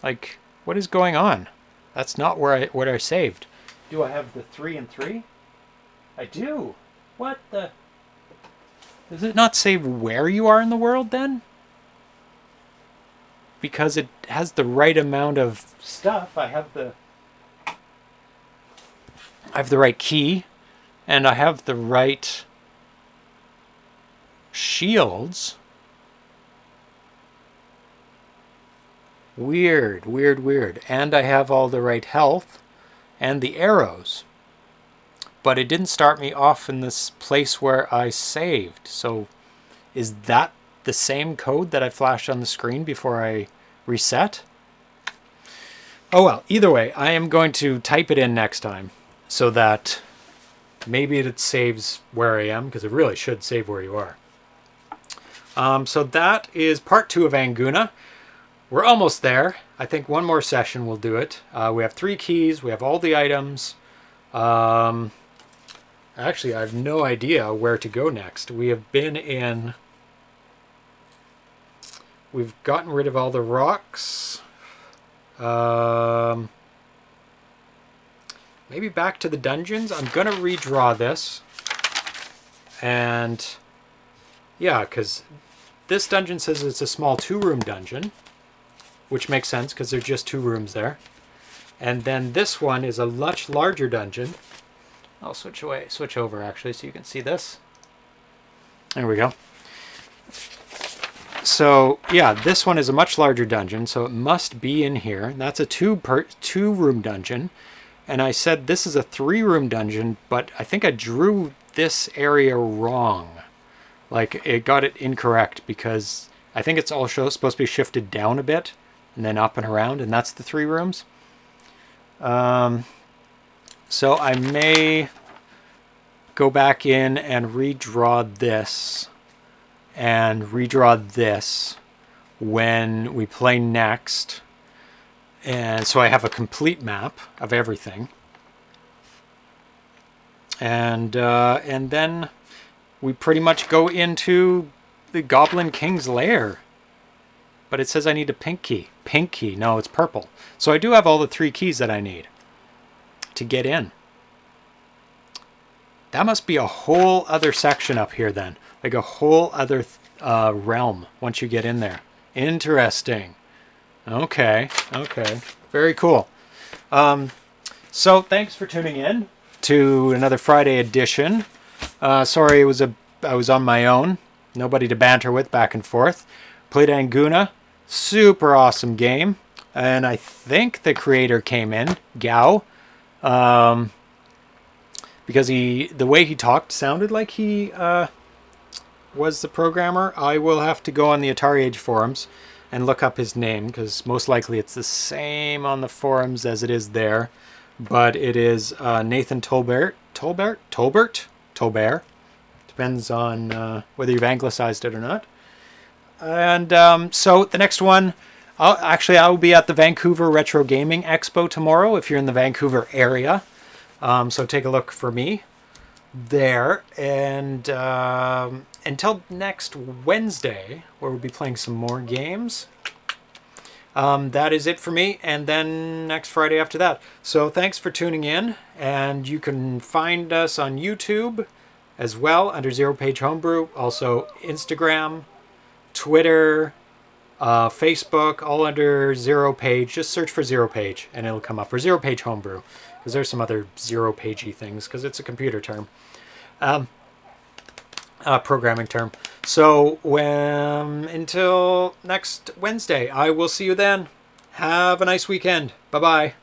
Like, what is going on? That's not where I what I saved. Do I have the three and three? I do. What the? Does it not save where you are in the world then? Because it has the right amount of stuff. I have the I have the right key and I have the right shields. Weird, weird, weird. And I have all the right health and the arrows. But it didn't start me off in this place where I saved. So is that the same code that I flashed on the screen before I reset? Oh well, either way, I am going to type it in next time so that maybe it saves where I am, because it really should save where you are. Um, so that is part two of Anguna. We're almost there. I think one more session will do it. Uh, we have three keys. We have all the items. Um, actually, I have no idea where to go next. We have been in... We've gotten rid of all the rocks. Um, maybe back to the dungeons. I'm going to redraw this. And yeah, because this dungeon says it's a small two-room dungeon which makes sense because there's just two rooms there. And then this one is a much larger dungeon. I'll switch away, switch over actually so you can see this. There we go. So yeah, this one is a much larger dungeon, so it must be in here. That's a two per two room dungeon. And I said this is a three room dungeon, but I think I drew this area wrong. Like it got it incorrect because I think it's also supposed to be shifted down a bit and then up and around, and that's the three rooms. Um, so I may go back in and redraw this and redraw this when we play next. And so I have a complete map of everything. And, uh, and then we pretty much go into the Goblin King's lair. But it says I need a pink key. Pink key. No, it's purple. So I do have all the three keys that I need to get in. That must be a whole other section up here then. Like a whole other uh, realm once you get in there. Interesting. Okay, okay. Very cool. Um, so thanks for tuning in to another Friday edition. Uh, sorry, it was a I was on my own. Nobody to banter with back and forth. Played Anguna. Super awesome game. And I think the creator came in, Gao. Um, because he the way he talked sounded like he uh, was the programmer. I will have to go on the AtariAge forums and look up his name because most likely it's the same on the forums as it is there. But it is uh, Nathan Tolbert. Tolbert? Tolbert? Tolbert. Depends on uh, whether you've anglicized it or not. And um, so the next one, I'll, actually, I will be at the Vancouver Retro Gaming Expo tomorrow if you're in the Vancouver area. Um, so take a look for me there. And um, until next Wednesday, where we'll be playing some more games. Um, that is it for me, and then next Friday after that. So thanks for tuning in, and you can find us on YouTube as well under ZeroPage Homebrew, also Instagram, Twitter, uh, Facebook, all under Zero Page. Just search for Zero Page, and it'll come up, for ZeroPage Homebrew, because there's some other zero pagey things, because it's a computer term. Um, uh, programming term. So when, until next Wednesday, I will see you then. Have a nice weekend. Bye-bye.